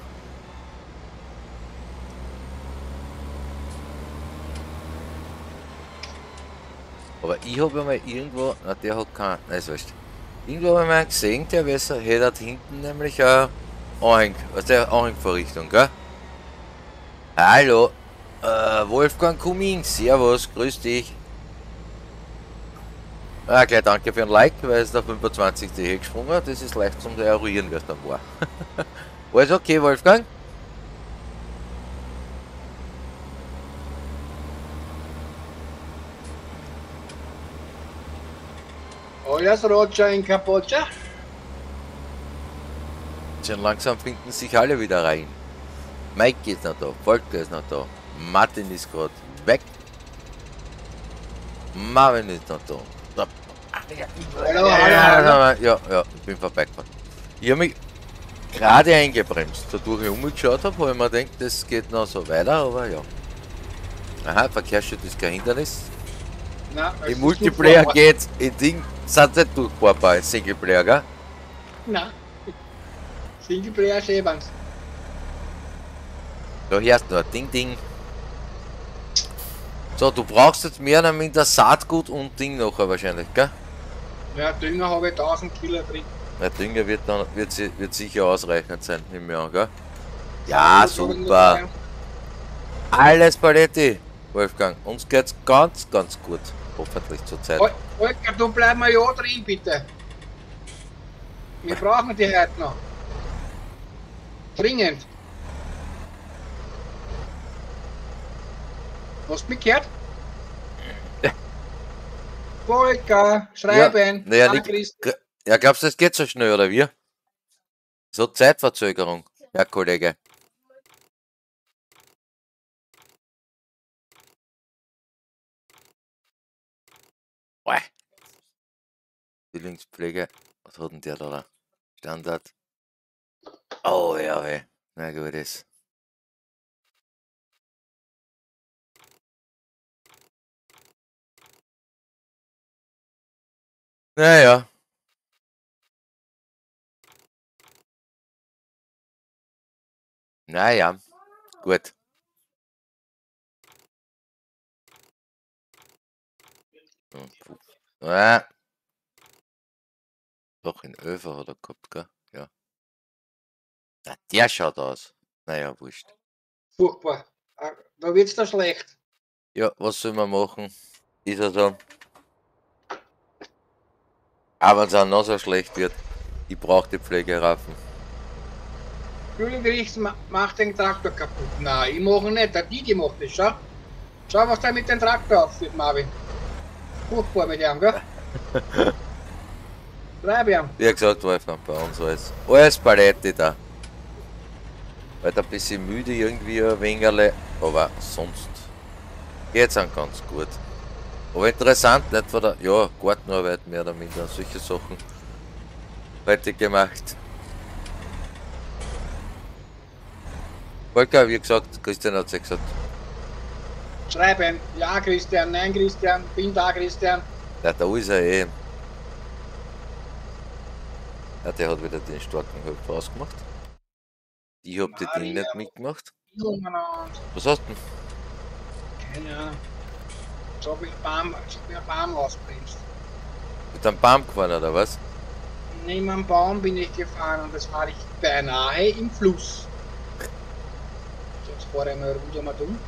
Aber ich habe mal irgendwo, na der hat kein, nein, ist wurscht. Irgendwo habe ich mal gesehen, der Wässer hätte hinten nämlich eine Anhäng, was der Anhängvorrichtung, gell? Hallo, äh, Wolfgang Kumin, servus, grüß dich. Ah, gleich danke für ein Like, weil es der 25. hier gesprungen hat. Das ist leicht zum eruieren, wer es dann war. Alles okay, Wolfgang? Alles Roger in Kapocha? Schon langsam finden sich alle wieder rein. Mike ist noch da, Volker ist noch da, Martin ist gerade weg. Marvin ist noch da. Hallo, Ja, hallo, ja, ja, ich bin vorbeigefahren. Ich habe mich gerade eingebremst. Dadurch ich umgeschaut habe, habe ich mir gedacht, das geht noch so weiter, aber ja. Aha, Verkehrsschild ist kein Hindernis. Nein, es Im Multiplayer geht's, in Ding sind nicht durchfahrbar, im Singleplayer, gell? Nein. Singleplayer Schäbans. Da hörst du nur Ding Ding. So, du brauchst jetzt mehr oder minder Saatgut und Ding nachher wahrscheinlich, gell? Ja, Dünger habe ich 1000 Kilo drin. Der Dünger wird dann wird, wird sicher ausreichend sein, mir an, gell? Ja, super. Alles Paletti, Wolfgang. Uns geht's ganz, ganz gut. Hoffentlich zur Zeit. Volker, du bleib mal ja drin, bitte. Wir brauchen die heute noch. Dringend. Hast du mich gehört? Volker, schreiben. Ja, naja, nicht- Ja, glaubst du, das geht so schnell, oder wie? So Zeitverzögerung, Herr Kollege. Zwillingspflege, was hat denn der da? Standard. Oh ja, weh. Na gut ist. Naja. Naja, gut. Ah. Doch, in Öfer hat er gehabt, gell? Ja. Na, der schaut aus. Naja, wurscht. Furchtbar. Ah, Da wird's da schlecht. Ja, was soll man machen? Ist er so. Aber wenn es auch noch so schlecht wird, ich brauche die Pflegeraffen. Kühlengericht ma- macht den Traktor kaputt. Nein, ich mache nicht. Der Didi macht das, schau. Schau, was der mit dem Traktor aufführt, Marvin. Furchtbar mit ihm, gell? Schreib ihm. Wie gesagt, Wolfgang, bei uns alles. Alles Paletti da. Weil ein bisschen müde irgendwie ein wenig, aber sonst geht's dann ganz gut. Aber interessant, nicht von der, ja, Gartenarbeit mehr oder minder, solche Sachen heute gemacht. Volker, wie gesagt, Christian hat es gesagt, Schreib ihm. Ja, Christian. Nein, Christian. Bin da, Christian. ja, da ist er eh. Ja, der hat wieder den starken Höpfer ausgemacht. Ich hab die Dinge nicht mitgemacht. Was hast du denn? Keine Ahnung. So wie ein Baum, so wie ein Baum ausbremst. Mit einem Baum gefahren oder was? Neben einem Baum bin ich gefahren und das war ich beinahe im Fluss. Jetzt fahre ich mal runter mal dumm.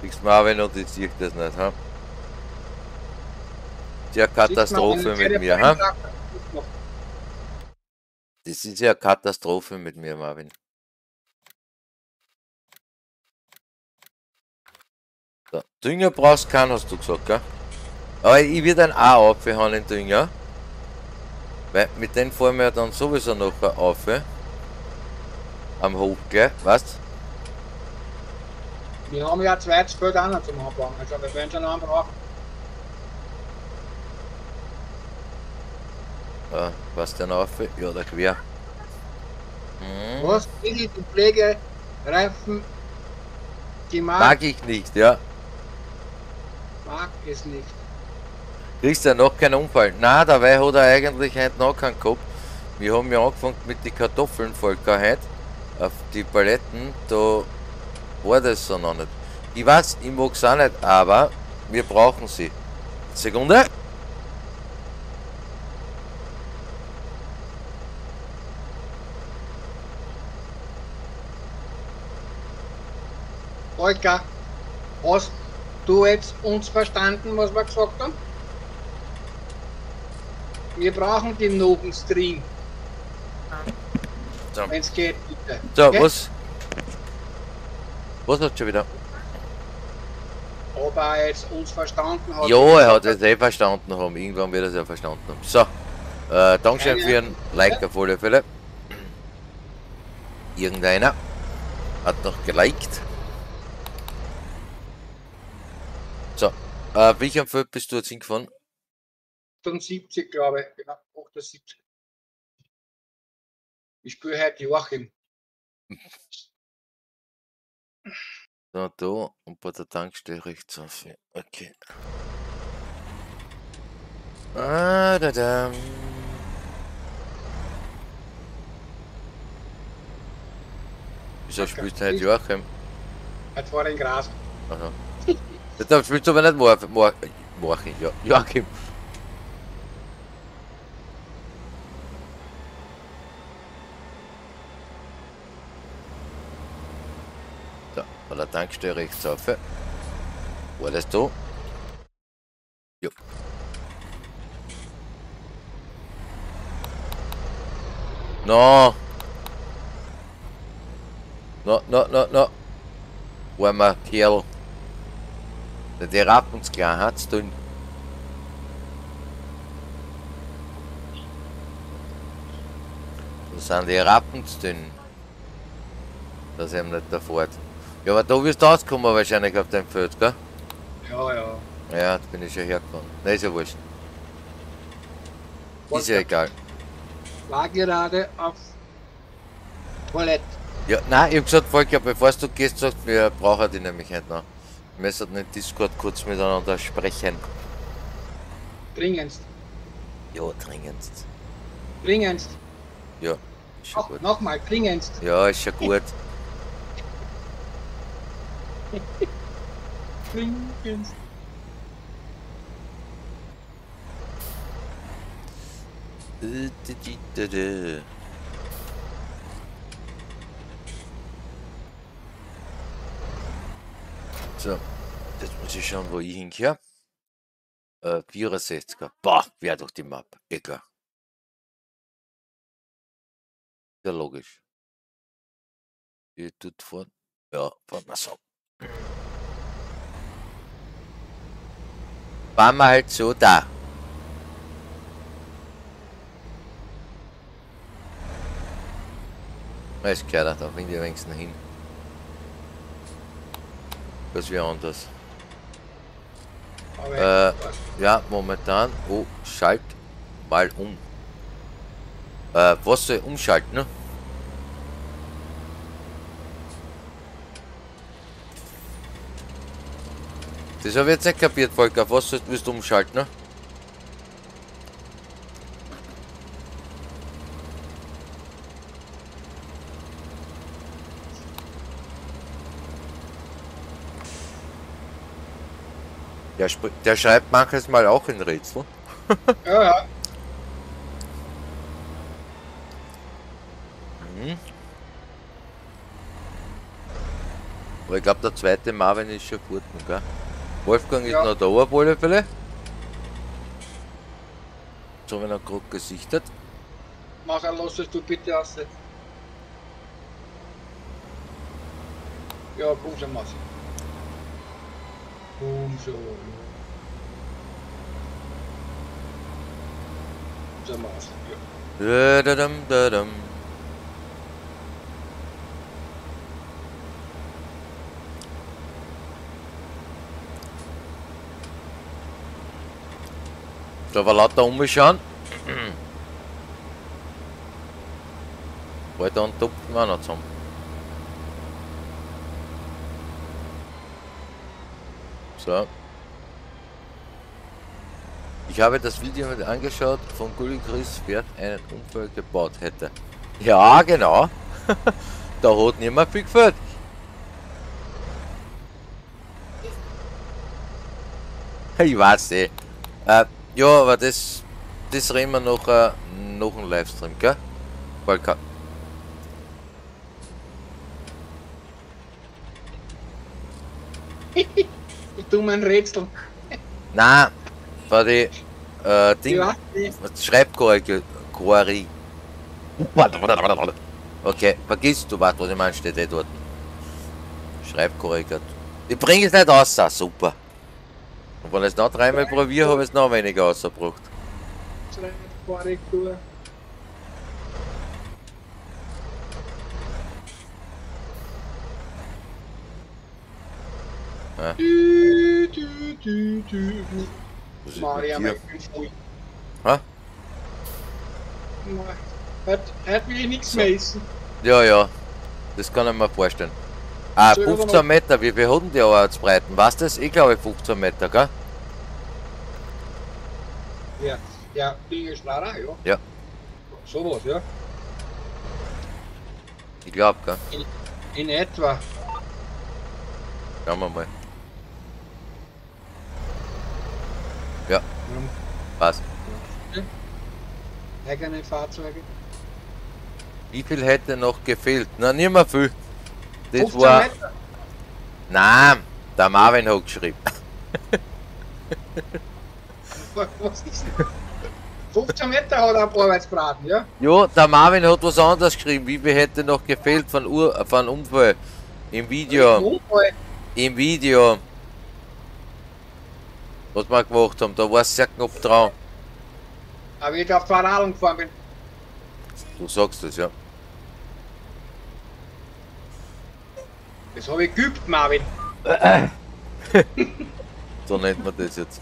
Kriegst Marvin und ich sehe das nicht, ha? Ja, Katastrophe mit mir, ha? Das ist ja Katastrophe mit mir, Marvin. Dünger brauchst du keinen, hast du gesagt, gell? Aber ich würde einen auch aufhauen in Dünger. Weil mit denen fahren wir ja dann sowieso noch auf. Am Hof, gell? Weißt Wir haben ja zweites Feld auch noch zum Anbauen. Also wir werden schon einen brauchen. Ja, was denn auf? Ja, oder quer. Hm. Was? Will ich die Pflegereifen gemacht? Mag ich nicht, ja. Mag es nicht. Kriegst ja noch keinen Unfall. Na, dabei hat er eigentlich heute noch keinen gehabt. Wir haben ja angefangen mit den Kartoffeln Volker heute. Auf die Paletten, da war das so noch nicht. Ich weiß, ich mag es auch nicht, aber wir brauchen sie. Sekunde. Volker, hast du jetzt uns verstanden, was wir gesagt haben? Wir brauchen den noben Stream, So, wenn es geht, bitte. so Okay? was? Was hat schon wieder? Ob er jetzt uns verstanden hat. Ja, er hat es eh verstanden haben. Irgendwann wird er es ja verstanden haben. So, äh, Dankeschön für ein Like auf alle Fälle. Irgendeiner hat noch geliked. Äh, welchem Feld bist du jetzt hingefahren? 78, glaube ich. Genau, 78. Ich spiele heute Joachim. Da, da und bei der Tankstelle rechts auf. Okay. Ah, da, da. Wieso Okay. spielst du nicht Joachim? Heute war ein Gras. Aha. Da spielst du aber nicht Mor Mor Morchen, ja. Joachim. So, bei der Tankstelle rechts auf. War das da? Jo. No. No, no, no, no. Der, klar hat's tun. Das sind die Rappens dünn. Dass er nicht da fährt. Ja, aber da wirst du auskommen wahrscheinlich auf dem Feld, gell? Ja, ja. Ja, da bin ich schon hergefahren. Ne, ist ja wurscht. Ist ja egal. War gerade auf Toilette. Ja, nein, ich hab gesagt, Volker, bevor du gehst, sagst wir brauchen die nämlich nicht noch. Wir in Discord kurz miteinander sprechen. Dringendst. Ja, dringendst. Dringendst. Ja, ist schon Ach, gut. nochmal, dringendst. Ja, ist schon gut. Dringendst. So, jetzt muss ich schauen, wo ich hinkehre. Äh, 64er. Boah, quer durch die Map. Egal. Ja, logisch. Ihr tut vor. Ja, fahren wir so. Fahren wir halt so da. Ist klar, da bringt die wenigstens hin. Das wäre anders. Äh, ja, momentan. Oh, schalt mal um. Äh, was soll ich umschalten, ne? Das habe ich jetzt nicht kapiert, Volker. Was sollst- willst du umschalten, ne? Der, der schreibt manches Mal auch in Rätsel. ja, ja. Mhm. Aber ich glaube, der zweite Marvin ist schon gut, gell? Wolfgang ist Ja. noch da auf alle Fälle. So, wenn er gerade gesichtet. Mach er, lass es du bitte aus. Ja, komm schon, Massi. Buongiorno. Da da dum da dum. Cevalatta olmuş an. Băi, Wait on top, mă, som. So. Ich habe das Video mit angeschaut, von Gulli Chris Pferd einen Unfall gebaut hätte. Ja, genau. da hat niemand viel gefällt. Ich weiß eh. Äh, ja, aber das, das reden wir noch, äh, noch ein Livestream, gell? Weil tu mir ein Rätsel. Nein, war die äh, Ding. Ja, Schreibkorrektur. Korri. Okay, vergiss du was, was ich meine, steht eh dort. Schreibkorrektur. Ich bringe es nicht raus, super. Und wenn ich es noch dreimal probiere, habe ich es noch weniger rausgebracht. Korrektur. Ja. Dü. Was ist Maria? Gefühl. Hä? Hat, hat will ich nichts So. mehr essen. Ja, ja. Das kann ich mir vorstellen. Ah, Soll ich aber 15 noch- Meter, wie viel hatten die Arbeitsbreiten? Weißt du das? Ich glaube 15 Meter, gell? Ja, ja, Dinge Strada, ja. Ja. Sowas, ja. Ich glaube, gell? In etwa. Schauen wir mal. Hm, passt. Eigene Fahrzeuge. Wie viel hätte noch gefehlt? Na, nicht mehr viel. Das 15 war. Meter. Nein, der Marvin hat geschrieben. Was ist denn? 15 Meter hat er Arbeitsbraten, ja? Ja, der Marvin hat was anderes geschrieben. Wie viel hätte noch gefehlt von, Ur von Unfall? Im Video. Unfall. Im Video. Was wir gemacht haben, da war es sehr knapp dran. Aber ich auf zwei Radeln gefahren bin. Du sagst es, ja. Das habe ich geübt, Marvin. So nennt man das jetzt.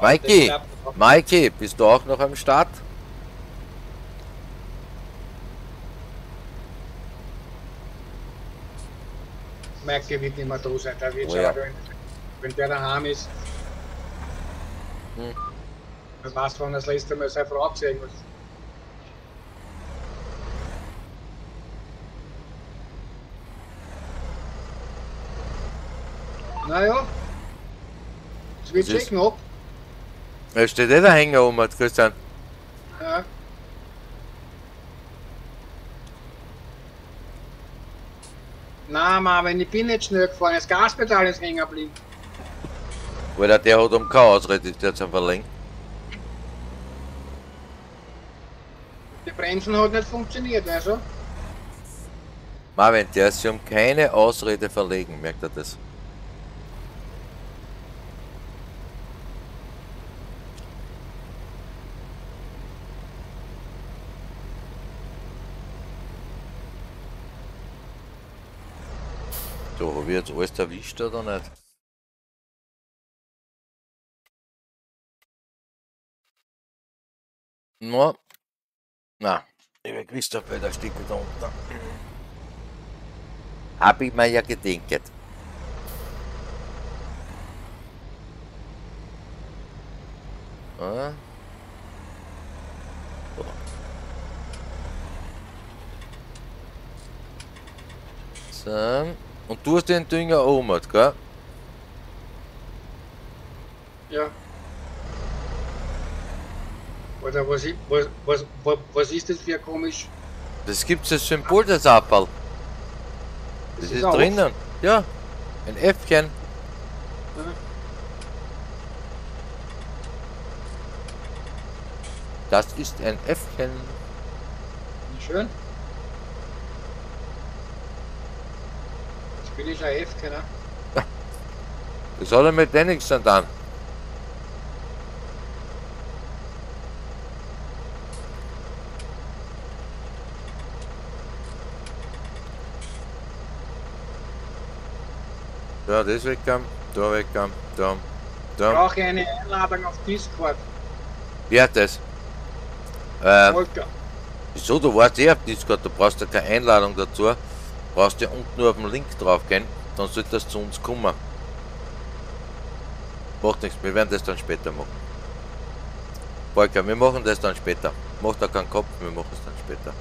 Mikey. Maike, bist du auch noch am Start? Merke wird nicht mehr da sein. Der wird Oh schon ja. da in- wenn der daheim ist. Hm. Wer weiß, wann das letzte Mal seine Frau gesehen hat. Naja. Es wird schon knapp. Da steht eh der Hänger um, Christian. Ja. Nein, Marvin, ich bin nicht schnell gefahren. Das Gaspedal ist hängen geblieben. Weil der hat um keine Ausrede, der zu verlängern. Die Bremsen hat nicht funktioniert, also. Marvin, der ist um keine Ausrede verlegen, merkt er das? So, habe ich jetzt alles erwischt oder nicht? No. Na, ich gewusst, da fällt ein Stück da unten. Hab ich mir ja gedenkt. Ah. So. Und du hast den Dünger oben, gell? Ja. Oder was, was, was, was, was ist das für komisch? Das gibt das Symbol des Abfall. Das ist ein drinnen. Ja. Ein Äffchen. Ja. Das ist ein Äffchen. Schön. Bin ich ein F-Kenner. Das hat er mit denen nichts tun. Da, das weggegangen, da weggegangen, da, da. Brauche ich eine Einladung auf Discord. Wer hat das? Ähm, Volker. wieso, du warst eh auf Discord, du brauchst ja keine Einladung dazu. Brauchst ja unten nur auf den Link drauf gehen, dann sollte das zu uns kommen. Macht nichts, wir werden das dann später machen. Volker, wir machen das dann später. Mach da keinen Kopf, wir machen es dann später.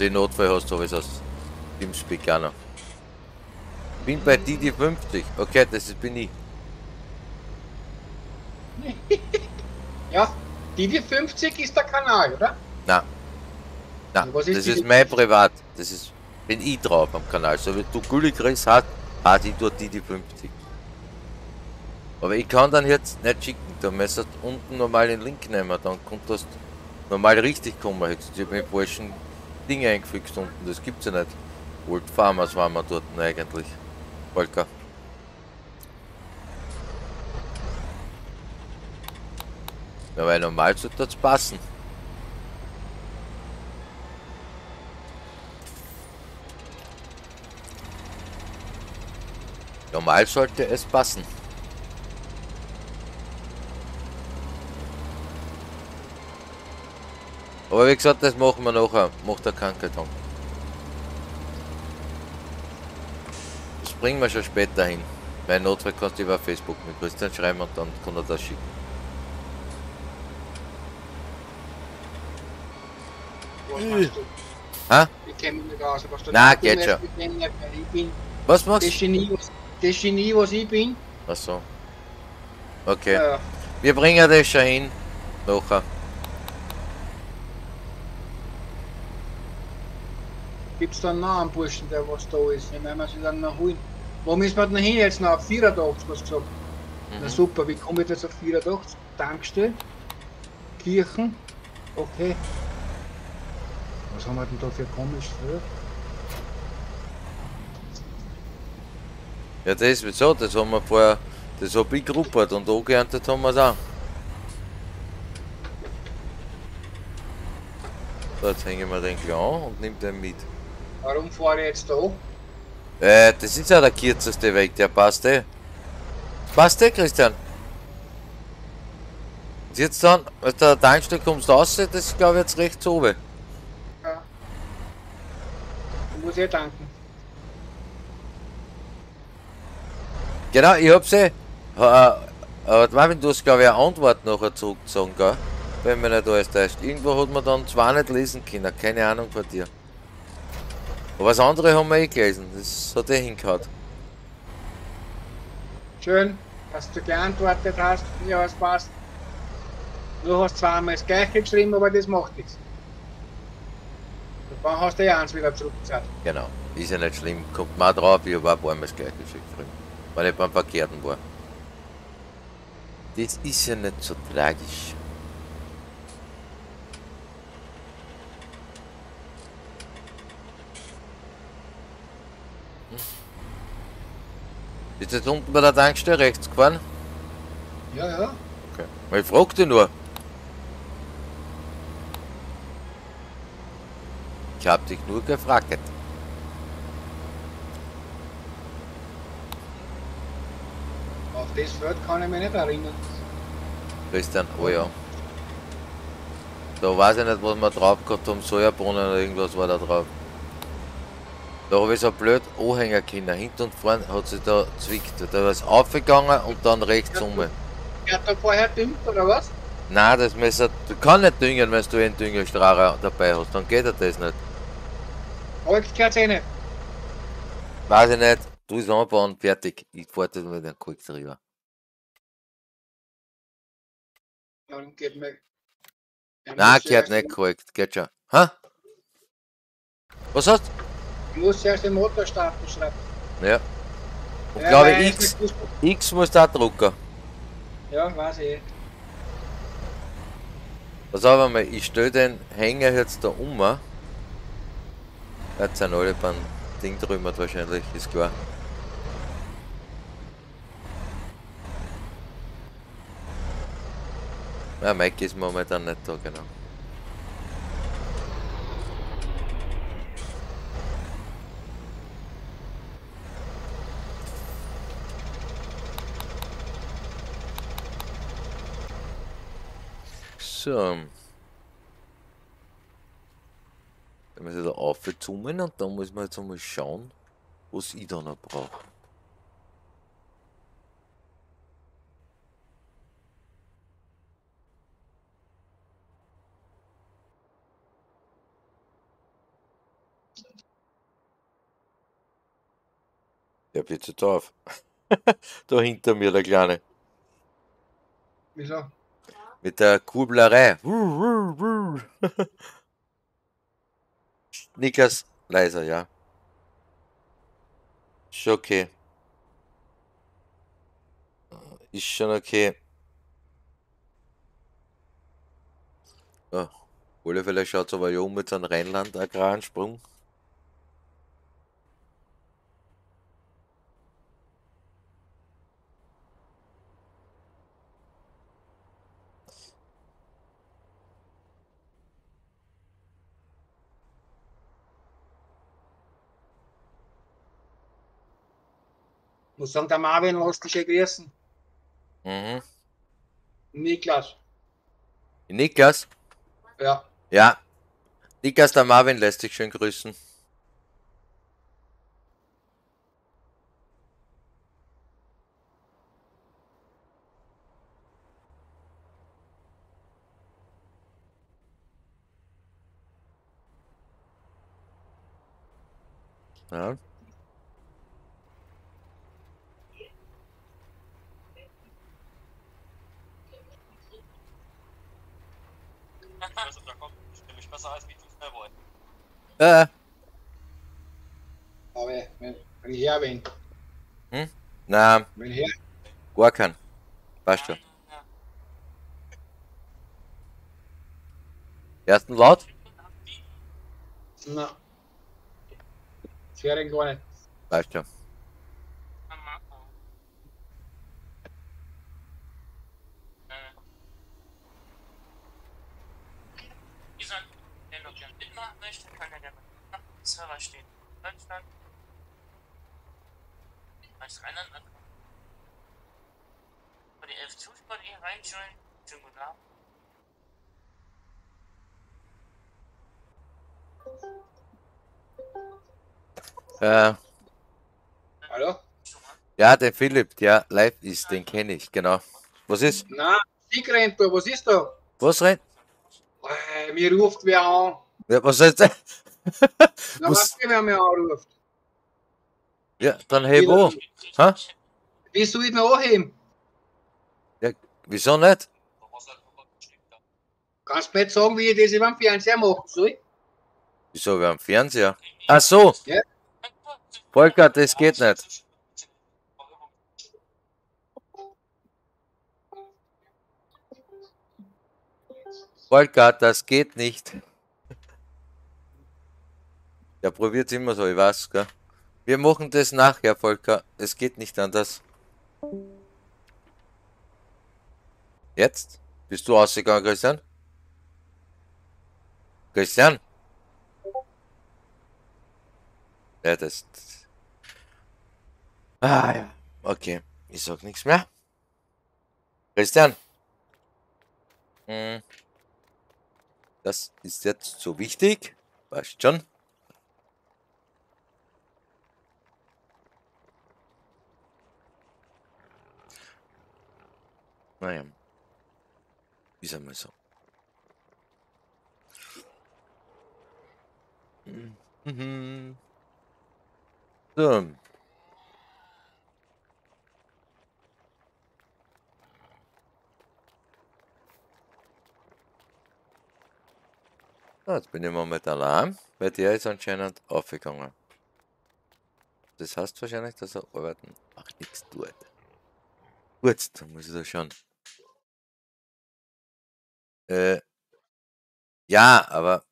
Den Notfall hast du alles aus Teamspeak. Bin bei Didi 50. Okay, das bin ich. Ja, die die 50 ist der Kanal, oder? Na, na, ist das die- ist mein Privat. Das ist, bin ich drauf am Kanal. So wie du Gulli Chris hast, hat ich dort Didi 50. Aber ich kann dann jetzt nicht schicken. Da müsstest du unten normal den Link nehmen. Dann kommt das normal richtig kommen. Jetzt ich hab mir falschen Dinge eingefügt unten. Das gibt's ja nicht. Old Farmers waren wir dort eigentlich. Volker. Ja, weil normal sollte das passen. Normal sollte es passen. Aber wie gesagt, das machen wir nachher. Macht der Krankheit an. Das bringen wir schon später hin. Bei Notfall kannst du über Facebook mit Christian schreiben und dann kann er das schicken. Was Äh. machst du? Hä? Ich kenne mich nicht aus, Na, du geht schon. Was machst das du? Genie, was, das Genie, was ich bin. Achso. Okay. Ja. Wir bringen das schon hin. Nachher. Gibt es da noch einen Burschen, der was da ist? Den werden wir sich dann noch holen. Wo müssen wir denn hin jetzt noch? Auf 84, was gesagt? Na Mhm. super, wie komme ich jetzt auf 84? Tankstelle, Kirchen, okay. Was haben wir denn da für komisch für? Ja, das ist wieso? Das haben wir vorher. Das hab ich geruppert und angeerntet haben wir es auch. So, jetzt hängen wir den gleich an und nehmen den mit. Warum fahre ich jetzt da? Äh, das ist ja der kürzeste Weg, der passt eh. Passt eh, Christian? Und jetzt dann, als der Tankstelle kommst du raus, das ist glaube ich jetzt rechts oben. Ja. Eh tanken. Genau, ich hab's eh. Ha- äh, Aber Marvin, du hast glaube ich eine Antwort nachher zurückgezogen, gell? Wenn mir nicht alles täuscht. Irgendwo hat man dann zwar nicht lesen können, keine Ahnung von dir. Aber das andere haben wir eh gelesen, das hat eh hingehauen. Schön, dass du geantwortet hast. Ja, es passt. Du hast zweimal das gleiche geschrieben, aber das macht nichts. Dann hast du ja eins wieder zurückgezahlt. Genau, ist ja nicht schlimm, kommt mal drauf, ich auch ein paar Mal das gleiche geschickt drin. Weil ich beim Verkehrten war. Das ist ja nicht so tragisch. Ist jetzt unten bei der Tankstelle rechts gefahren? Ja, ja. Okay. Ich fragte nur. Ich hab dich nur gefragt. Auf das Feld kann ich mich nicht erinnern. Christian, oh ja. Da weiß ich nicht, was wir drauf gehabt haben, Sojabrunnen oder irgendwas war da drauf. Da habe ich so blöd Anhänger können. Hinten und vorne hat sich da zwickt. Da ist aufgegangen und dann rechts um. Er hat da vorher dümmt, oder was? Nein, das müsste, du kannst nicht düngen, wenn du einen Düngerstrahler dabei hast. Dann geht er das nicht. Holz gehört eh nicht. Weiß ich nicht. Du ist anbauen, fertig. Ich fahr das mit Kalk drüber. Ja, dann geht mir. Er Nein, gehört nicht korrekt. Geht schon. Hä? Was hast Ich muss zuerst den Motor starten, schreibt. du? Ja. Und Ja, glaube ich, X, X muss da drucken. Ja, weiß ich. eh. Pass auf einmal, ich stell den Hänger jetzt da um. Er hat sein alle beim Ding trümmert wahrscheinlich, ist klar. Ja, Mike ist momentan nicht da, genau. So. Dann muss ich da aufzoomen und dann muss man jetzt einmal schauen, was ich da noch brauche. Der bitte drauf. da hinter mir der Kleine. Wieso? Mit der Kurblerei. Niklas, leiser, ja. Ist okay. Ist schon okay. Ja, alle Fälle schaut aber jung mit seinem Rheinland-Agrarsprung. Muss sagen, der Marvin lässt dich schön grüßen. Mhm. Niklas. Niklas? Ja. Ja. Niklas, der Marvin lässt sich schön grüßen. Ja. Als wie du schnell wolltest. Äh, Aber wenn, wenn ich her bin, na, wenn ich her, gar kein. Passt schon. Ersten laut? na. Das wäre gar nicht. Passt schon. Wie gesagt, wer noch gerne mitmachen möchte, kann ja gerne auf dem Server stehen. Deutschland. Als Rheinland ankommen. Bei die 11 Zuschauer, die hier reinjoinen, schönen guten Abend. Äh, Hallo? ja, der Philipp, der live ist, den kenne ich, genau. Was ist? Na, Siegrennt da, was ist da? Was rein? Äh, mir ruft wer an. Ja, was heißt das? Du, mir anruft? Ja, dann hey, wo? Ha? Wie soll ich ihn anheben? Wieso nicht? Kannst du mir nicht sagen, wie ich das über den Fernseher machen soll? Wieso, wir haben Fernseher? Ach so, Volker, das geht nicht. Volker, das geht nicht. Der probiert immer so, ich weiß, gell? Wir machen das nachher, Volker. Es geht nicht anders. Jetzt? Bist du ausgegangen, Christian? Christian? Ja, das. Ah, ja. Okay. Ich sag nichts mehr. Christian? Hm. Das ist jetzt so wichtig. Weißt schon? Naja. Einmal so. Mhm. So. So, jetzt bin ich mal mit Alarm, weil der ist anscheinend aufgegangen. Das heißt wahrscheinlich, dass er arbeiten macht nichts tut. Gut, dann muss ich da schauen. Äh, ja, aber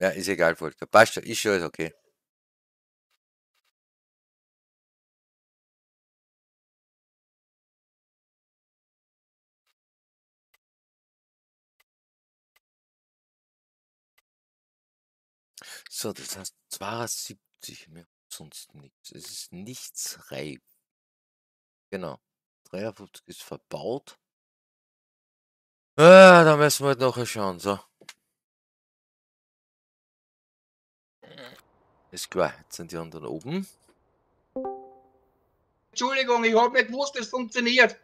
ja, ist egal, Volker. Passt ist schon alles okay. So, das heißt 72, mehr sonst nichts. Es ist nichts reif. Genau. 53 ist verbaut. Ah, da müssen wir halt nachher schauen, so. Ist klar, jetzt sind die anderen oben. Entschuldigung, ich habe nicht gewusst, es funktioniert.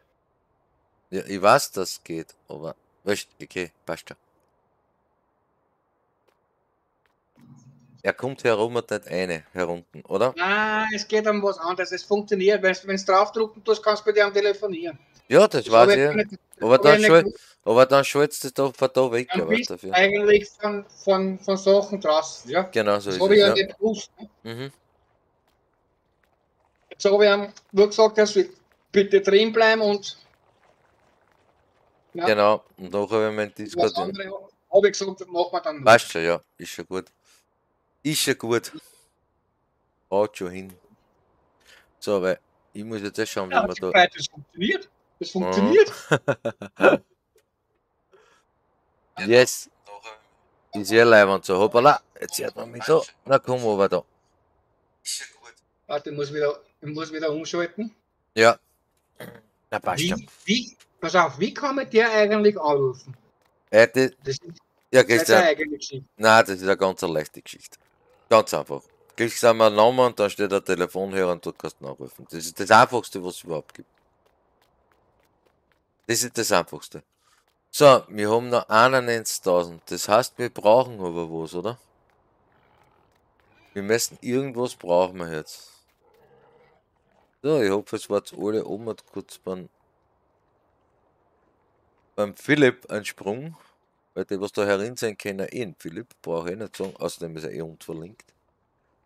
Ja, ich weiß, das geht, aber. Weißt okay, passt ja. Er kommt herum und nicht eine herunten, oder? Nein, es geht um was anderes. Es funktioniert. Wenn du draufdrucken tust, kannst du mit ihm telefonieren. Ja, das Das weiß hab ich. ja. nicht- Aber hab dann, nicht schal gewusst. aber dann schaltest du doch von da weg, Dann bist dafür. du eigentlich von, von, von Sachen draußen. Ja? Genau so Das ist habe ich es, ja nicht gewusst. Ne? Mhm. Jetzt habe ich ihm nur gesagt, er soll bitte drin bleiben und Ja. Genau, und nachher, wenn man was Discord. andere habe ich gesagt, das machen wir dann. Passt schon, ja, ist schon gut. Ist schon gut. Haut schon hin. So, weil ich muss jetzt erst schauen, wie Ja, man das da. das funktioniert. Das funktioniert. Yes. Ist ja leibend so. Hoppala, jetzt hört man mich da. Na komm, aber da. Warte, ich muss wieder, ich muss wieder umschalten. Ja. Na passt schon. Wie, wie, pass auf, wie kann man der eigentlich anrufen? Äh, das, Das ist ja, das ist eine eigene Geschichte. Nein, das ist eine ganz leichte Geschichte. Ganz einfach. Klickst einmal einen Namen und dann steht der Telefonhörer und dort kannst du anrufen. Das ist das Einfachste, was es überhaupt gibt. Das ist das Einfachste. So, wir haben noch 91.000. Das heißt, wir brauchen aber was, oder? Wir müssen irgendwas brauchen wir jetzt. So, ich hoffe, es war jetzt alle oben kurz beim, beim Philipp ein Sprung. Weil die, was da herin sein können, eh Philipp, brauche ich nicht sagen. Außerdem ist er eh unverlinkt.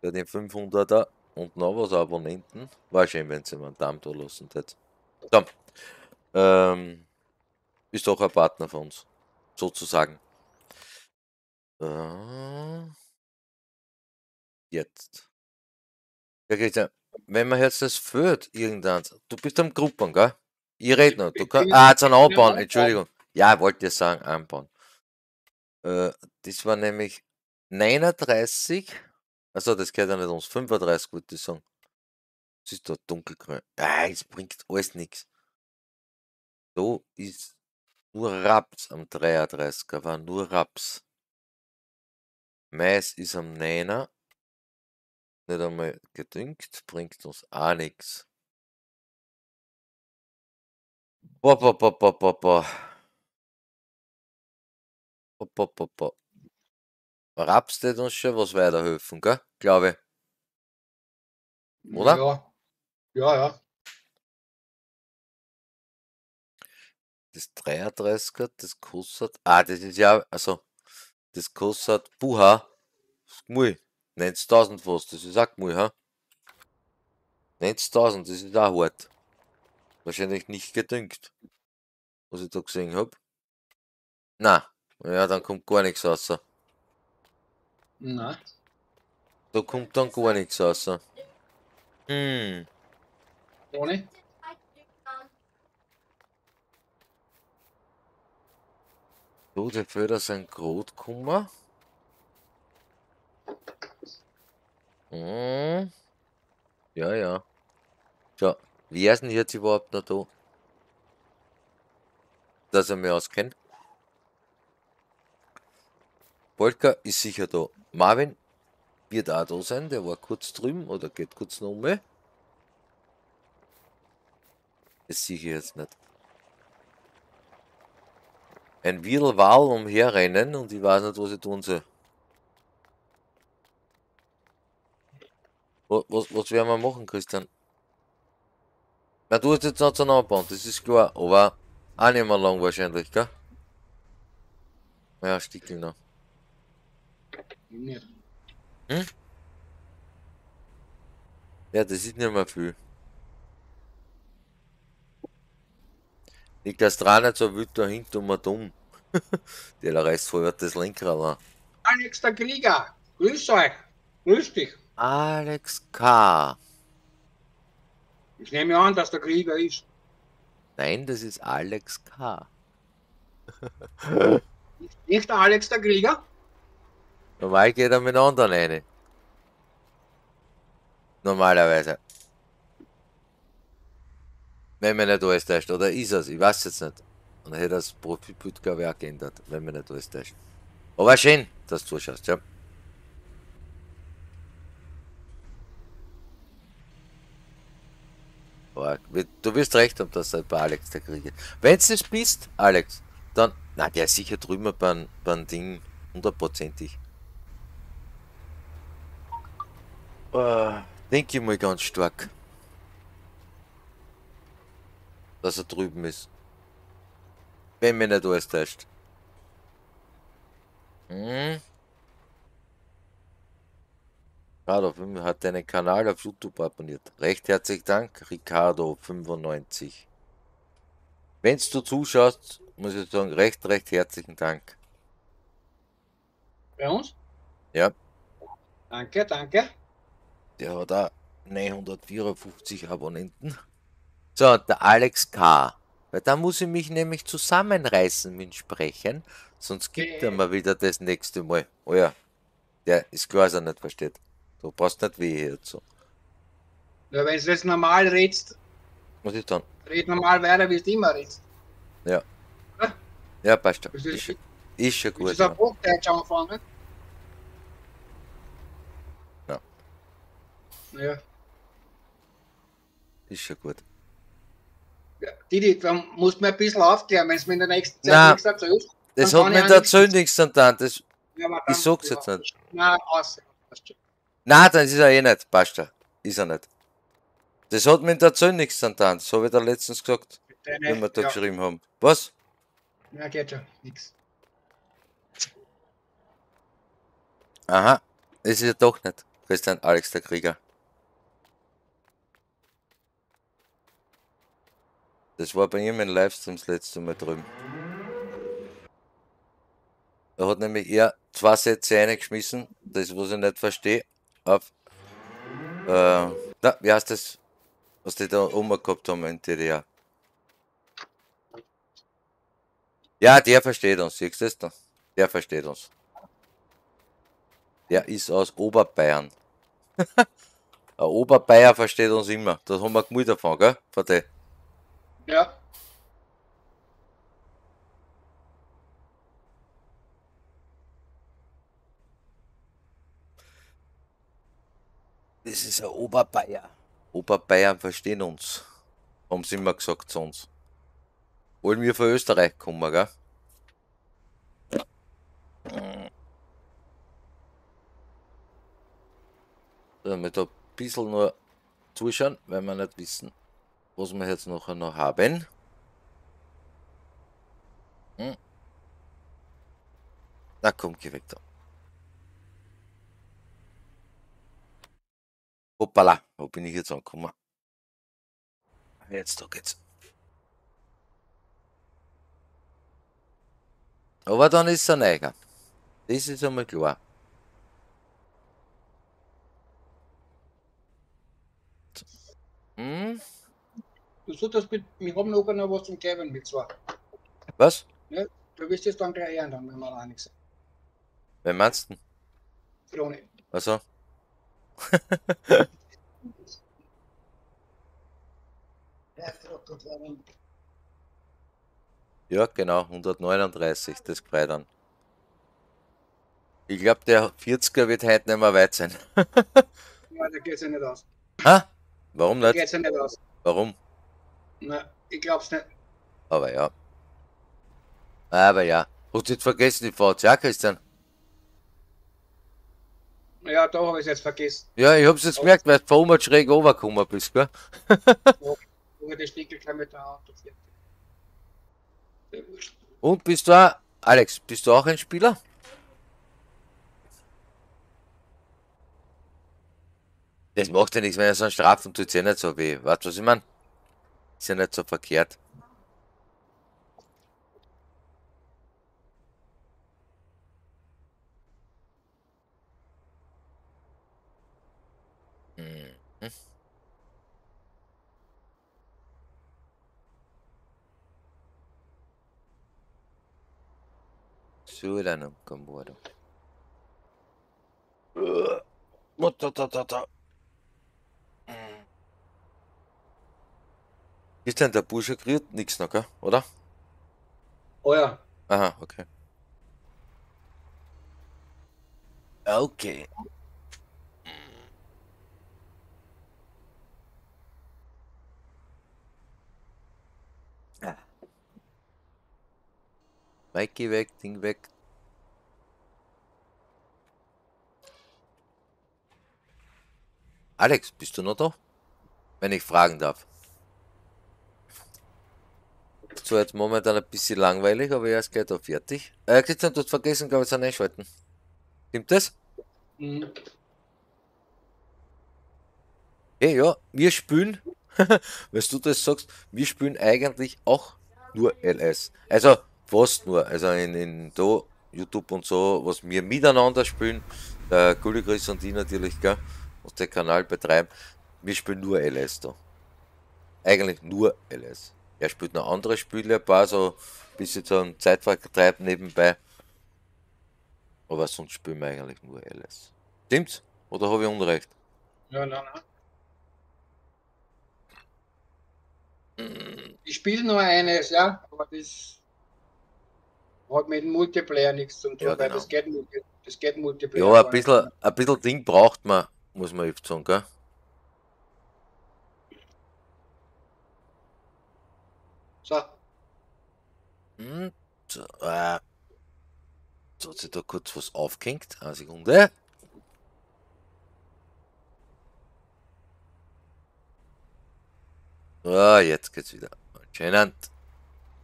Der hat den 500er und noch was Abonnenten. War schön, wenn sie mal einen Daumen da lassen hätte. So. Ähm, ist doch ein Partner von uns. Sozusagen. Äh, jetzt. Ja, Christian, wenn man jetzt das führt, irgendwann. Du bist am Gruppen, gell? Ich rede noch. Du Ich kannst. Ah, jetzt ein ich Anbauen, Anbauen. Entschuldigung. Ja, wollte ich sagen, anbauen. Äh, das war nämlich 39. Also das gehört ja nicht uns. 35 wollte ich sagen. Es ist da dunkelgrün. Ah, es bringt alles nichts. So ist nur Raps am 33er, war nur Raps. Mais ist am 9er. Nicht einmal gedüngt, bringt uns auch nichts. Boah, boah, boah, boah, boah, boah. Tät uns schon was weiterhelfen, gell? Glaube ich. Oder? Ja, ja. ja. Das 33er, das kostet. Ah, das ist ja. Also, das kostet. Buha. Gmui. 90.000 fast. Das ist auch Gmui, ha? 90.000, das ist auch hart. Wahrscheinlich nicht gedüngt. Was ich da gesehen hab. Na, ja, dann kommt gar nichts raus. Nein. Da kommt dann gar nichts raus. Hm. Ohne? So, der Föder sein Grotkummer. Hm. Ja, ja. Schau, wer ist denn jetzt überhaupt noch da? Dass er mich auskennt. Polka ist sicher da. Marvin wird auch da sein, der war kurz drüben oder geht kurz noch um. Das sehe ich jetzt nicht. Ein Wirrwarr umherrennen und ich weiß nicht, was ich tun soll. Was, was, werden wir machen, Christian? Na, du hast jetzt noch zu anbauen, das ist klar, aber auch nicht mehr lang wahrscheinlich, gell? Ja, Stickel noch. Nicht. Ja, das ist nicht mehr viel. Liegt das dran nicht so wild dahinter und mal dumm. der reißt vorwärts das Lenkrad an. Alex der Krieger, grüß euch. Grüß dich. Alex K. Ich nehme an, dass der Krieger ist. Nein, das ist Alex K. Nicht der Alex der Krieger? Normal geht er mit anderen rein. Normalerweise. Wenn man nicht alles täuscht, oder ist es? Ich weiß jetzt nicht. Und dann hätte das Profilbild, glaube ich, auch geändert, wenn mir nicht alles täuscht. Aber schön, dass du zuschaust, ja. Du wirst recht haben, dass er bei Alex der Krieg ist. Wenn es bist, Alex, dann. Na, der ist sicher drüber beim, beim Ding hundertprozentig. Uh, denke ich mal ganz stark. Dass er drüben ist. Wenn mir nicht alles täuscht. Hm. Ricardo hat deinen Kanal auf YouTube abonniert. Recht herzlichen Dank, Ricardo95. Wenn du zuschaust, muss ich sagen, recht, recht herzlichen Dank. Bei uns? Ja. Danke, danke. Der hat da 954 Abonnenten. So, der Alex K. Weil da muss ich mich nämlich zusammenreißen mit Sprechen, sonst gibt er mir wieder das nächste Mal. Oh ja, der ist klar, dass er nicht versteht. Du brauchst nicht weh dazu. Ja, wenn du jetzt normal redst, Was ist dann? red normal weiter, wie du immer redst. Ja, passt schon. Ist, ist, schon- schon ist gut. das Ja. Hochdeutsch anfangen? Ja. Ist schon gut. Ja, Didi, da musst du mir ein bisschen aufklären, wenn es mir in der nächsten Zeit Nein. nichts erzählst. Das Dann hat mir auch der nichts- Zündings getan. Das, Ja, aber ich dann- sag's ja. jetzt nicht. Nein, aus. Nein, das ist er eh nicht. Passt schon. Ist er nicht. Das hat mir der Zündings getan. Das habe ich da letztens gesagt, Deine, wenn wir da ja, geschrieben haben. Was? ja, geht schon. Nix. Aha. Das ist ja doch nicht. Christian Alex der Krieger. Das war bei ihm in Livestream das letzte Mal drüben. Da hat nämlich er zwei Sätze reingeschmissen, das was ich nicht verstehe, auf äh, na, wie heißt das, was die da oben gehabt haben in TDA. Ja, der versteht uns, siehst du das da? Der versteht uns. Der ist aus Oberbayern. Ein Oberbayer versteht uns immer. Das haben wir gemüt davon, gell? Von der. Ja. Das ist ein Oberbayer. Oberbayern verstehen uns. Haben sie immer gesagt zu uns. Wollen wir von Österreich kommen, gell? So, wir da ein bisschen nur zuschauen, weil wir nicht wissen, was wir jetzt nachher noch haben. Hm. Na komm, geh weg da. Hoppala, wo bin ich jetzt angekommen? Jetzt da geht's. Aber dann ist er neiger. Das ist einmal klar. Hm? Du solltest mit, wir haben noch noch was zum Kevin mit zwar. Was? Du wirst es dann gleich dann, wenn wir da nichts sagen. Wer meinst du? Froni. Also, Ja, ja genau, 139, das freut dann. Ich glaube, der 40er wird heute nicht mehr weit sein. Ja, da geht's ja nicht aus. Ha? Warum nicht? geht's ja nicht aus. Warum? Nein, ich glaub's nicht. Aber ja. Aber ja. Hast du jetzt vergessen, die VCA, Christian? Ja, da habe ich jetzt vergessen. Ja, ich hab's jetzt gemerkt, weil du vor oben schräg runtergekommen bist, gell? Über die. Sehr wurscht. Und bist du auch, Alex, bist du auch ein Spieler? Das macht ja nichts, wenn er so einen Strafen tut, ja nicht so weh. Weißt du, was ich meine? Ist ja nicht so verkehrt. Mhm. Sura nunca muero. Ist denn der Bursche kriegt? Nix noch, gell? oder? Oh ja. Aha, okay. Okay. Ah. Mikey weg, Ding weg. Alex, bist du noch da? Wenn ich fragen darf. So, jetzt momentan ein bisschen langweilig, aber er ist gleich da fertig. Äh, Christian, du hast vergessen, glaube ich, zu einschalten. Stimmt das? Mhm. Hey, ja, wir spielen, wenn du das sagst, wir spielen eigentlich auch nur LS. Also fast nur. Also in, in da, YouTube und so, was wir miteinander spielen, der Gulli Chris und ich natürlich, gell, was der Kanal betreiben, wir spielen nur LS da. Eigentlich nur LS. Er spielt noch andere Spiele, ein paar so ein bisschen so ein Zeitvertreib nebenbei. Aber sonst spielen wir eigentlich nur LS. Stimmt's? Oder habe ich Unrecht? Ja, nein, nein. Ich spiele nur eines, ja, aber das hat mit dem Multiplayer nichts zu tun, Ja, weil genau. das geht, das geht Multiplayer. Ja, ein bisschen, ein bisschen Ding braucht man, muss man echt sagen, gell? So, Und, äh, so hat sich da kurz was aufgehängt. Eine Sekunde. Ah, jetzt geht's wieder. Anscheinend.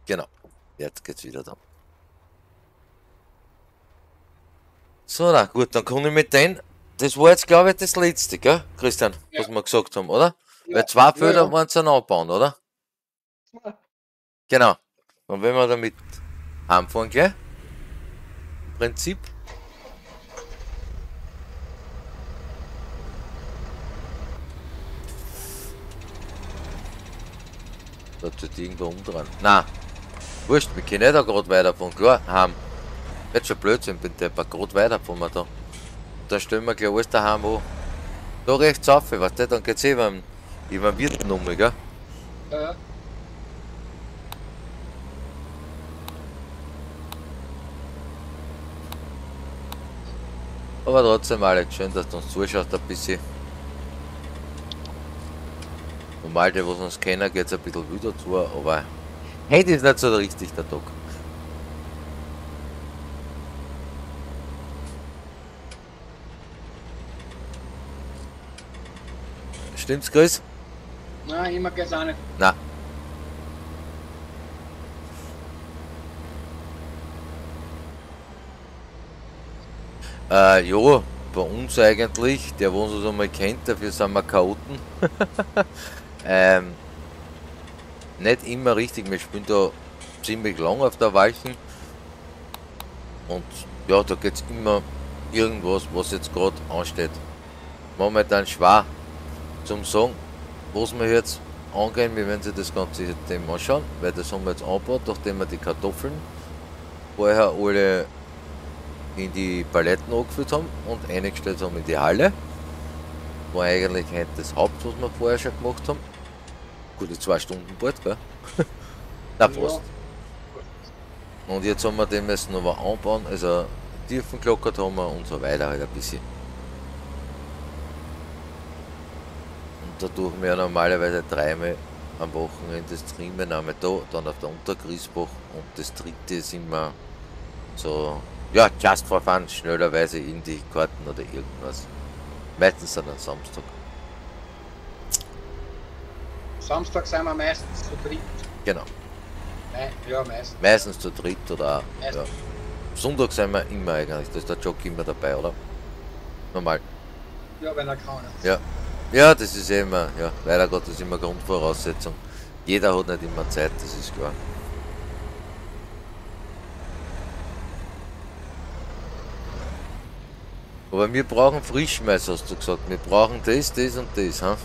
Genau. Jetzt geht's wieder da. So, na gut, dann kann ich mit denen. Das war jetzt, glaube ich, das letzte, gell, Christian, was Ja. wir gesagt haben, oder? ja. Weil zwei Felder ja. waren es dann anbauen, oder? Ja. Genau. Und wenn wir damit anfangen gleich, im Prinzip. Da tut irgendwo umdrehen. Na, wurscht, wir können ja da gerade weiterfahren. Klar, haben. Jetzt schon Blödsinn, bin der gerade weiterfahren wir da. Da stellen wir gleich alles daheim an. Da rechts auf, weißt du, dann geht's eh über den, über den Wirten um, gell? Ja, ja. Aber trotzdem, Alex, schön, dass du uns zuschaust ein bisschen. Normal, die, was uns kennen, geht es ein bisschen wieder zu, aber heute ist nicht so richtig der Tag. Stimmt's, Chris? Nein, immer geht's auch nicht. Na. Äh, ja, bei uns eigentlich, der wo uns einmal kennt, dafür sind wir Chaoten. ähm, nicht immer richtig, wir spielen da ziemlich lang auf der Walchen. Und ja, da geht's immer irgendwas, was jetzt gerade ansteht. Momentan schwer zum sagen, was wir jetzt angehen, wir werden sich das ganze Thema anschauen, weil das haben wir jetzt angebaut, nachdem wir die Kartoffeln vorher alle in die Paletten angefüllt haben und eingestellt haben in die Halle. War eigentlich das Haupt, was wir vorher schon gemacht haben. Gute zwei Stunden bald, gell? Na fast. Und jetzt haben wir den müssen aber anbauen, also Tiefen gelockert haben wir und so weiter halt ein bisschen. Und dadurch wir normalerweise dreimal am Wochenende das Trimmen einmal da, dann auf der Untergriesbach und das dritte sind wir so, ja, just for fun, schnellerweise in die Karten oder irgendwas. Meistens dann am Samstag. Samstag sind wir meistens zu dritt. Genau. Nein, ja, meistens. Meistens zu dritt oder auch, ja. Sonntag sind wir immer eigentlich, da ist der Jock immer dabei, oder? Normal. Ja, wenn er kann. Ja. Ja, das ist immer, ja, leider Gottes immer Grundvoraussetzung. Jeder hat nicht immer Zeit, das ist klar. Aber wir brauchen Frischmeiß, hast du gesagt. Wir brauchen das, das und das, ha?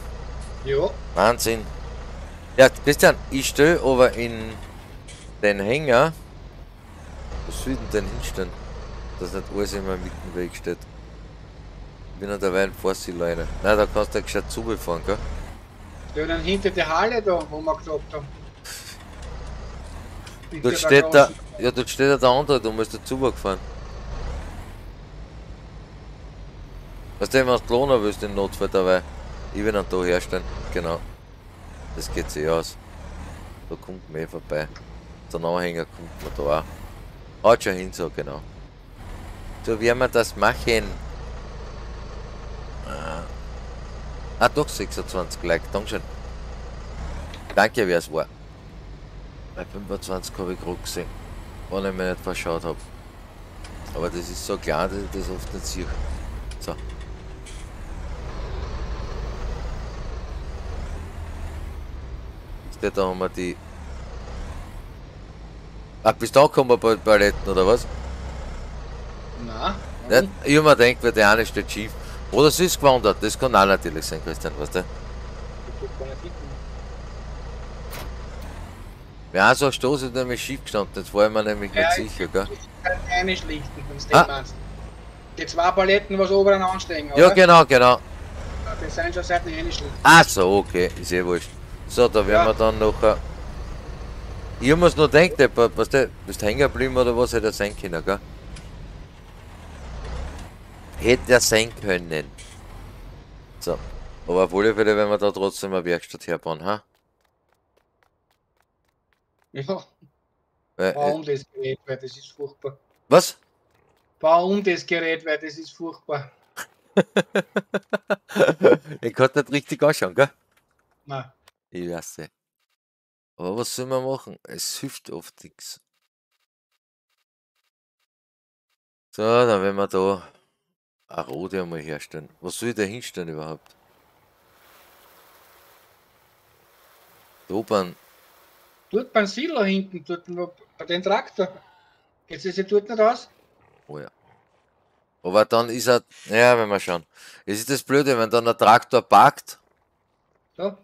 Ja, Wahnsinn. Ja, Christian, ich stelle aber in den Hänger. Was soll denn denn hinstellen? Dass nicht alles immer mitten im Weg steht. Ich bin an der Wein vor sie Leute. Nein, da kannst du ja gescheit zubefahren, gell? ja, dann hinter der Halle da, wo wir gesagt haben. Dort steht da, Ja, dort steht ja der andere, du musst dazu gefahren. Weißt du, wenn du lohnen willst, den Notfall dabei. Ich will ihn da herstellen. Genau. Das geht sich aus. Da kommt man eh vorbei. Der Anhänger kommt man da auch. Haut schon hin, so genau. So wie wir das machen. Ah, ah doch 26 Like, Dankeschön. Danke, wer es war. Bei 25 habe ich gerade gesehen, wenn ich mich nicht verschaut habe. Aber das ist so klar, dass ich das oft nicht sehe. So. Da haben wir die. Ach, bis da kommen wir bei Paletten oder was? Nein. Ja, ich hab mir gedacht, weil der eine steht schief. Oder sie ist gewandert, das kann auch natürlich sein, Christian, weißt du? Ja, so ein Stoß ist nämlich schief gestanden, jetzt war ich mir nämlich Ja, nicht sicher, gell? Eine schlichten, wenn du Ah. meinst. Die zwei Paletten, was oben anstehen, oder? Ja, genau, genau. Das sind schon seit eine schlichten. Ach so, okay, ist eh wurscht. So, da werden Ja. wir dann noch. äh, Ich mir's noch gedacht, etwa, was du, bist du hängen geblieben oder was hätte er sein können, gell? Hätte er sein können. So. Aber auf alle Fälle werden wir da trotzdem eine Werkstatt herbauen, ha? Ja, Weil, bau äh, um das Gerät, weil das ist furchtbar. was? Bau um das Gerät, weil das ist furchtbar. ich kann nicht richtig anschauen, gell? Nein. Ich weiß nicht. Aber was soll man machen? Es hilft oft nichts. So, dann werden wir da eine rote einmal herstellen. Was soll ich da hinstellen überhaupt? Da oben, Dort beim Silo hinten, dort bei dem Traktor. Jetzt ist sie dort nicht aus. oh ja. Aber dann ist er, ja, wenn wir schauen. Es ist das Blöde, wenn dann der Traktor parkt. So.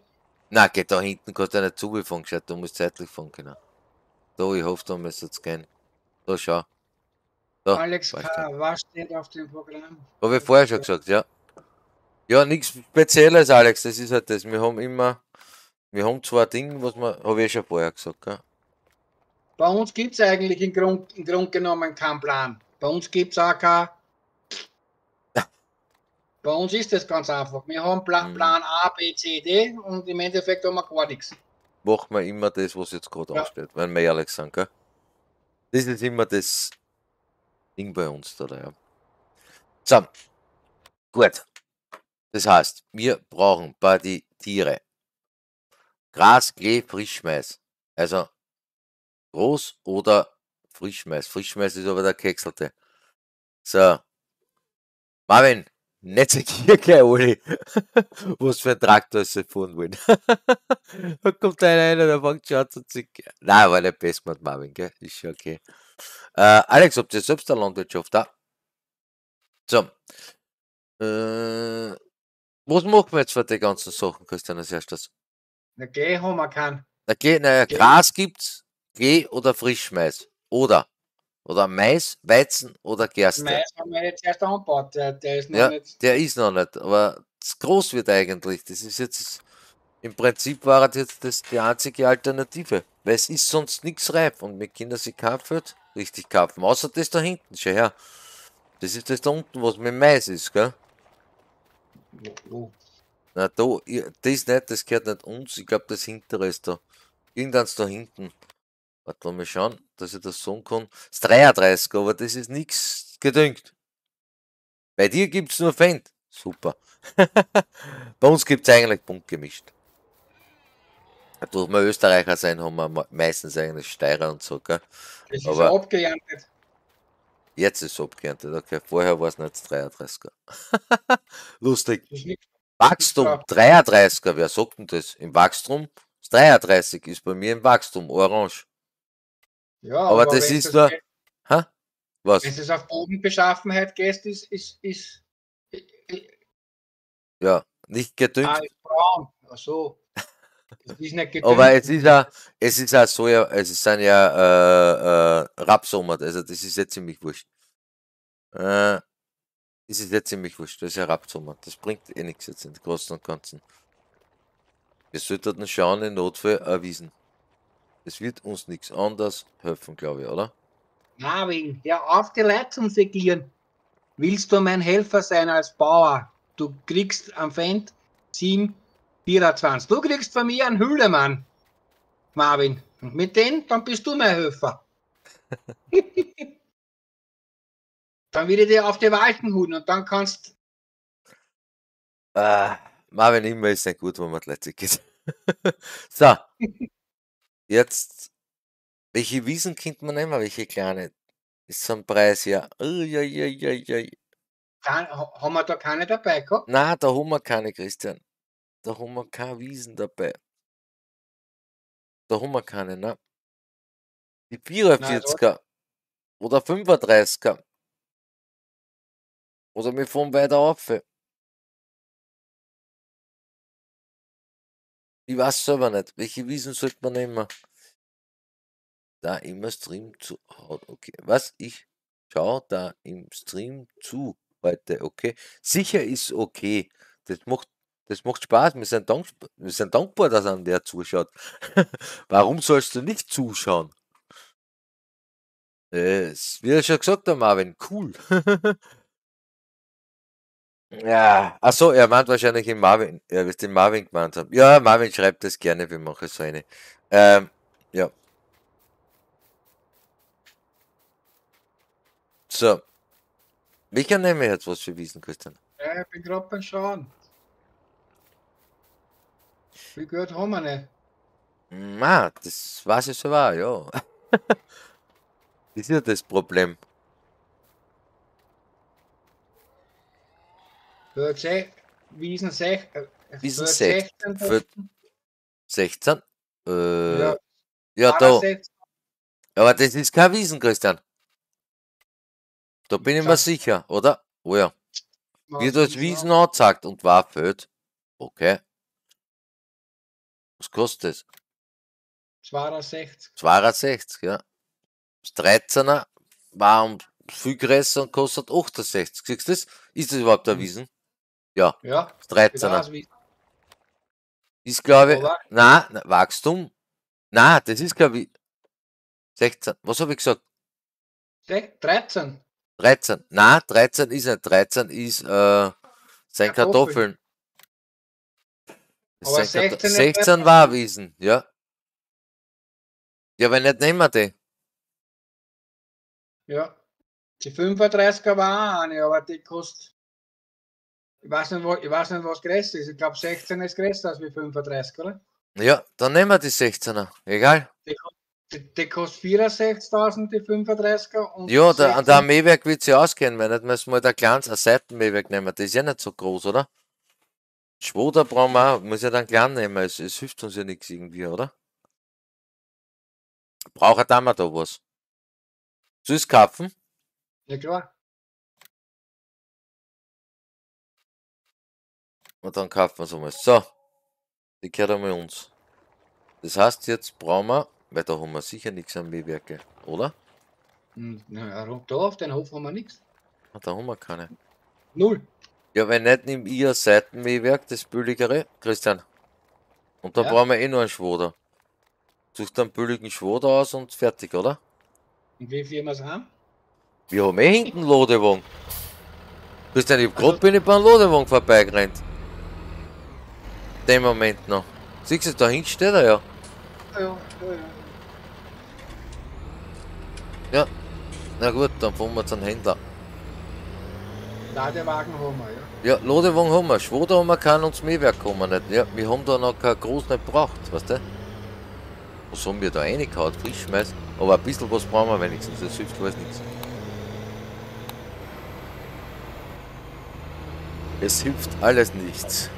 Na, geht da hinten, kannst du nicht zugefahren, gescheit, du musst zeitlich fahren können. Da, ich hoffe, da müsste es gehen. Da, schau. Da, Alex K., was steht auf dem Programm? Habe ich vorher schon gesagt, ja. Ja, nichts Spezielles, Alex, das ist halt das. Wir haben immer, wir haben zwei Dinge, was wir, habe ich schon vorher gesagt, gell? Bei uns gibt es eigentlich im Grund, im Grund genommen keinen Plan. Bei uns gibt es auch kein. Bei uns ist das ganz einfach. Wir haben Plan, Mhm. Plan A, B, C, D und im Endeffekt haben wir gar nichts. Machen wir immer das, was jetzt gerade Ja. ansteht, wenn wir ehrlich sind, gell? Das ist immer das Ding bei uns da, ja. So, gut. Das heißt, wir brauchen bei die Tiere Gras, Klee, Frischmais. Also groß oder Frischmais. Frischmais ist aber der Kekselte. So. Marvin, nicht sag hier gleich alle, was für ein Traktor sie fahren wollen. da kommt einer rein, der fängt schon an zu zicken. Nein, war nicht best mit Marvin, gell? Ist schon okay. Äh, Alex, habt ihr selbst eine Landwirtschaft da? So. Äh, was machen wir jetzt für die ganzen Sachen, Christian, als erstes? Na, G haben wir keinen. Okay, naja, Ge- Gras gibt's, Klee oder Frischmais. Oder. Oder Mais, Weizen oder Gerste. Mais haben wir jetzt erst angebaut. Der, der ist noch Ja, nicht. der ist noch nicht, aber das groß wird eigentlich. Das ist jetzt, im Prinzip war das jetzt das die einzige Alternative. Weil es ist sonst nichts reif und mit Kindern sie kaufen, richtig kaufen. Außer das da hinten, schau her. Das ist das da unten, was mit Mais ist, gell? Oh, Na, da, das nicht, das gehört nicht uns. Ich glaube, das hintere ist da. Irgendeins da hinten. Warte mal schauen, dass ich das sagen kann. Das 33, aber das ist nichts gedüngt. Bei dir gibt's nur Fendt. Super. Bei uns gibt's eigentlich bunt gemischt. Durch wir Österreicher sein, haben wir me- meistens eigentlich Steirer und so, gell? das ist Aber- abgeerntet. Jetzt ist es abgeerntet, okay. Vorher war es nicht das 33er. Lustig. Ist Wachstum, Ja. 33er, wer sagt denn das? Im Wachstum? Das 33 ist bei mir im Wachstum, orange. Ja, Aber das wenn ist das nur- geht- Ha? Was? Wenn es auf Bodenbeschaffenheit geht, ist, ist, ist, Ja, nicht gedüngt. ah, ist braun. Ach so. Das ist nicht gedüngt. Aber es ist ja, es ist ja so, ja, es ist- sind ja äh, äh, Rapsommer, also das ist jetzt ziemlich wurscht. Äh, das ist jetzt ziemlich wurscht, das ist ja Rapsommer. Das bringt eh nichts jetzt im Großen und Ganzen. Wir sollten schauen, in Notfall erwiesen. Es wird uns nichts anderes helfen, glaube ich, oder? Marvin, ja, auf die Leute zum Segieren. Willst du mein Helfer sein als Bauer? Du kriegst am Fendt 724. Du kriegst von mir einen Hüllemann, Marvin. Und mit dem, dann bist du mein Helfer. dann will ich dir auf die Walken holen und dann kannst Ah, Marvin immer ist nicht gut, wenn man die letzte geht. so. Jetzt, welche Wiesen könnte man nehmen, welche kleine? Ist so ein Preis, ja. Uiuiuiui. Ha- haben wir da keine dabei gehabt? Na, da haben wir keine, Christian. Da haben wir keine Wiesen dabei. Da haben wir keine, ne? Die 44er oder 35er. Oder wir fahren weiter auf. Ich weiß selber nicht. Welche Wiesen sollte man nehmen? Da immer Stream zu. oh, Okay. Was? Ich schau da im Stream zu heute, okay? Sicher ist okay. Das macht, das macht Spaß. Wir sind, dank, wir sind dankbar, dass an der zuschaut. Warum sollst du nicht zuschauen? Äh, wie er schon gesagt hat, Marvin, cool. Ja, ach so, er meint wahrscheinlich den Marvin, er wird den Marvin gemeint haben. Ja, Marvin schreibt das gerne, wir machen so eine. Ähm, ja. So. Welcher nehmen wir jetzt was für Wiesen, Christian? Ja, ich bin gerade beim Schauen. Wie gut haben wir nicht? Na, das weiß ich so war, ja. Das ist ja das Problem. Für se- Wiesen sech, äh, Wiesen für sech- 16 für- 16? Äh, Ja. ja, da. 16, Aber das ist kein Wiesen, Christian. Da bin ich mir sicher, oder? Oh ja. Wird als Wiesen angezeigt und war fällt. Okay. Was kostet es? 62. 62, ja. Das 13er war um viel größer und kostet 68. Siehst du das? Ist das überhaupt ein Mhm. Wiesen? Ja, Ja, das wieder 13er. aus Wiesen. Ist glaube ich. Na, na, Wachstum? Na, das ist glaube ich 16. Was habe ich gesagt? sech- 13. 13. Na, 13 ist nicht. 13 ist äh, sein Kartoffeln. Kartoffeln. Aber sind Karto- 16 ist 16 besser. war Wiesen, ja. Ja, wenn nicht, nehmen wir die. Ja. Die 35er war auch eine, aber die kostet. Ich weiß nicht, wo, ich weiß nicht was größer ist. Ich glaube 16 ist größer als wie 35, oder? Ja, dann nehmen wir die 16er. Egal. Die, die kostet 64.000, die 35er. Und Ja, der, an 16 der Mähwerk wird sie ausgehen, wenn nicht, müssen wir ein kleines ein Seitenmähwerk nehmen. Das ist ja nicht so groß, oder? Schwoder brauchen wir auch, muss ja dann klein nehmen, es, es hilft uns ja nichts irgendwie, oder? Braucht da mal da was? Soll ich's kaufen? Ja klar. Und dann kaufen wir es einmal. So, die gehört einmal uns. Das heißt, jetzt brauchen wir, weil da haben wir sicher nichts an Mähwerke, oder? Hm, Na, da auf den Hof haben wir nichts. Ah, Da haben wir keine. Null. Ja, wenn nicht, nimm ein Seitenmähwerk, das billigere, Christian. Und da Ja. brauchen wir eh nur einen Schwoder. Suchst einen billigen Schwoder aus und fertig, oder? Und wie viel wir es haben? Wir haben eh hinten einen Ladewagen. Christian, ich hab Also- grad bin ich beim Ladewagen vorbeigerannt. Den Moment noch. Siehst du, da hinten steht er ja. Ja, ja, ja. Na gut, dann fahren wir zum Händler. Ladewagen haben wir, ja. Ja, Ladewagen haben wir, Schwoder haben wir keinen und das Mähwerk haben wir nicht. Ja, wir haben da noch kein groß nicht gebraucht, weißt du? Was haben wir da reingehauen? Frisch schmeißen. Aber ein bisschen was brauchen wir wenigstens, das hilft alles nichts. Es hilft alles nichts.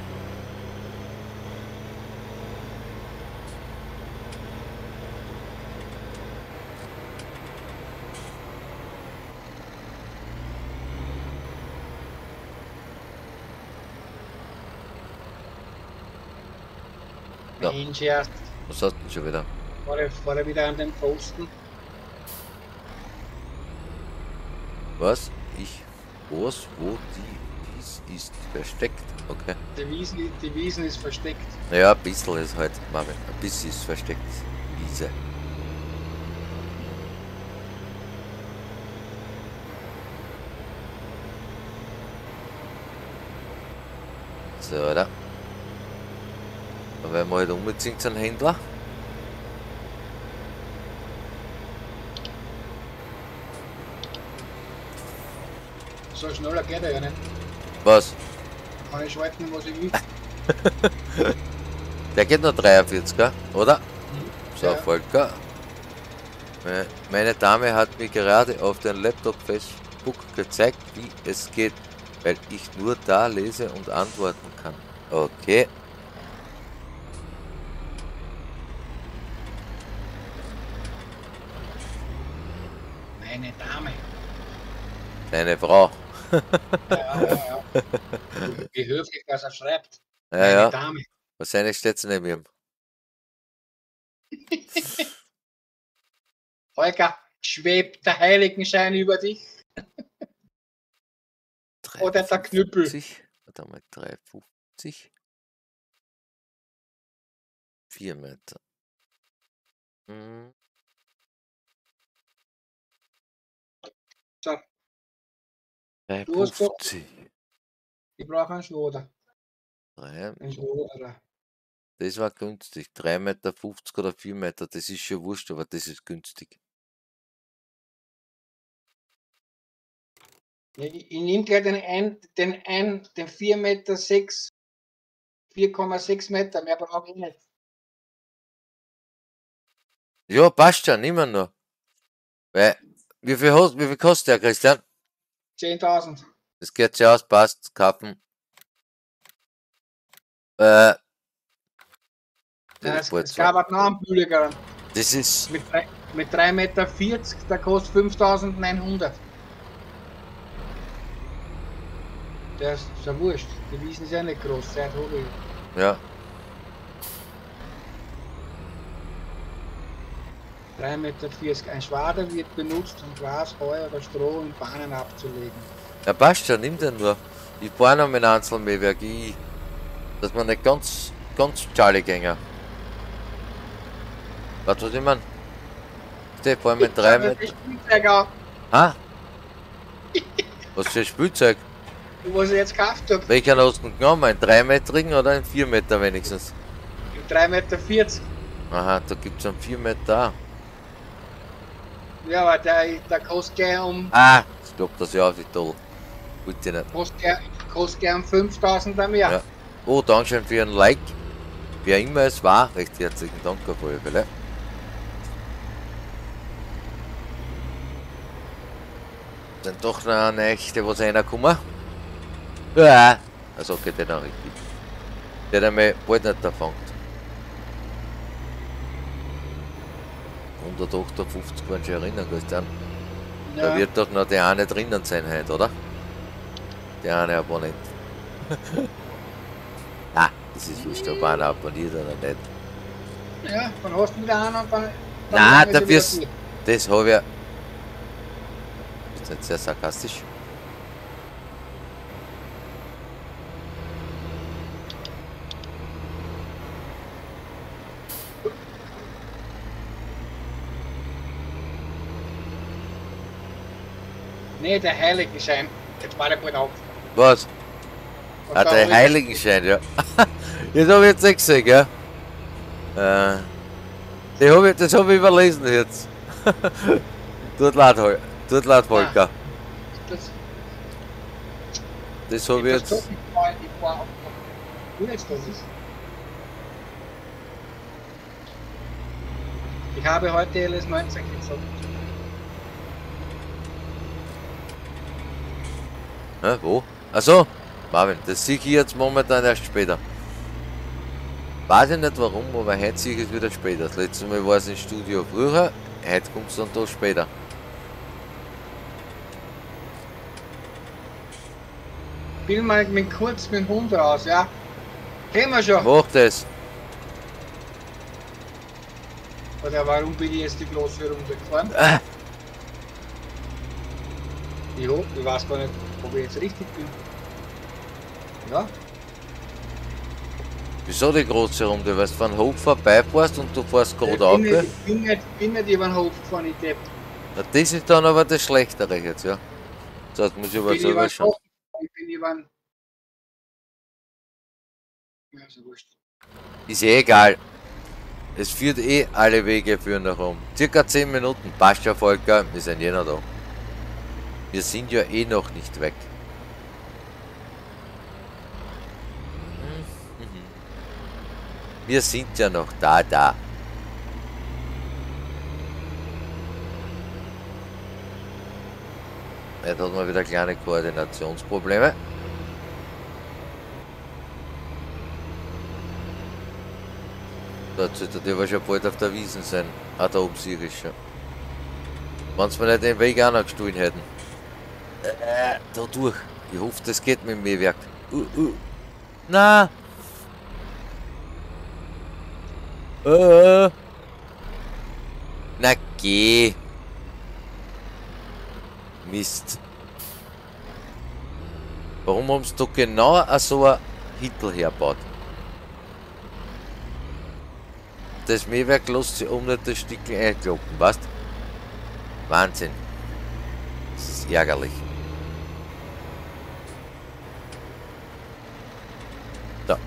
Mensch erst. Was hast du denn schon wieder? War er, war er wieder an den Posten? Was? Ich? Was? Wo? Die? Dies ist versteckt. Okay. Die Wiesen, die Wiesen ist versteckt. Naja, ein bisschen ist halt, Mami. Ein bisschen ist versteckt. Wiese. So, oder? Da werden wir halt umziehen zum Händler. So schneller geht er ja nicht. Was? Kann ich schalten, was ich will. Der geht nur 43, gell? oder? So, Ja. Volker. Me- Meine Dame hat mir gerade auf dem Laptop Facebook gezeigt, wie es geht, weil ich nur da lese und antworten kann. Okay. Meine Dame. Deine Frau. Ja, ja, ja. Wie höflich, dass er schreibt. Ja, Meine ja. Dame. Wahrscheinlich steht sie neben ihm. Volker, schwebt der Heiligenschein über dich? Oder der Knüppel? 3,50. Warte mal, 3,50. 4 Meter. Hm. 3,50. Ich brauche einen Schloder. Drei- Einen Schloder. Das war günstig. 3,50 Meter oder 4 Meter, das ist schon wurscht, aber das ist günstig. Ich, ich nehme gleich den ein, den ein, den 4 Meter 6, 4,6 Meter, mehr brauche ich nicht. Ja, passt schon, ihn nur. Weil, wie viel, hast, wie viel kostet der, Christian? 10.000. Das geht sich aus, passt, kaufen. Äh. Ja, es, gab noch einen billigeren. Das ist. Mit, mit 3,40 Meter, der kostet 5.900. Der ist ja wurscht. Die Wiesen ist ja nicht groß, Zeit habe ich. Ja, 3,40 Meter. Ein Schwader wird benutzt, um Gras, Heu oder Stroh und Bahnen abzulegen. ja, passt schon, nimm den nur. Ich baue noch mein Einzelmähwerk, ich. Dass man nicht ganz, ganz Charlie gänge. Weißt du, was ich mein? Steh, vor allem mit 3 Ich hab Meter. Spielzeug auch, Ha? Was für ein Spielzeug? was ich jetzt gekauft habe. Welcher hast du genommen? Ein 3 Metrigen oder ein 4 Meter wenigstens? 3,40 Meter. Aha, da gibt's einen 4 Meter auch. Ja, aber der, der kostet gleich um, Ah, stopp das ja wie toll. Bitte nicht. kostet kostet gleich um 5000 mehr. Ja. Oh, Dankeschön für Ihren Like. Wer immer es war, recht herzlichen Dank auf alle Fälle. Dann doch noch eine echte, was reinkommen. Ja, also geht der noch richtig. Der hat einmal bald nicht erfangt. 158 waren schon erinnern, Christian. Da Ja. wird doch noch der eine drinnen sein heute, oder? Der eine Abonnent. ah, das ist wurscht, ob einer abonniert oder nicht. Ja, dann hast du wieder einen und dann. dann Nein, machen wir dafür sie ist- wieder Das habe ich. Ist nicht sehr sarkastisch. Nee, der Heiligenschein. Jetzt war der gut auf. Was? Und Ah, der hab Heiligenschein, ja. Jetzt habe ich jetzt nicht gesehen, gell? Äh, die hab ich, das habe ich überlesen jetzt. Tut leid, tut leid, Volker. Das, Das habe ich das jetzt. das. Ich habe heute LS19 gezogen. Hä, wo? Achso, Marvin, das sehe ich jetzt momentan erst später. Weiß ich nicht warum, aber heute sehe ich es wieder später. Das letzte Mal war es im Studio früher, heute kommt es dann da später. Bin mal mit kurz mit dem Hund raus, ja. Kennen wir schon. Mach das! Oder warum bin ich jetzt die große Runde gefahren? Ah, ho- ich weiß gar nicht, ob ich jetzt richtig bin. Ja, wieso die große Runde? Weil du von Hof vorbeifährst und du fährst ich gerade bin auf. nicht, bin, nicht, bin nicht über den Hof gefahren, ich depp. Na, das ist dann aber das Schlechtere jetzt, ja. So, jetzt muss ich aber bin über selber schauen. Ich bin über den Ja, ist ja wurscht. Ist eh egal. Es führt eh alle Wege führen nach Rom. Circa 10 Minuten. Passt ja, Volker. Wir sind eh noch da. Wir sind ja eh noch nicht weg. Wir sind ja noch da, da. Jetzt hat man wieder kleine Koordinationsprobleme. Dort sollte der aber schon bald auf der Wiesen sein. Ah, da oben sehe ich schon. Wenn sie mir nicht den Weg auch noch gestohlen hätten. Äh, da durch. Ich hoffe, das geht mit dem Mähwerk. Uh, uh. Na. Äh. Na geh. Mist. Warum haben sie da genau so ein Hittel hergebaut? Das Mähwerk lässt sich um nicht das Stück einkloppen, weißt Wahnsinn. Das ist ärgerlich. Da.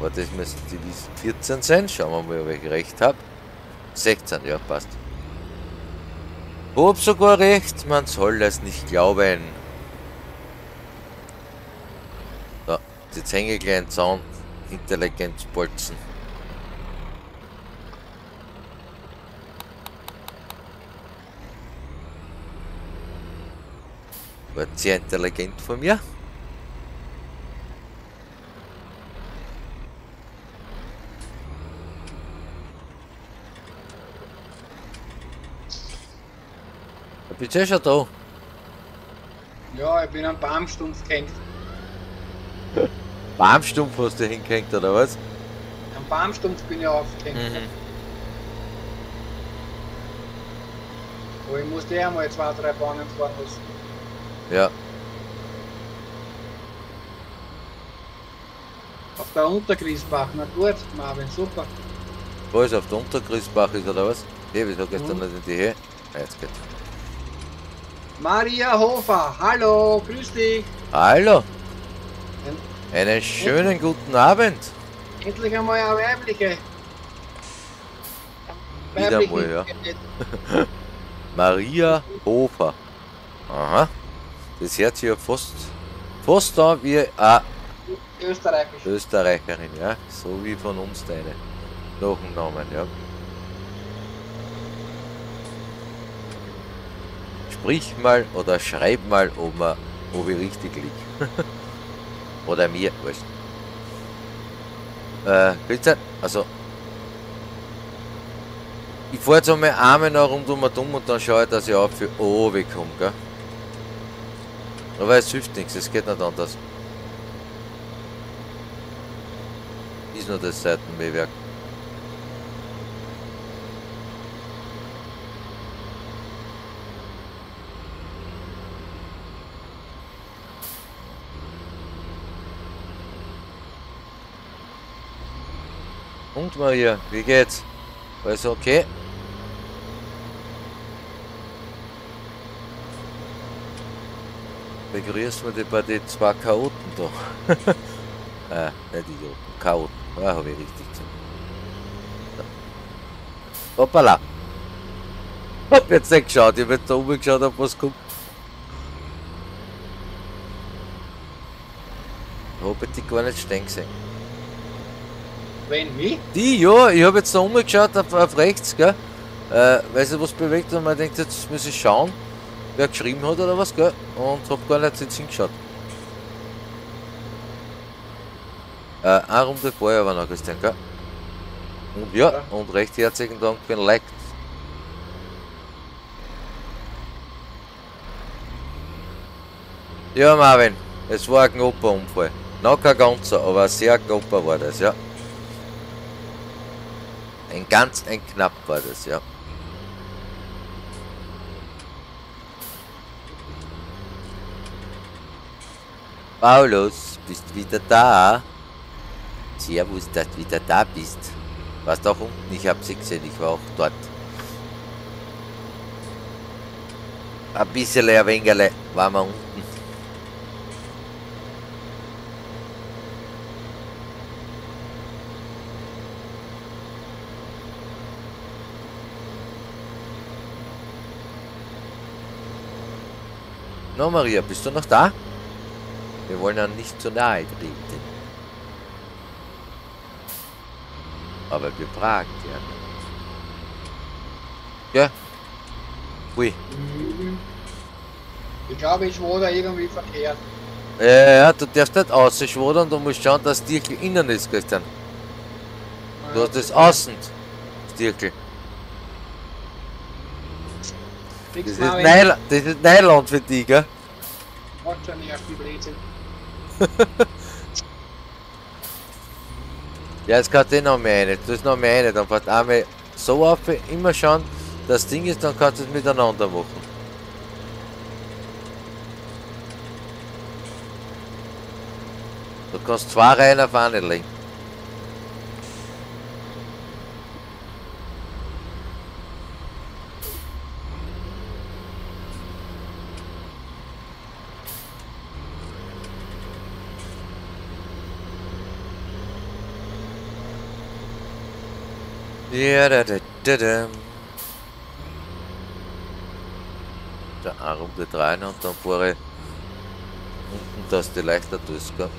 Aber das müsste die Wiesen 14 sein. Schauen wir mal, ob ich recht habe. 16, ja, passt. Hab sogar recht, man soll es nicht glauben. Da, jetzt hänge ich gleich einen Zaun. Intelligenzbolzen. War sehr intelligent von mir. Bist du schon da. Ja, ich bin am Baumstumpf gehängt. Baumstumpf hast du hingehängt, oder was? Am Baumstumpf bin ich aufgehängt. Mhm. Aber ich musste eh einmal zwei, drei Bahnen fahren lassen. Ja, Auf der Untergriesbach, na gut, Marvin, super. was auf der Untergrüßbach ist, oder was? Hey, wieso du Mhm. nicht in die Höhe? Ah, jetzt geht's. Maria Hofer, hallo, grüß dich. Hallo! Ein- Einen schönen guten Abend! Endlich einmal eine weibliche. Wieder mal, ja. Maria Hofer. Aha. Das hört sich ja fast, fast an wie eine Österreichisch. Österreicherin, ja. So wie von uns deine Nachnamen, ja. Sprich mal oder schreib mal, ob, man, ob ich richtig liege. oder mir, weißt Äh, bitte, also. Ich fahr jetzt einmal einmal noch rundum und um und dann schaue ich, dass ich auf für oben komme, gell? Aber es hilft nichts, es geht nicht anders. Ist nur das Seitenmähwerk. Und Maria, wie geht's? Alles okay? Begrüßen wir die den zwei Chaoten da. äh, nicht Idioten, Chaoten. Ja, habe ich richtig gesagt. Hoppala. Hab jetzt nicht geschaut, ich hab jetzt da oben geschaut, ob was kommt. Hab ich die gar nicht stehen gesehen. Wenn, wie? Die, ja, ich habe jetzt da umgeschaut auf, auf rechts, gell? Äh, weil sich was bewegt und man denkt, jetzt muss ich schauen, wer geschrieben hat oder was, gell? Und hab gar nicht jetzt hingeschaut. Äh, eine Runde vorher war noch Christian, gell? Und ja, Ja. und recht herzlichen Dank für den Like. Ja, Marvin, es war ein knapper Unfall. Noch kein ganzer, aber ein sehr knapper war das, ja. Ein ganz ein knapp war das, ja. Paulus, bist wieder da? Servus, dass du wieder da bist. Warst auch unten? Ich hab sie gesehen, ich war auch dort. Ein bisschen ein wenig waren wir unten. Na Maria, bist du noch da? Wir wollen ja nicht zu nahe treten. Aber wir fragen gerne. Ja. Ui. Mhm. Ich glaube, ich war da irgendwie verkehrt. Ja, ja, du darfst nicht ausschwadern, du musst schauen, dass Dirkel innen ist, Christian. Du hast das außen, das Das ist, Neuland, das ist Neuland für dich, gell? Schon erst die Blödsinn. Ja, jetzt kannst du eh noch mehr rein. Du ist noch mehr rein. Dann fährt einmal so auf, immer schauen, das Ding ist, dann kannst du es miteinander machen. Du kannst zwei Reihen auf eine legen. Ja, da, da, da, da. Da eine Runde rein und dann fahre ich unten, dass die leichter durchgehen.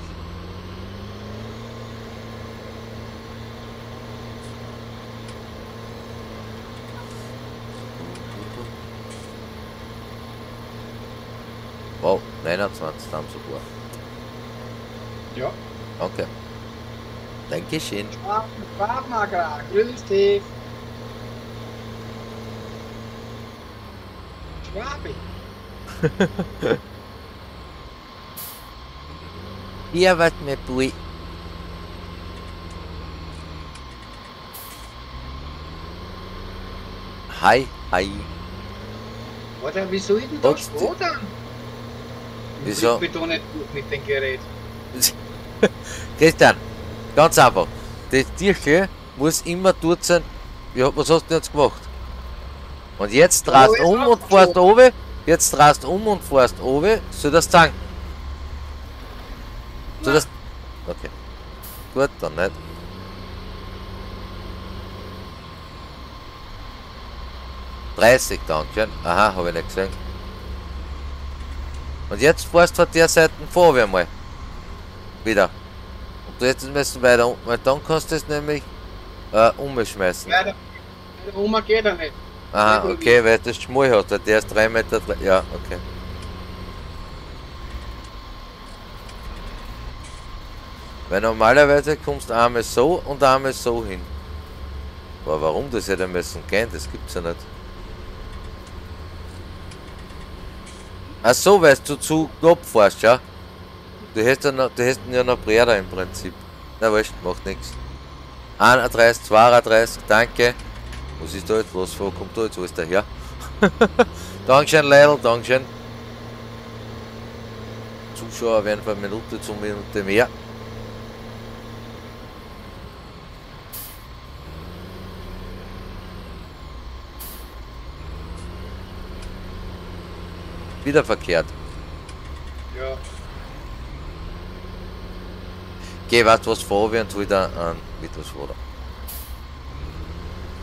Wow, 29 haben sogar. Ja. Danke. Dankeschön. Schwabmagra, grüß dich. Schwabi. Ja, was mir Bui. Hi, hi. Oder wieso ist denn da Ups, die- Stroh Wieso? Ich nicht gut mit dem Gerät. Christian, ganz einfach. Das Tierchen muss immer dort sein. Ja, was hast du jetzt gemacht? Und jetzt jetzt du um und fährst oben. Jetzt drehst du um und fährst oben. Soll das sagen? Soll das. Okay. Gut, dann nicht. Dreißig, danke. Aha, habe ich nicht gesehen. Und jetzt fährst du von der Seite vor mal. Wieder. Jetzt müssen wir weiter unten, weil dann kannst du es nämlich äh, umschmeißen. Weiter, weiter Oma geht er nicht. Aha, okay, weil das Schmui hat, weil der ist 3 Meter. dre- Ja, okay. Weil normalerweise kommst du einmal so und einmal so hin. Aber warum das hätte müssen gehen, das gibt's ja nicht. Ach so, weil du zu knapp fährst, ja? Du hättest ja noch, du hättest ja noch breiter im Prinzip. Na wurscht, macht nichts. 31, 32, danke. Was ist da jetzt? Was wo kommt da jetzt? Wo ist der her? Dankeschön, Leidl, Dankeschön. Zuschauer werden von Minute zu Minute mehr. Wieder verkehrt. Ja. Du was vor, während wieder an Mittwochswader.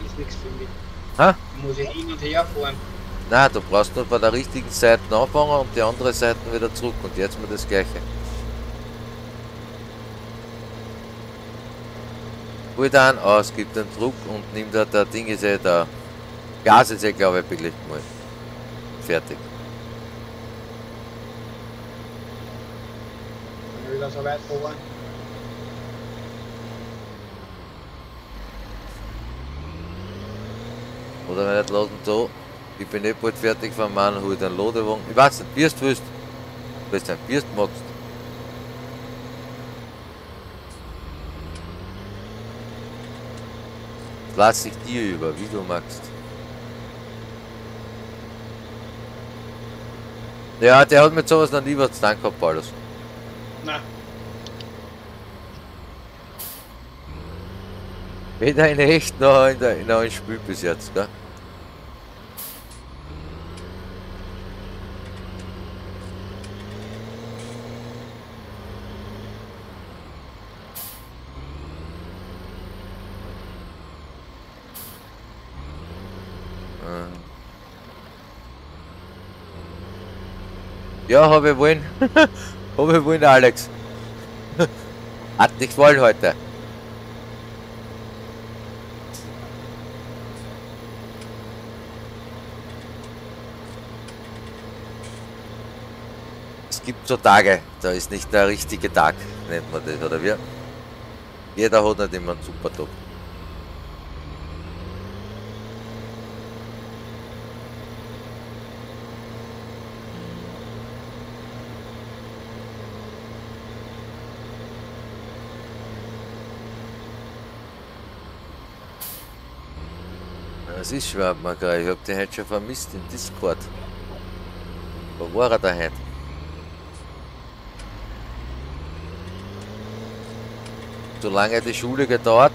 Ist nichts für mich. Hä? Muss ich hin und her fahren. Nein, du brauchst nur bei der richtigen Seite anfangen und die andere Seite wieder zurück und jetzt mal das gleiche. Holt an, aus, gibt den Druck und nimmt da der Ding ist ja der Gas ist ja glaube ich billig mal. Fertig. Dann will er so weit fahren. Oder wenn nicht laden da, ich bin nicht bald fertig vom Mann, hol den Ladewagen. Ich weiß nicht, wie es du willst. Willst du ein Bier magst? Lass ich dir über, wie du magst. Ja, der hat mit sowas noch nie was zu tun gehabt, Paulus. Na, Weder in echt noch in, der, in einem Spiel bis jetzt, gell? Ja, habe ich wollen. habe ich wollen, Alex. Hat nicht voll heute. Gibt so Tage, da ist nicht der richtige Tag, nennt man das, oder wie? Jeder hat nicht immer einen super Tag. Es ist Schwabmacher, ich hab den heute schon vermisst im Discord. Wo war er da heute? So lange die Schule gedauert.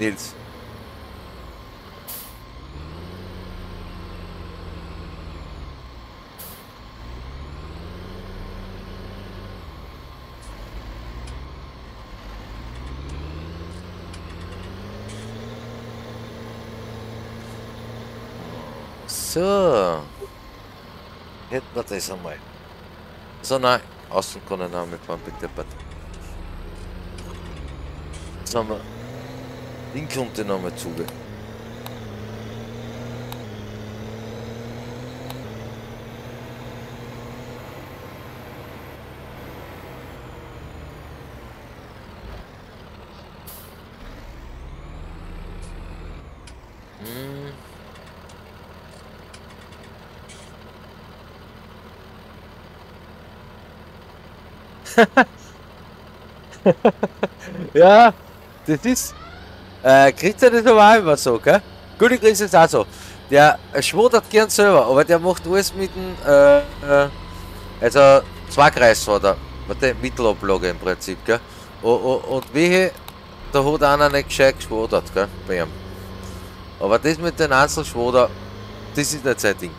Nils. So. Hätten wir das einmal. So, nein. Außen kann ich noch mitfahren, bitte, bitte. Jetzt haben wir. Den kommt noch ja, das ist. Äh, kriegt er das aber auch immer so, gell? Gut, ich krieg's jetzt auch so. Der schwodert gern selber, aber der macht alles mit dem. Äh, äh, also, zwei Kreis hat er. Warte, Mittelablage im Prinzip, gell? Und, und, und wehe, da hat einer nicht gescheit geschwodert, gell? Bei ihm. Aber das mit den Einzelschwoder, das ist nicht sein Ding.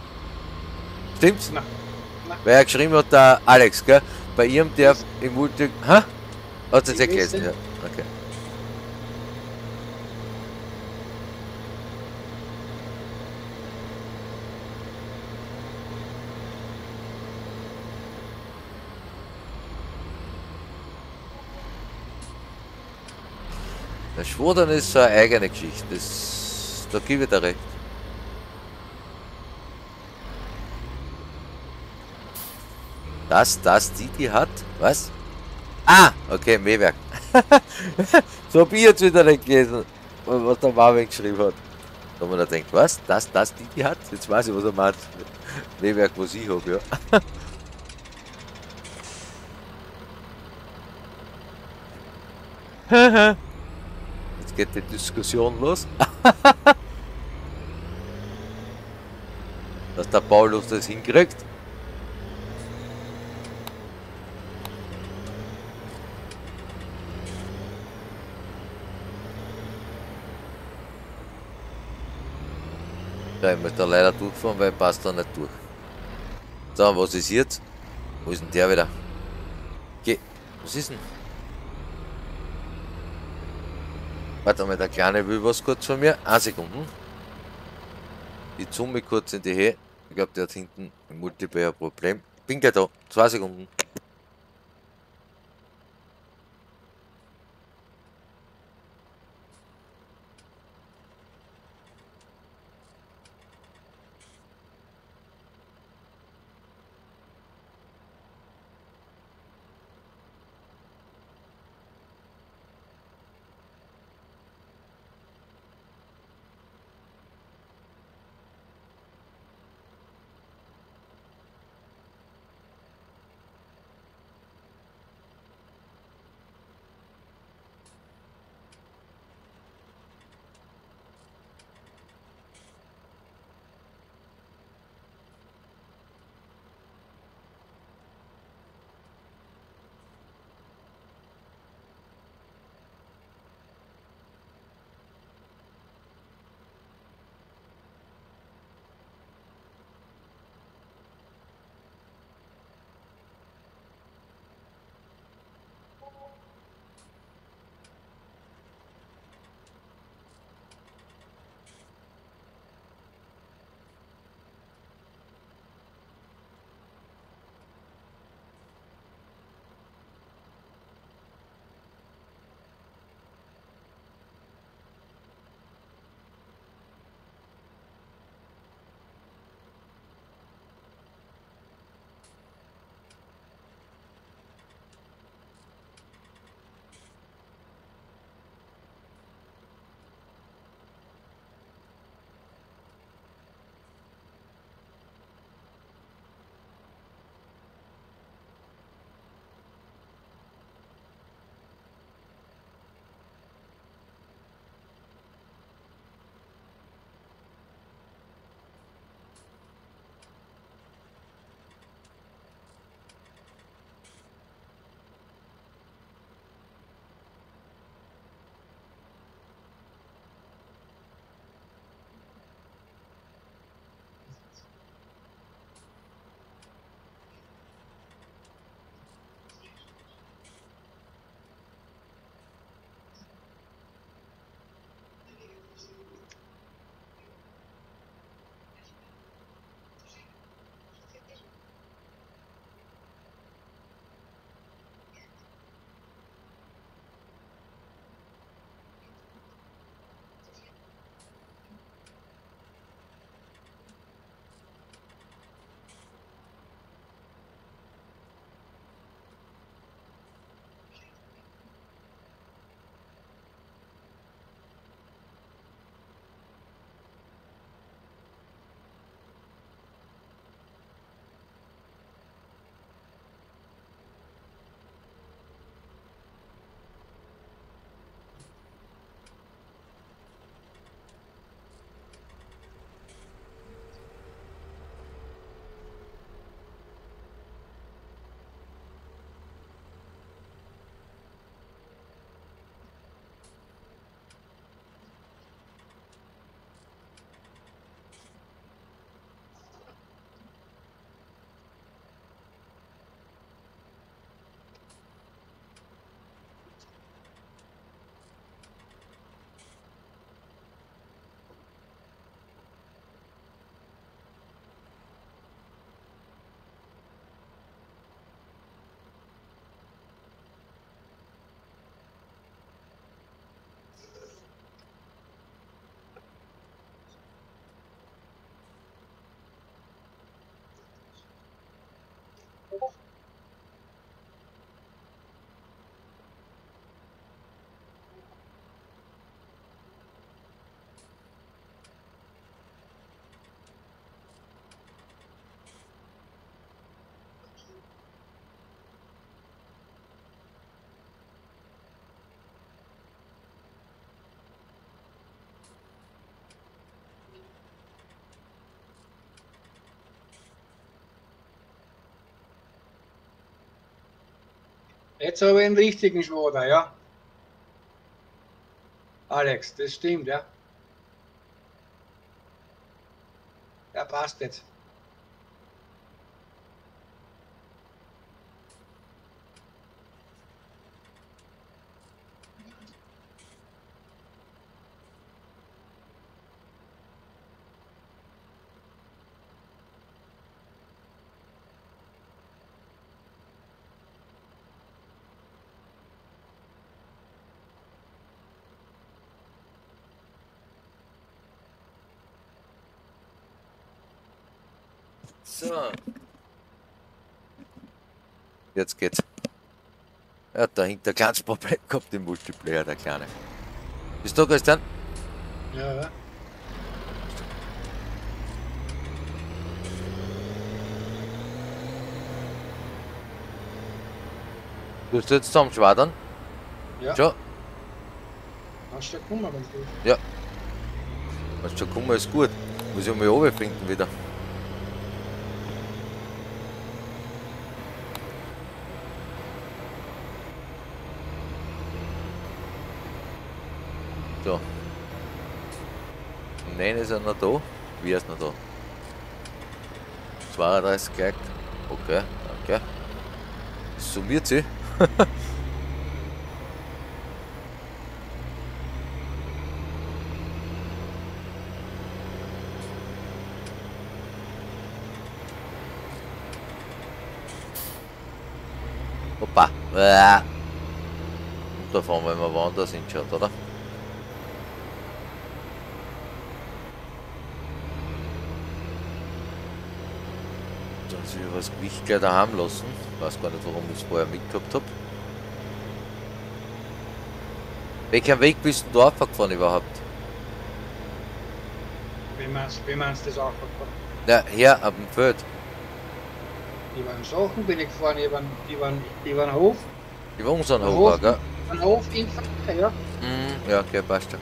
Stimmt's? Nein. Nein. Weil er geschrieben hat, der Alex, gell? Bei ihm darf im Multi. Hä? Hat es nicht gelesen? Ja, okay. Der Schwodern ist so eine eigene Geschichte. Das, da gebe ich dir recht. Das, das, die, die hat? Was? Ah, okay, Mähwerk. so hab ich jetzt wieder nicht gelesen, was der Marvin geschrieben hat. Da haben wir gedacht, was? Das, das, die, die hat? Jetzt weiß ich, was er meint. Mähwerk, was ich hab, ja. Jetzt geht die Diskussion los. Dass der Paulus das hinkriegt. Ich muss da leider durchfahren, weil passt da nicht durch. So, was ist jetzt? Wo ist denn der wieder? Geh. Was ist denn? Warte mal, der Kleine will was kurz von mir. Eine Sekunde. Ich zoome kurz in die Höhe. Ich glaube, der hat hinten im Multiplayer ein Problem. Bin gleich da. Zwei Sekunden. Jetzt habe ich einen richtigen Schwoder, ja. Alex, das stimmt, ja. Ja, passt jetzt. So. Jetzt geht's. Er hat dahinter ein kleines Problem gehabt im Multiplayer, der Kleine. Bist du, Christian? Ja, ja. Du bist jetzt zusammen schwadern? Ja. Schon? Hast du ja gekommen, wenn du. Hast schon kommen, ist gut. Muss ich mal runterfinden wieder. So. Nein, ist er noch da? Wie ist noch da? 32 gleich. Okay, danke. Summiert sie. Opa. Äh. Und da fahren wir woanders hinschaut, oder? Ich was Gewicht gleich daheim lassen. Ich weiß gar nicht, warum ich es vorher mitgehabt habe. Welchen Weg bist du da gefahren überhaupt? Wie meinst, wie meinst du das auch? Ja, hier am dem Feld. Über den Sachen bin ich gefahren, über über den, über den Hof. Über unseren Hof, Hof. gell? Ein Hof in ja. Mhm, ja, okay, passt ja.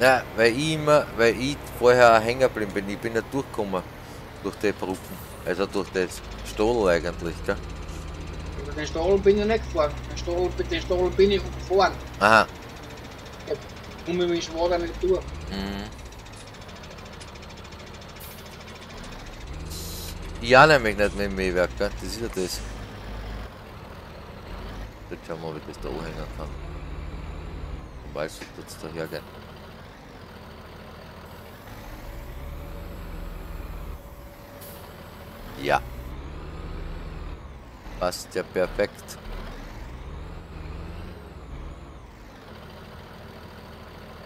Ja, weil ich immer, weil ich vorher hängen geblieben bin. Ich bin nicht durchgekommen durch die Brücken. Also durch das Stadel eigentlich, gell? Über den Stall bin ich nicht gefahren. Den Stall, den Stall bin ich gefahren. Aha. Und mit meinem Schwager nicht durch. Mhm. Ja, nämlich nicht mit dem Mähwerk, gell? Das ist ja das. Jetzt schauen wir mal, wie das da anhängen kann. Weiß, ob das da hergehen. Ja. Passt ja perfekt.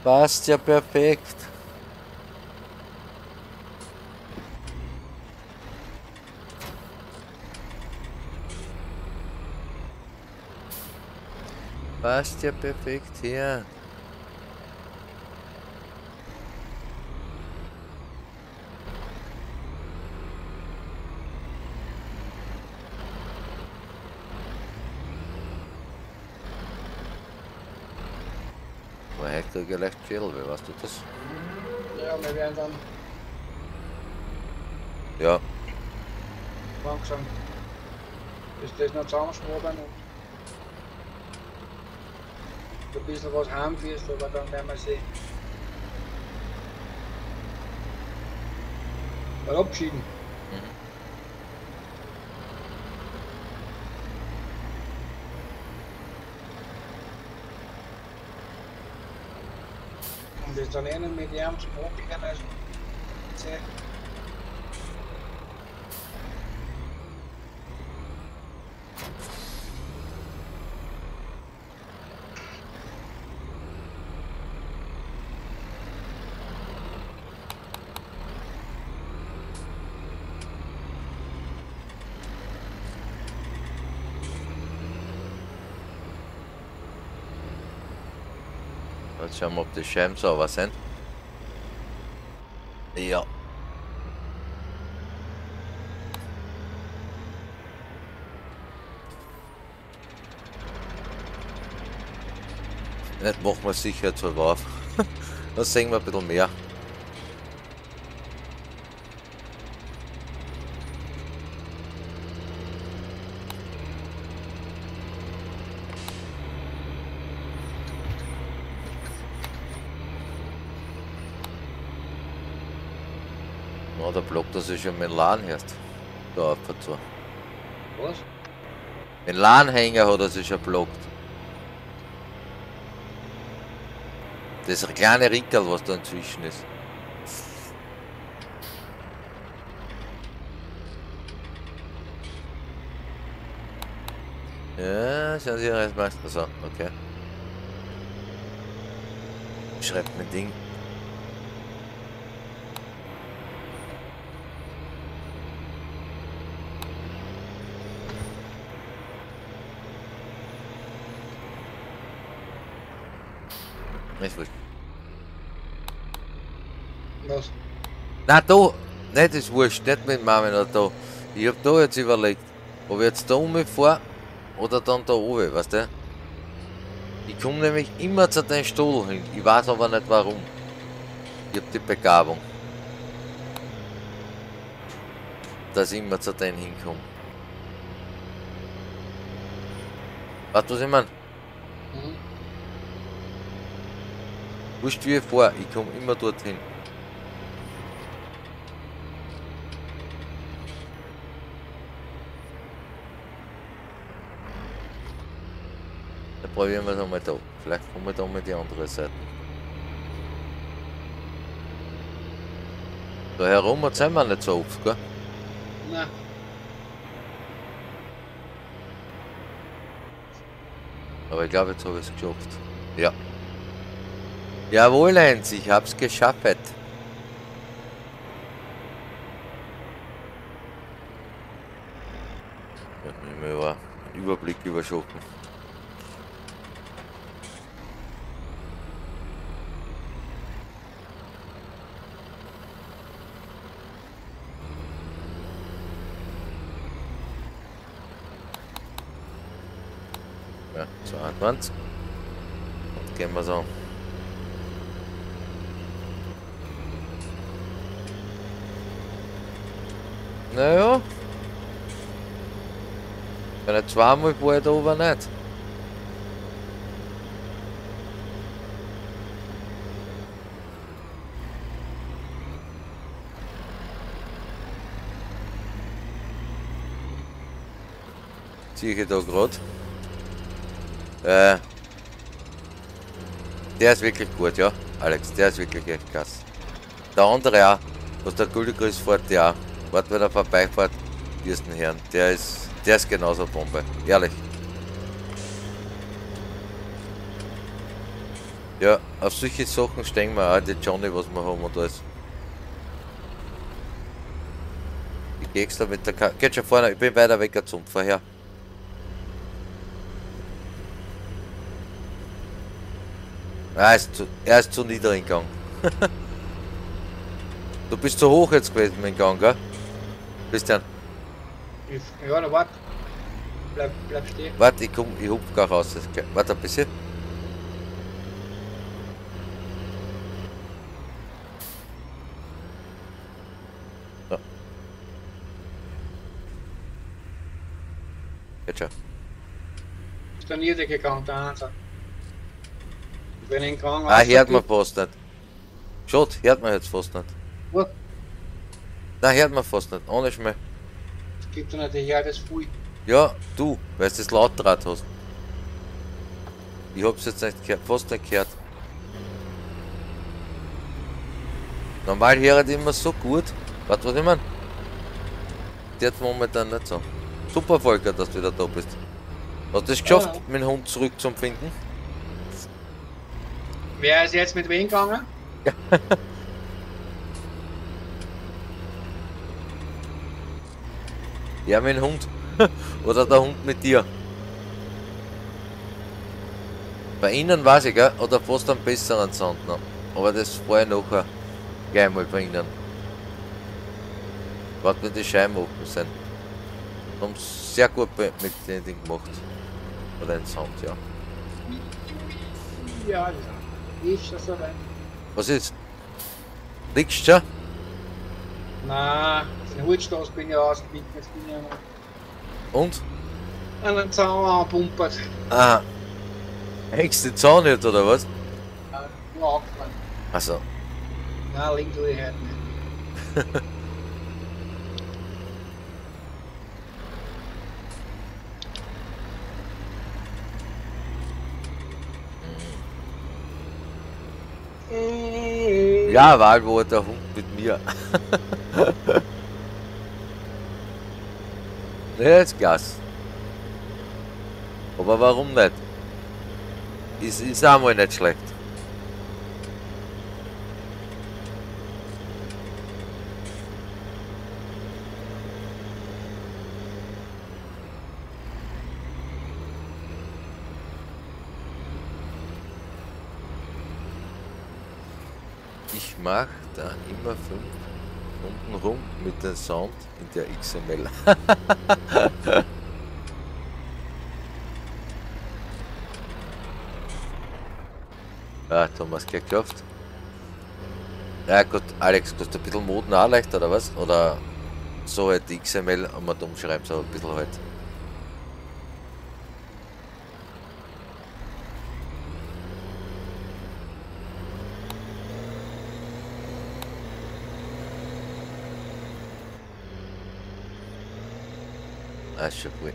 Passt ja perfekt. Passt ja perfekt her. Woher krieg ich leicht Schädel, weißt du das? Ja, wir werden dann Ja, langsam, bis das noch zusammenschwabbern und ein bisschen was heimführst, aber dann werden wir sehen. Mal abschieden. Und das dann einen mit ihm zum Hochgehen, also sehr. Schauen wir, ob die Scheiben sauber sind. Ja. Nicht machen wir sicherheitshalber auf. Da sehen wir ein bisschen mehr. Na, der blockt das ist schon mit Lahn erst. Da auf dazu. Was? Den Lahnhänger hat er sich schon blockt. Das ist ein kleine Rickerl, was da inzwischen ist. Ja, schauen Sie erstmal. Also, okay. Schreibt mein Ding. Ist wurscht. Was? Nein, da, nicht ist wurscht, nicht mit Mami noch da. Ich hab da jetzt überlegt, ob ich jetzt da umfahre oder dann da oben, weißt du? Ich komme nämlich immer zu den Stuhl hin, ich weiß aber nicht warum. Ich hab die Begabung. Dass ich immer zu denen hinkomme. Weißt du, was ich mein? Mhm. Wurscht wie fahr, ich komme immer dorthin. Dann probieren wir es einmal da. Vielleicht kommen wir da mal die andere Seite. Da herum sind wir nicht so oft, gell? Na, Aber ich glaube, jetzt habe ich es geschafft. Ja. Jawohl, Heinz, ich hab's geschafft. Überblick überschossen. Ja, 22. Und gehen wir so. Naja. Wenn er zweimal war, da oben nicht. Sehe ich da gerade. Äh. Der ist wirklich gut, ja. Alex, der ist wirklich echt krass. Der andere auch, was der Guldigris fährt, der auch. Wart, wenn er vorbeifährt, wirst den Herrn. Der ist, der ist genauso Bombe. Ehrlich. Ja, auf solche Sachen stehen wir auch die Johnny, was wir haben und alles. Ich geh extra mit der Ka Geht schon vorne, ich bin weiter weg zum vorher. Er ist zu, er ist zu niedrig im Gang. du bist zu hoch jetzt gewesen dem Gang, gell? Christian, ich, ja, na warte. Bleib, bleib stehen. warte, ich komm, ich hupf gar raus. Warte ein bisschen. So. Jetzt schon. Ist der niedrige Gang, der Einser. Wenn ich den Gang Ah, hört man fast nicht. Schaut, hört man jetzt fast nicht. Nein, hört man fast nicht. Ohne Schmäh. Es gibt ja nicht, ja, das viel. Ja, du, weil du das Lautdraht hast. Ich hab's jetzt nicht gehört, fast nicht gehört. Normal hört immer so gut. Warte, was ich mein? Jetzt momentan nicht so. Super, Volker, dass du wieder da bist. Hast du es geschafft, Ja. meinen Hund zurückzufinden? Wer ist jetzt mit wem gegangen? Ja, mein Hund. Oder der Hund mit dir. Bei Ihnen weiß ich, gell? Oder fast einen besseren noch. Aber das war ja nachher gleich mal bei Ihnen. Gerade wenn die Scheiben offen sind. Haben sie sehr gut mit den Ding gemacht. Oder den Sound, ja. Ja, ja. Schon so weit. Was ist? Liegst du schon? Nein, den Holzstoß bin ich ausgebieten, jetzt bin ich noch Und? den Zaun angepumpert. Ah. Hängst die Zahn nicht, oder was? Ja, nur angefallen. Also, Nein, links tue ich heute nicht. ja, war der Hund mit mir. ist Gas. Aber warum nicht? Ist, ist auch mal nicht schlecht. Ich mache da immer fünf Stunden rum mit dem Sound in der XML. ah, Thomas, gleich geschafft. Ja gut, Alex, du ein bisschen Moden auch leicht, oder was? Oder so halt XML und man umschreiben, so ein bisschen halt. Ah, ist schon gut.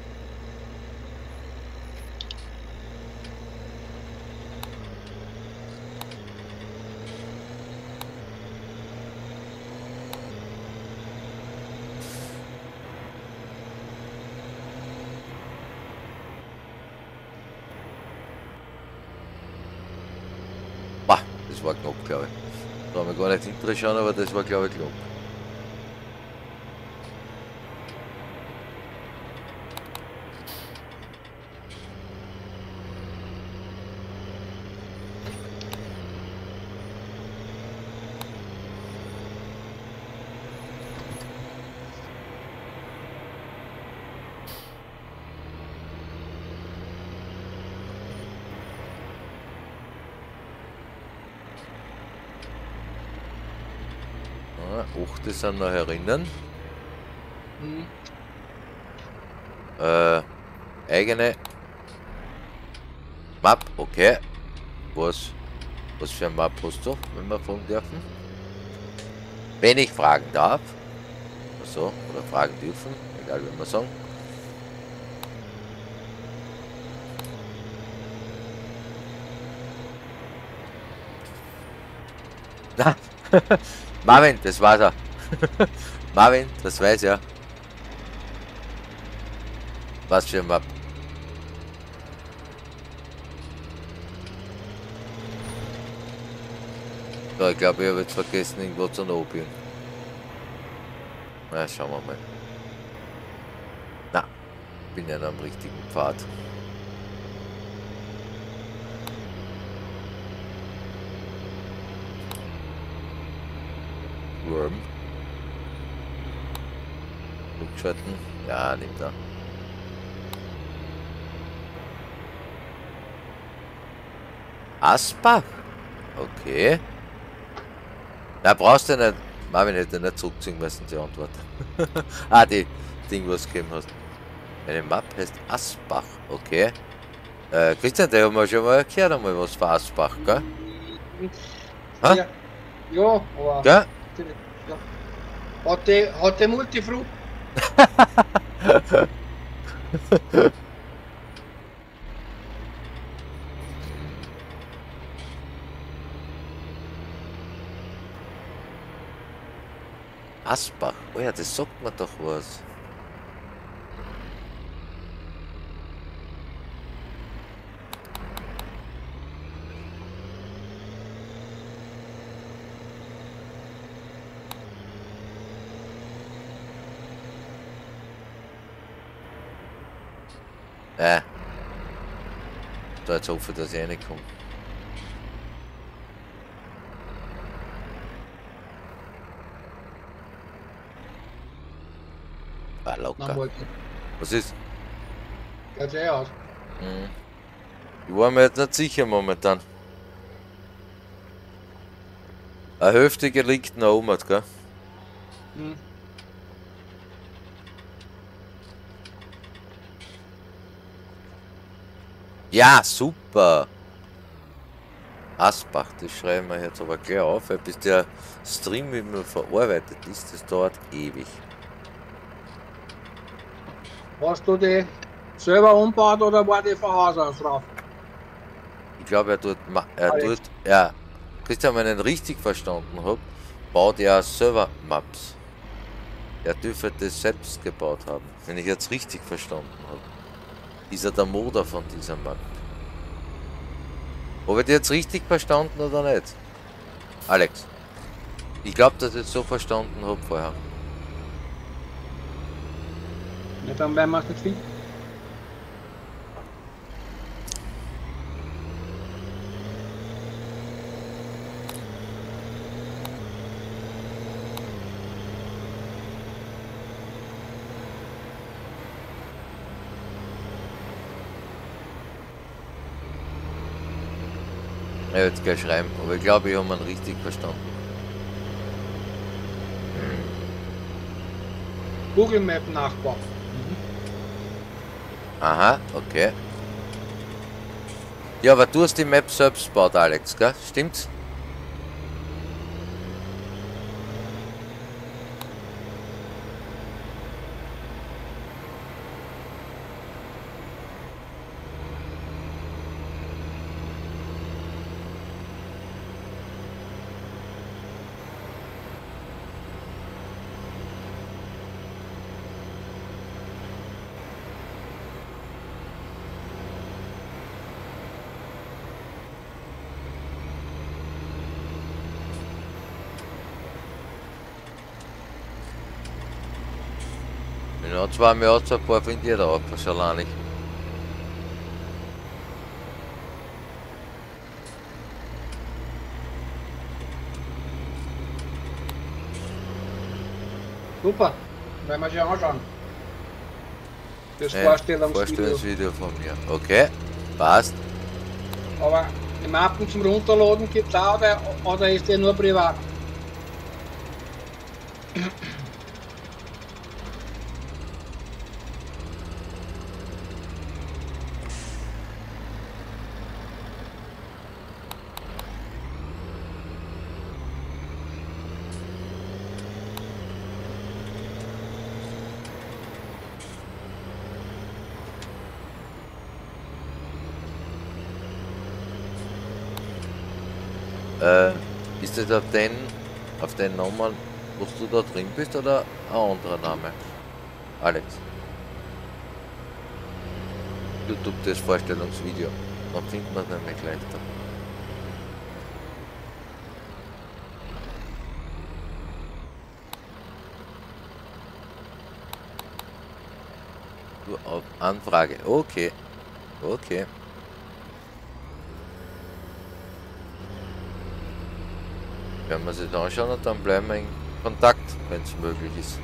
Bah, das war knapp, glaube ich. Da haben wir gar nicht hinterher schauen, aber achte sind noch herinnen. Hm. Äh, eigene Map, okay. Was, was für ein Map hast du, wenn wir fragen dürfen? Wenn ich fragen darf. So, oder fragen dürfen, egal wie wir sagen. Marvin, das war's er. Marvin, das weiß er. Was für ein Map? Ja, ich glaube, ich habe jetzt vergessen, irgendwo zu Nobeln. Na, schauen wir mal. Na, bin ja am richtigen Pfad. Rückschalten. Ja, nimmt er. Asbach? Okay. Da brauchst du nicht. Marvin hätte nicht zurückziehen müssen, die Antwort. ah, die Ding, was du gegeben hast. Eine Map heißt Asbach, okay. Äh, Christian, der haben wir schon mal gehört einmal was für Asbach, gell? Ja, ja, aber. Gell? Ja. Hat die, hat die Multifrucht? Asbach, oh ja, das sagt mir doch was. Äh. Da jetzt hoffe, dass ich reinkomme. Ah, locker. Was ist? Geht eh aus. Hm. Ich war mir jetzt nicht sicher momentan. Eine Hälfte liegt nach oben, gell? Hm. Ja, super! Asbach, das schreiben wir jetzt aber gleich auf, weil bis der Stream immer verarbeitet ist, das dauert ewig. Hast du die selber umgebaut oder war die von Haus aus drauf? Ich glaube, er tut, er Alex. tut, ja, Christian, wenn ich ihn richtig verstanden habe, baut er selber Maps. Er dürfte das selbst gebaut haben, wenn ich jetzt richtig verstanden habe. Ist er der Moder von dieser Map? Habe ich die jetzt richtig verstanden oder nicht? Alex, ich glaube, dass ich es so verstanden habe vorher. Ja, dann werden wir es nicht finden. Er wird gleich schreiben, aber ich glaube, ich habe ihn richtig verstanden. Google Map Nachbau. Aha, okay. Ja, aber du hast die Map selbst gebaut, Alex, gell? Stimmt's? Da auf, schon lange nicht. Super. Werden wir schon anschauen. Das Ein Vorstellungsvideo. Vorstellungsvideo von mir. Okay, passt. Aber die Mappen zum Runterladen gibt es auch oder, oder ist der nur privat? Äh, das auf den, auf den Namen, wo du da drin bist oder ein anderer Name? Alex. YouTube das Vorstellungsvideo. Dann findet man es nämlich leichter. Anfrage. Okay. Okay. Werden wir sich das anschauen und dann bleiben wir in Kontakt, wenn es möglich ist.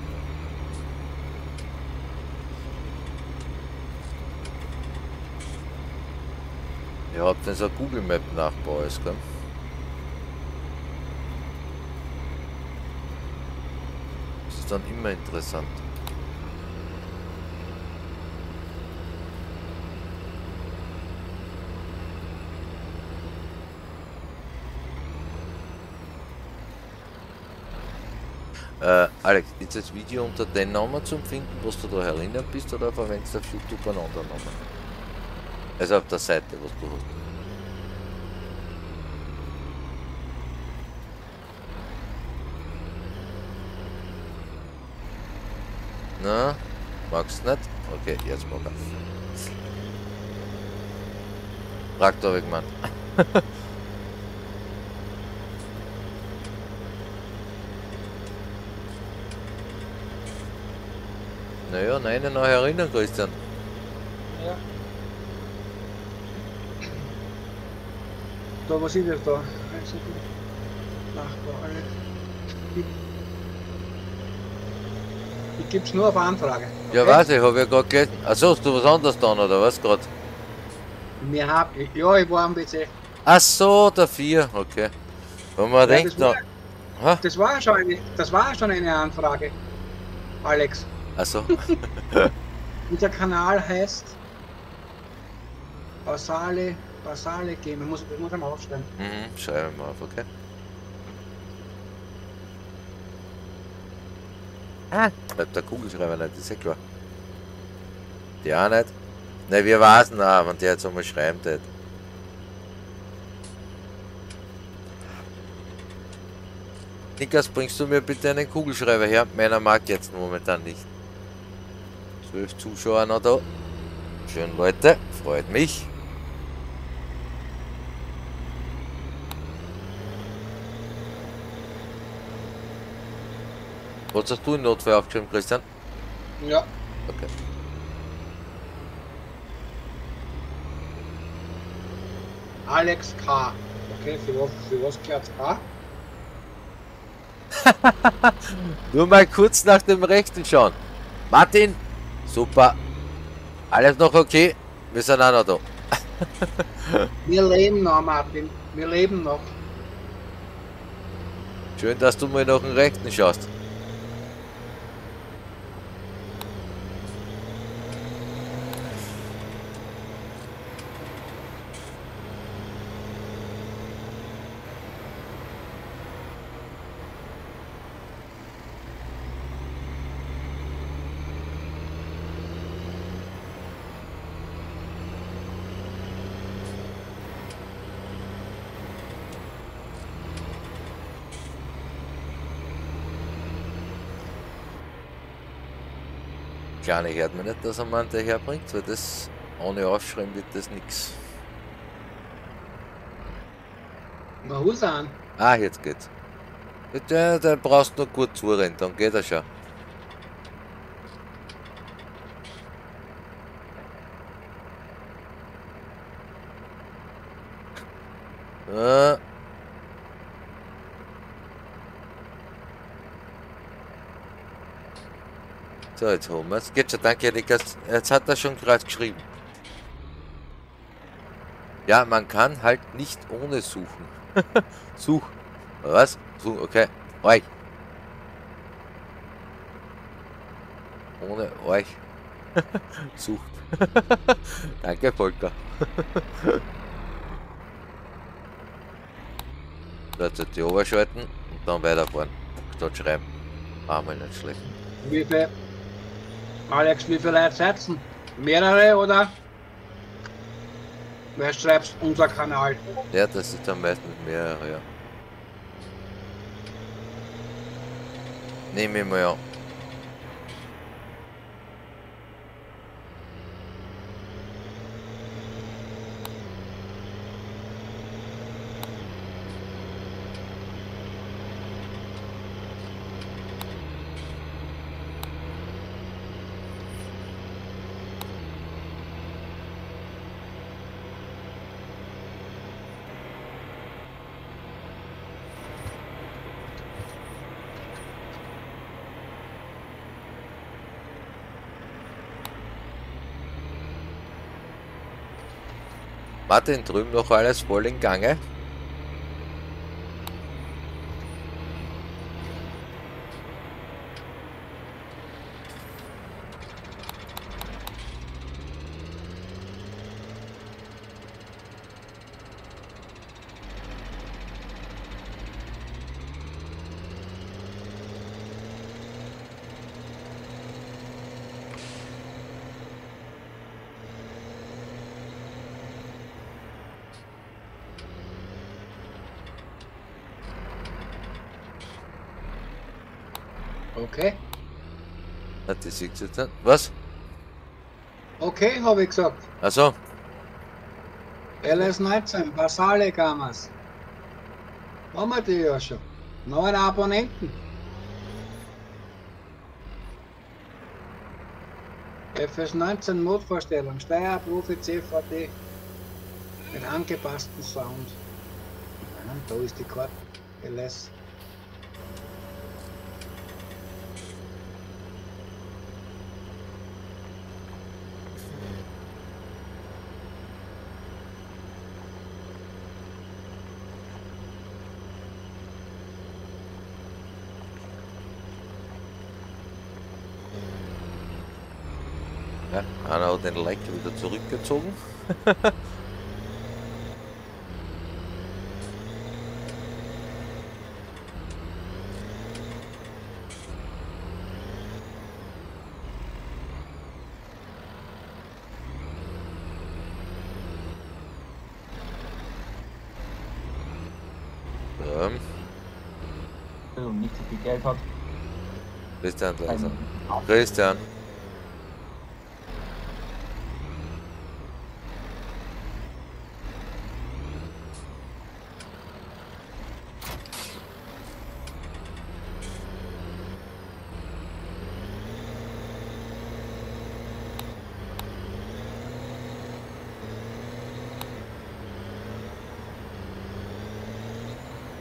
Ihr habt dann so ein Google Map Nachbau ist, gell? Das ist dann immer interessant. Äh, Alex, ist das Video unter den Namen zum Finden, was du da erinnern bist, oder verwendest du auf YouTube einen anderen Namen? Also auf der Seite, was du hast. Na, magst du nicht? Okay, jetzt mag er. Traktor wegmann. Naja, nein, noch erinnern, Christian. Ja. Da, was ist das da? Nachbar, alle. Ich, ich gib's nur auf Anfrage. Ja, weiß ich, habe ja gerade gelesen. Achso, hast du was anderes dann, oder was gerade? Wir haben, ja, ich war am PC. Ach so, der 4, okay. Wenn man Ja, denkt, das, war, da. Das, war schon eine, das war schon eine Anfrage, Alex. Achso, Unser Kanal heißt Basale, Basale Game. Ich muss, ich muss einmal aufschreiben. mhm, schreiben wir mal auf, okay. Ah, bleibt der Kugelschreiber nicht, ist ja klar. Der auch nicht. Ne, wir wissen auch, wenn der jetzt einmal schreiben tät. Niklas, bringst du mir bitte einen Kugelschreiber her? Meiner mag jetzt momentan nicht. Zwölf Zuschauer noch da. Schön, Leute. Freut mich. Was hast du in Notfall aufgeschrieben, Christian? Ja. Okay. Alex K. Okay, für was, für was gehört K? Nur mal kurz nach dem Rechten schauen. Martin, super. Alles noch okay? Wir sind auch noch da. Wir leben noch, Martin. Wir leben noch. Schön, dass du mal nach dem Rechten schaust. Kleine hört man nicht, dass er man daherbringt, weil das ohne Aufschreiben wird das nix. Na, Husan. Ah, jetzt geht's. Der, der brauchst nur gut zurennen, dann geht er schon. Äh. So, jetzt haben wir es. Geht schon, danke, Niklas. Jetzt hat er schon gerade geschrieben. Ja, man kann halt nicht ohne suchen. Such. Was? Such, okay. Euch. Ohne euch. Sucht. Danke, Volker. Jetzt die Oberschalten und dann weiterfahren. Dort schreiben. War mal nicht schlecht. Wie viel? Alex, wie viele Leute setzen? Mehrere oder? Wer schreibst unser Kanal? Ja, das ist am meisten mehrere, ja. Nehme ich mal an. Martin, drüben noch alles voll in Gange. Okay. Sieht jetzt nicht. Was? Okay, habe ich gesagt. Also, LS19, Basale Gamas. Haben wir die ja schon. Neun Abonnenten. FS19 Modvorstellung, Steuerprofi CVD mit angepasstem Sound. Ja, da ist die Karte. LS. Ja, den Like wieder zurückgezogen. Nicht so viel Geld hat. Christian langsam. Christian.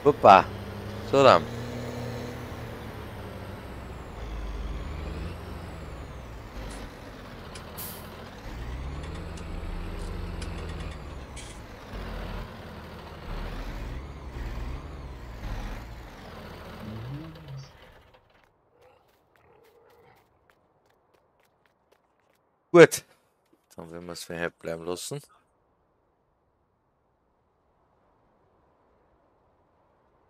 Opa, so dann. Gut, dann werden wir es für bleiben lassen.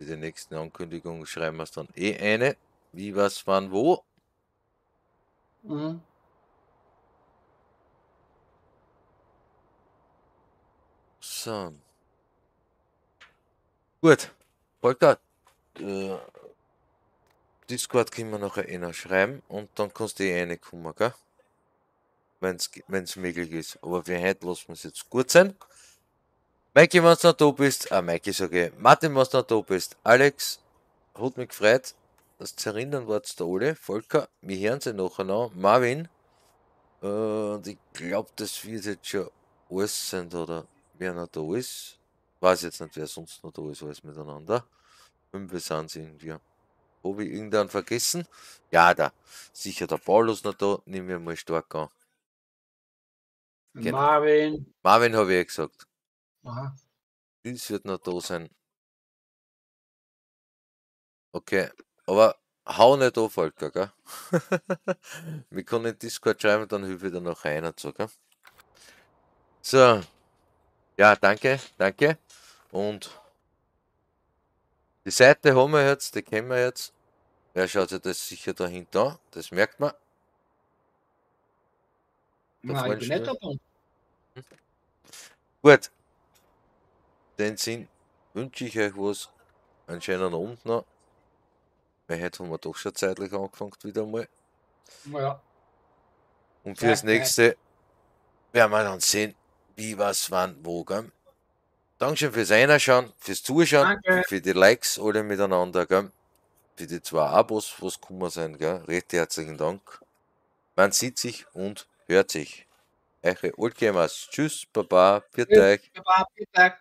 Für die nächsten Ankündigungen schreiben wir es dann eh eine. Wie, was, wann, wo. Mhm. So. Gut. Volker, äh, Discord können wir nachher eh noch schreiben und dann kannst du eh reinkommen, gell? Wenn's, ge- wenn's möglich ist. Aber für heute lassen wir es jetzt gut sein. Mikey, wenn du noch da bist, ah, Mikey sage ich, Martin, wenn du noch da bist, Alex, hat mich gefreut, dass zu erinnern wart der alle, Volker, wir hören sie nachher noch, Marvin, äh, und ich glaube, das wird jetzt schon alles sein, oder wer noch da ist. Weiß jetzt nicht, wer sonst noch da ist, alles miteinander. Fünf sind es irgendwie. Habe ich irgendeinen vergessen? Ja, da. Sicher der Paulus noch da, nehmen wir mal stark an. Genau. Marvin. Marvin habe ich eh gesagt. Aha. Nils wird noch da sein. Okay, aber hau nicht auf, Volker, gell? wir können in Discord schreiben, dann hilfe ich dir noch einer zu, gell? So. Ja, danke, danke. Und die Seite haben wir jetzt, die kennen wir jetzt. Wer schaut sich das sicher dahinter an? Das merkt man. Nein, ich bin nicht dabei. Gut. Dem Sinn wünsche ich euch was. Einen schönen Abend noch. Weil heute haben wir doch schon zeitlich angefangen wieder mal. Ja. Und fürs Ja, ja. nächste werden wir dann sehen, wie, was, wann, wo. Gell? Dankeschön fürs Reinschauen, fürs Zuschauen, für die Likes alle miteinander. Gell? Für die zwei Abos, was kummer sein. Gell? Recht herzlichen Dank. Man sieht sich und hört sich. Eure Oldgamers. Tschüss, Baba, Tschüss. euch. Baba, bitte.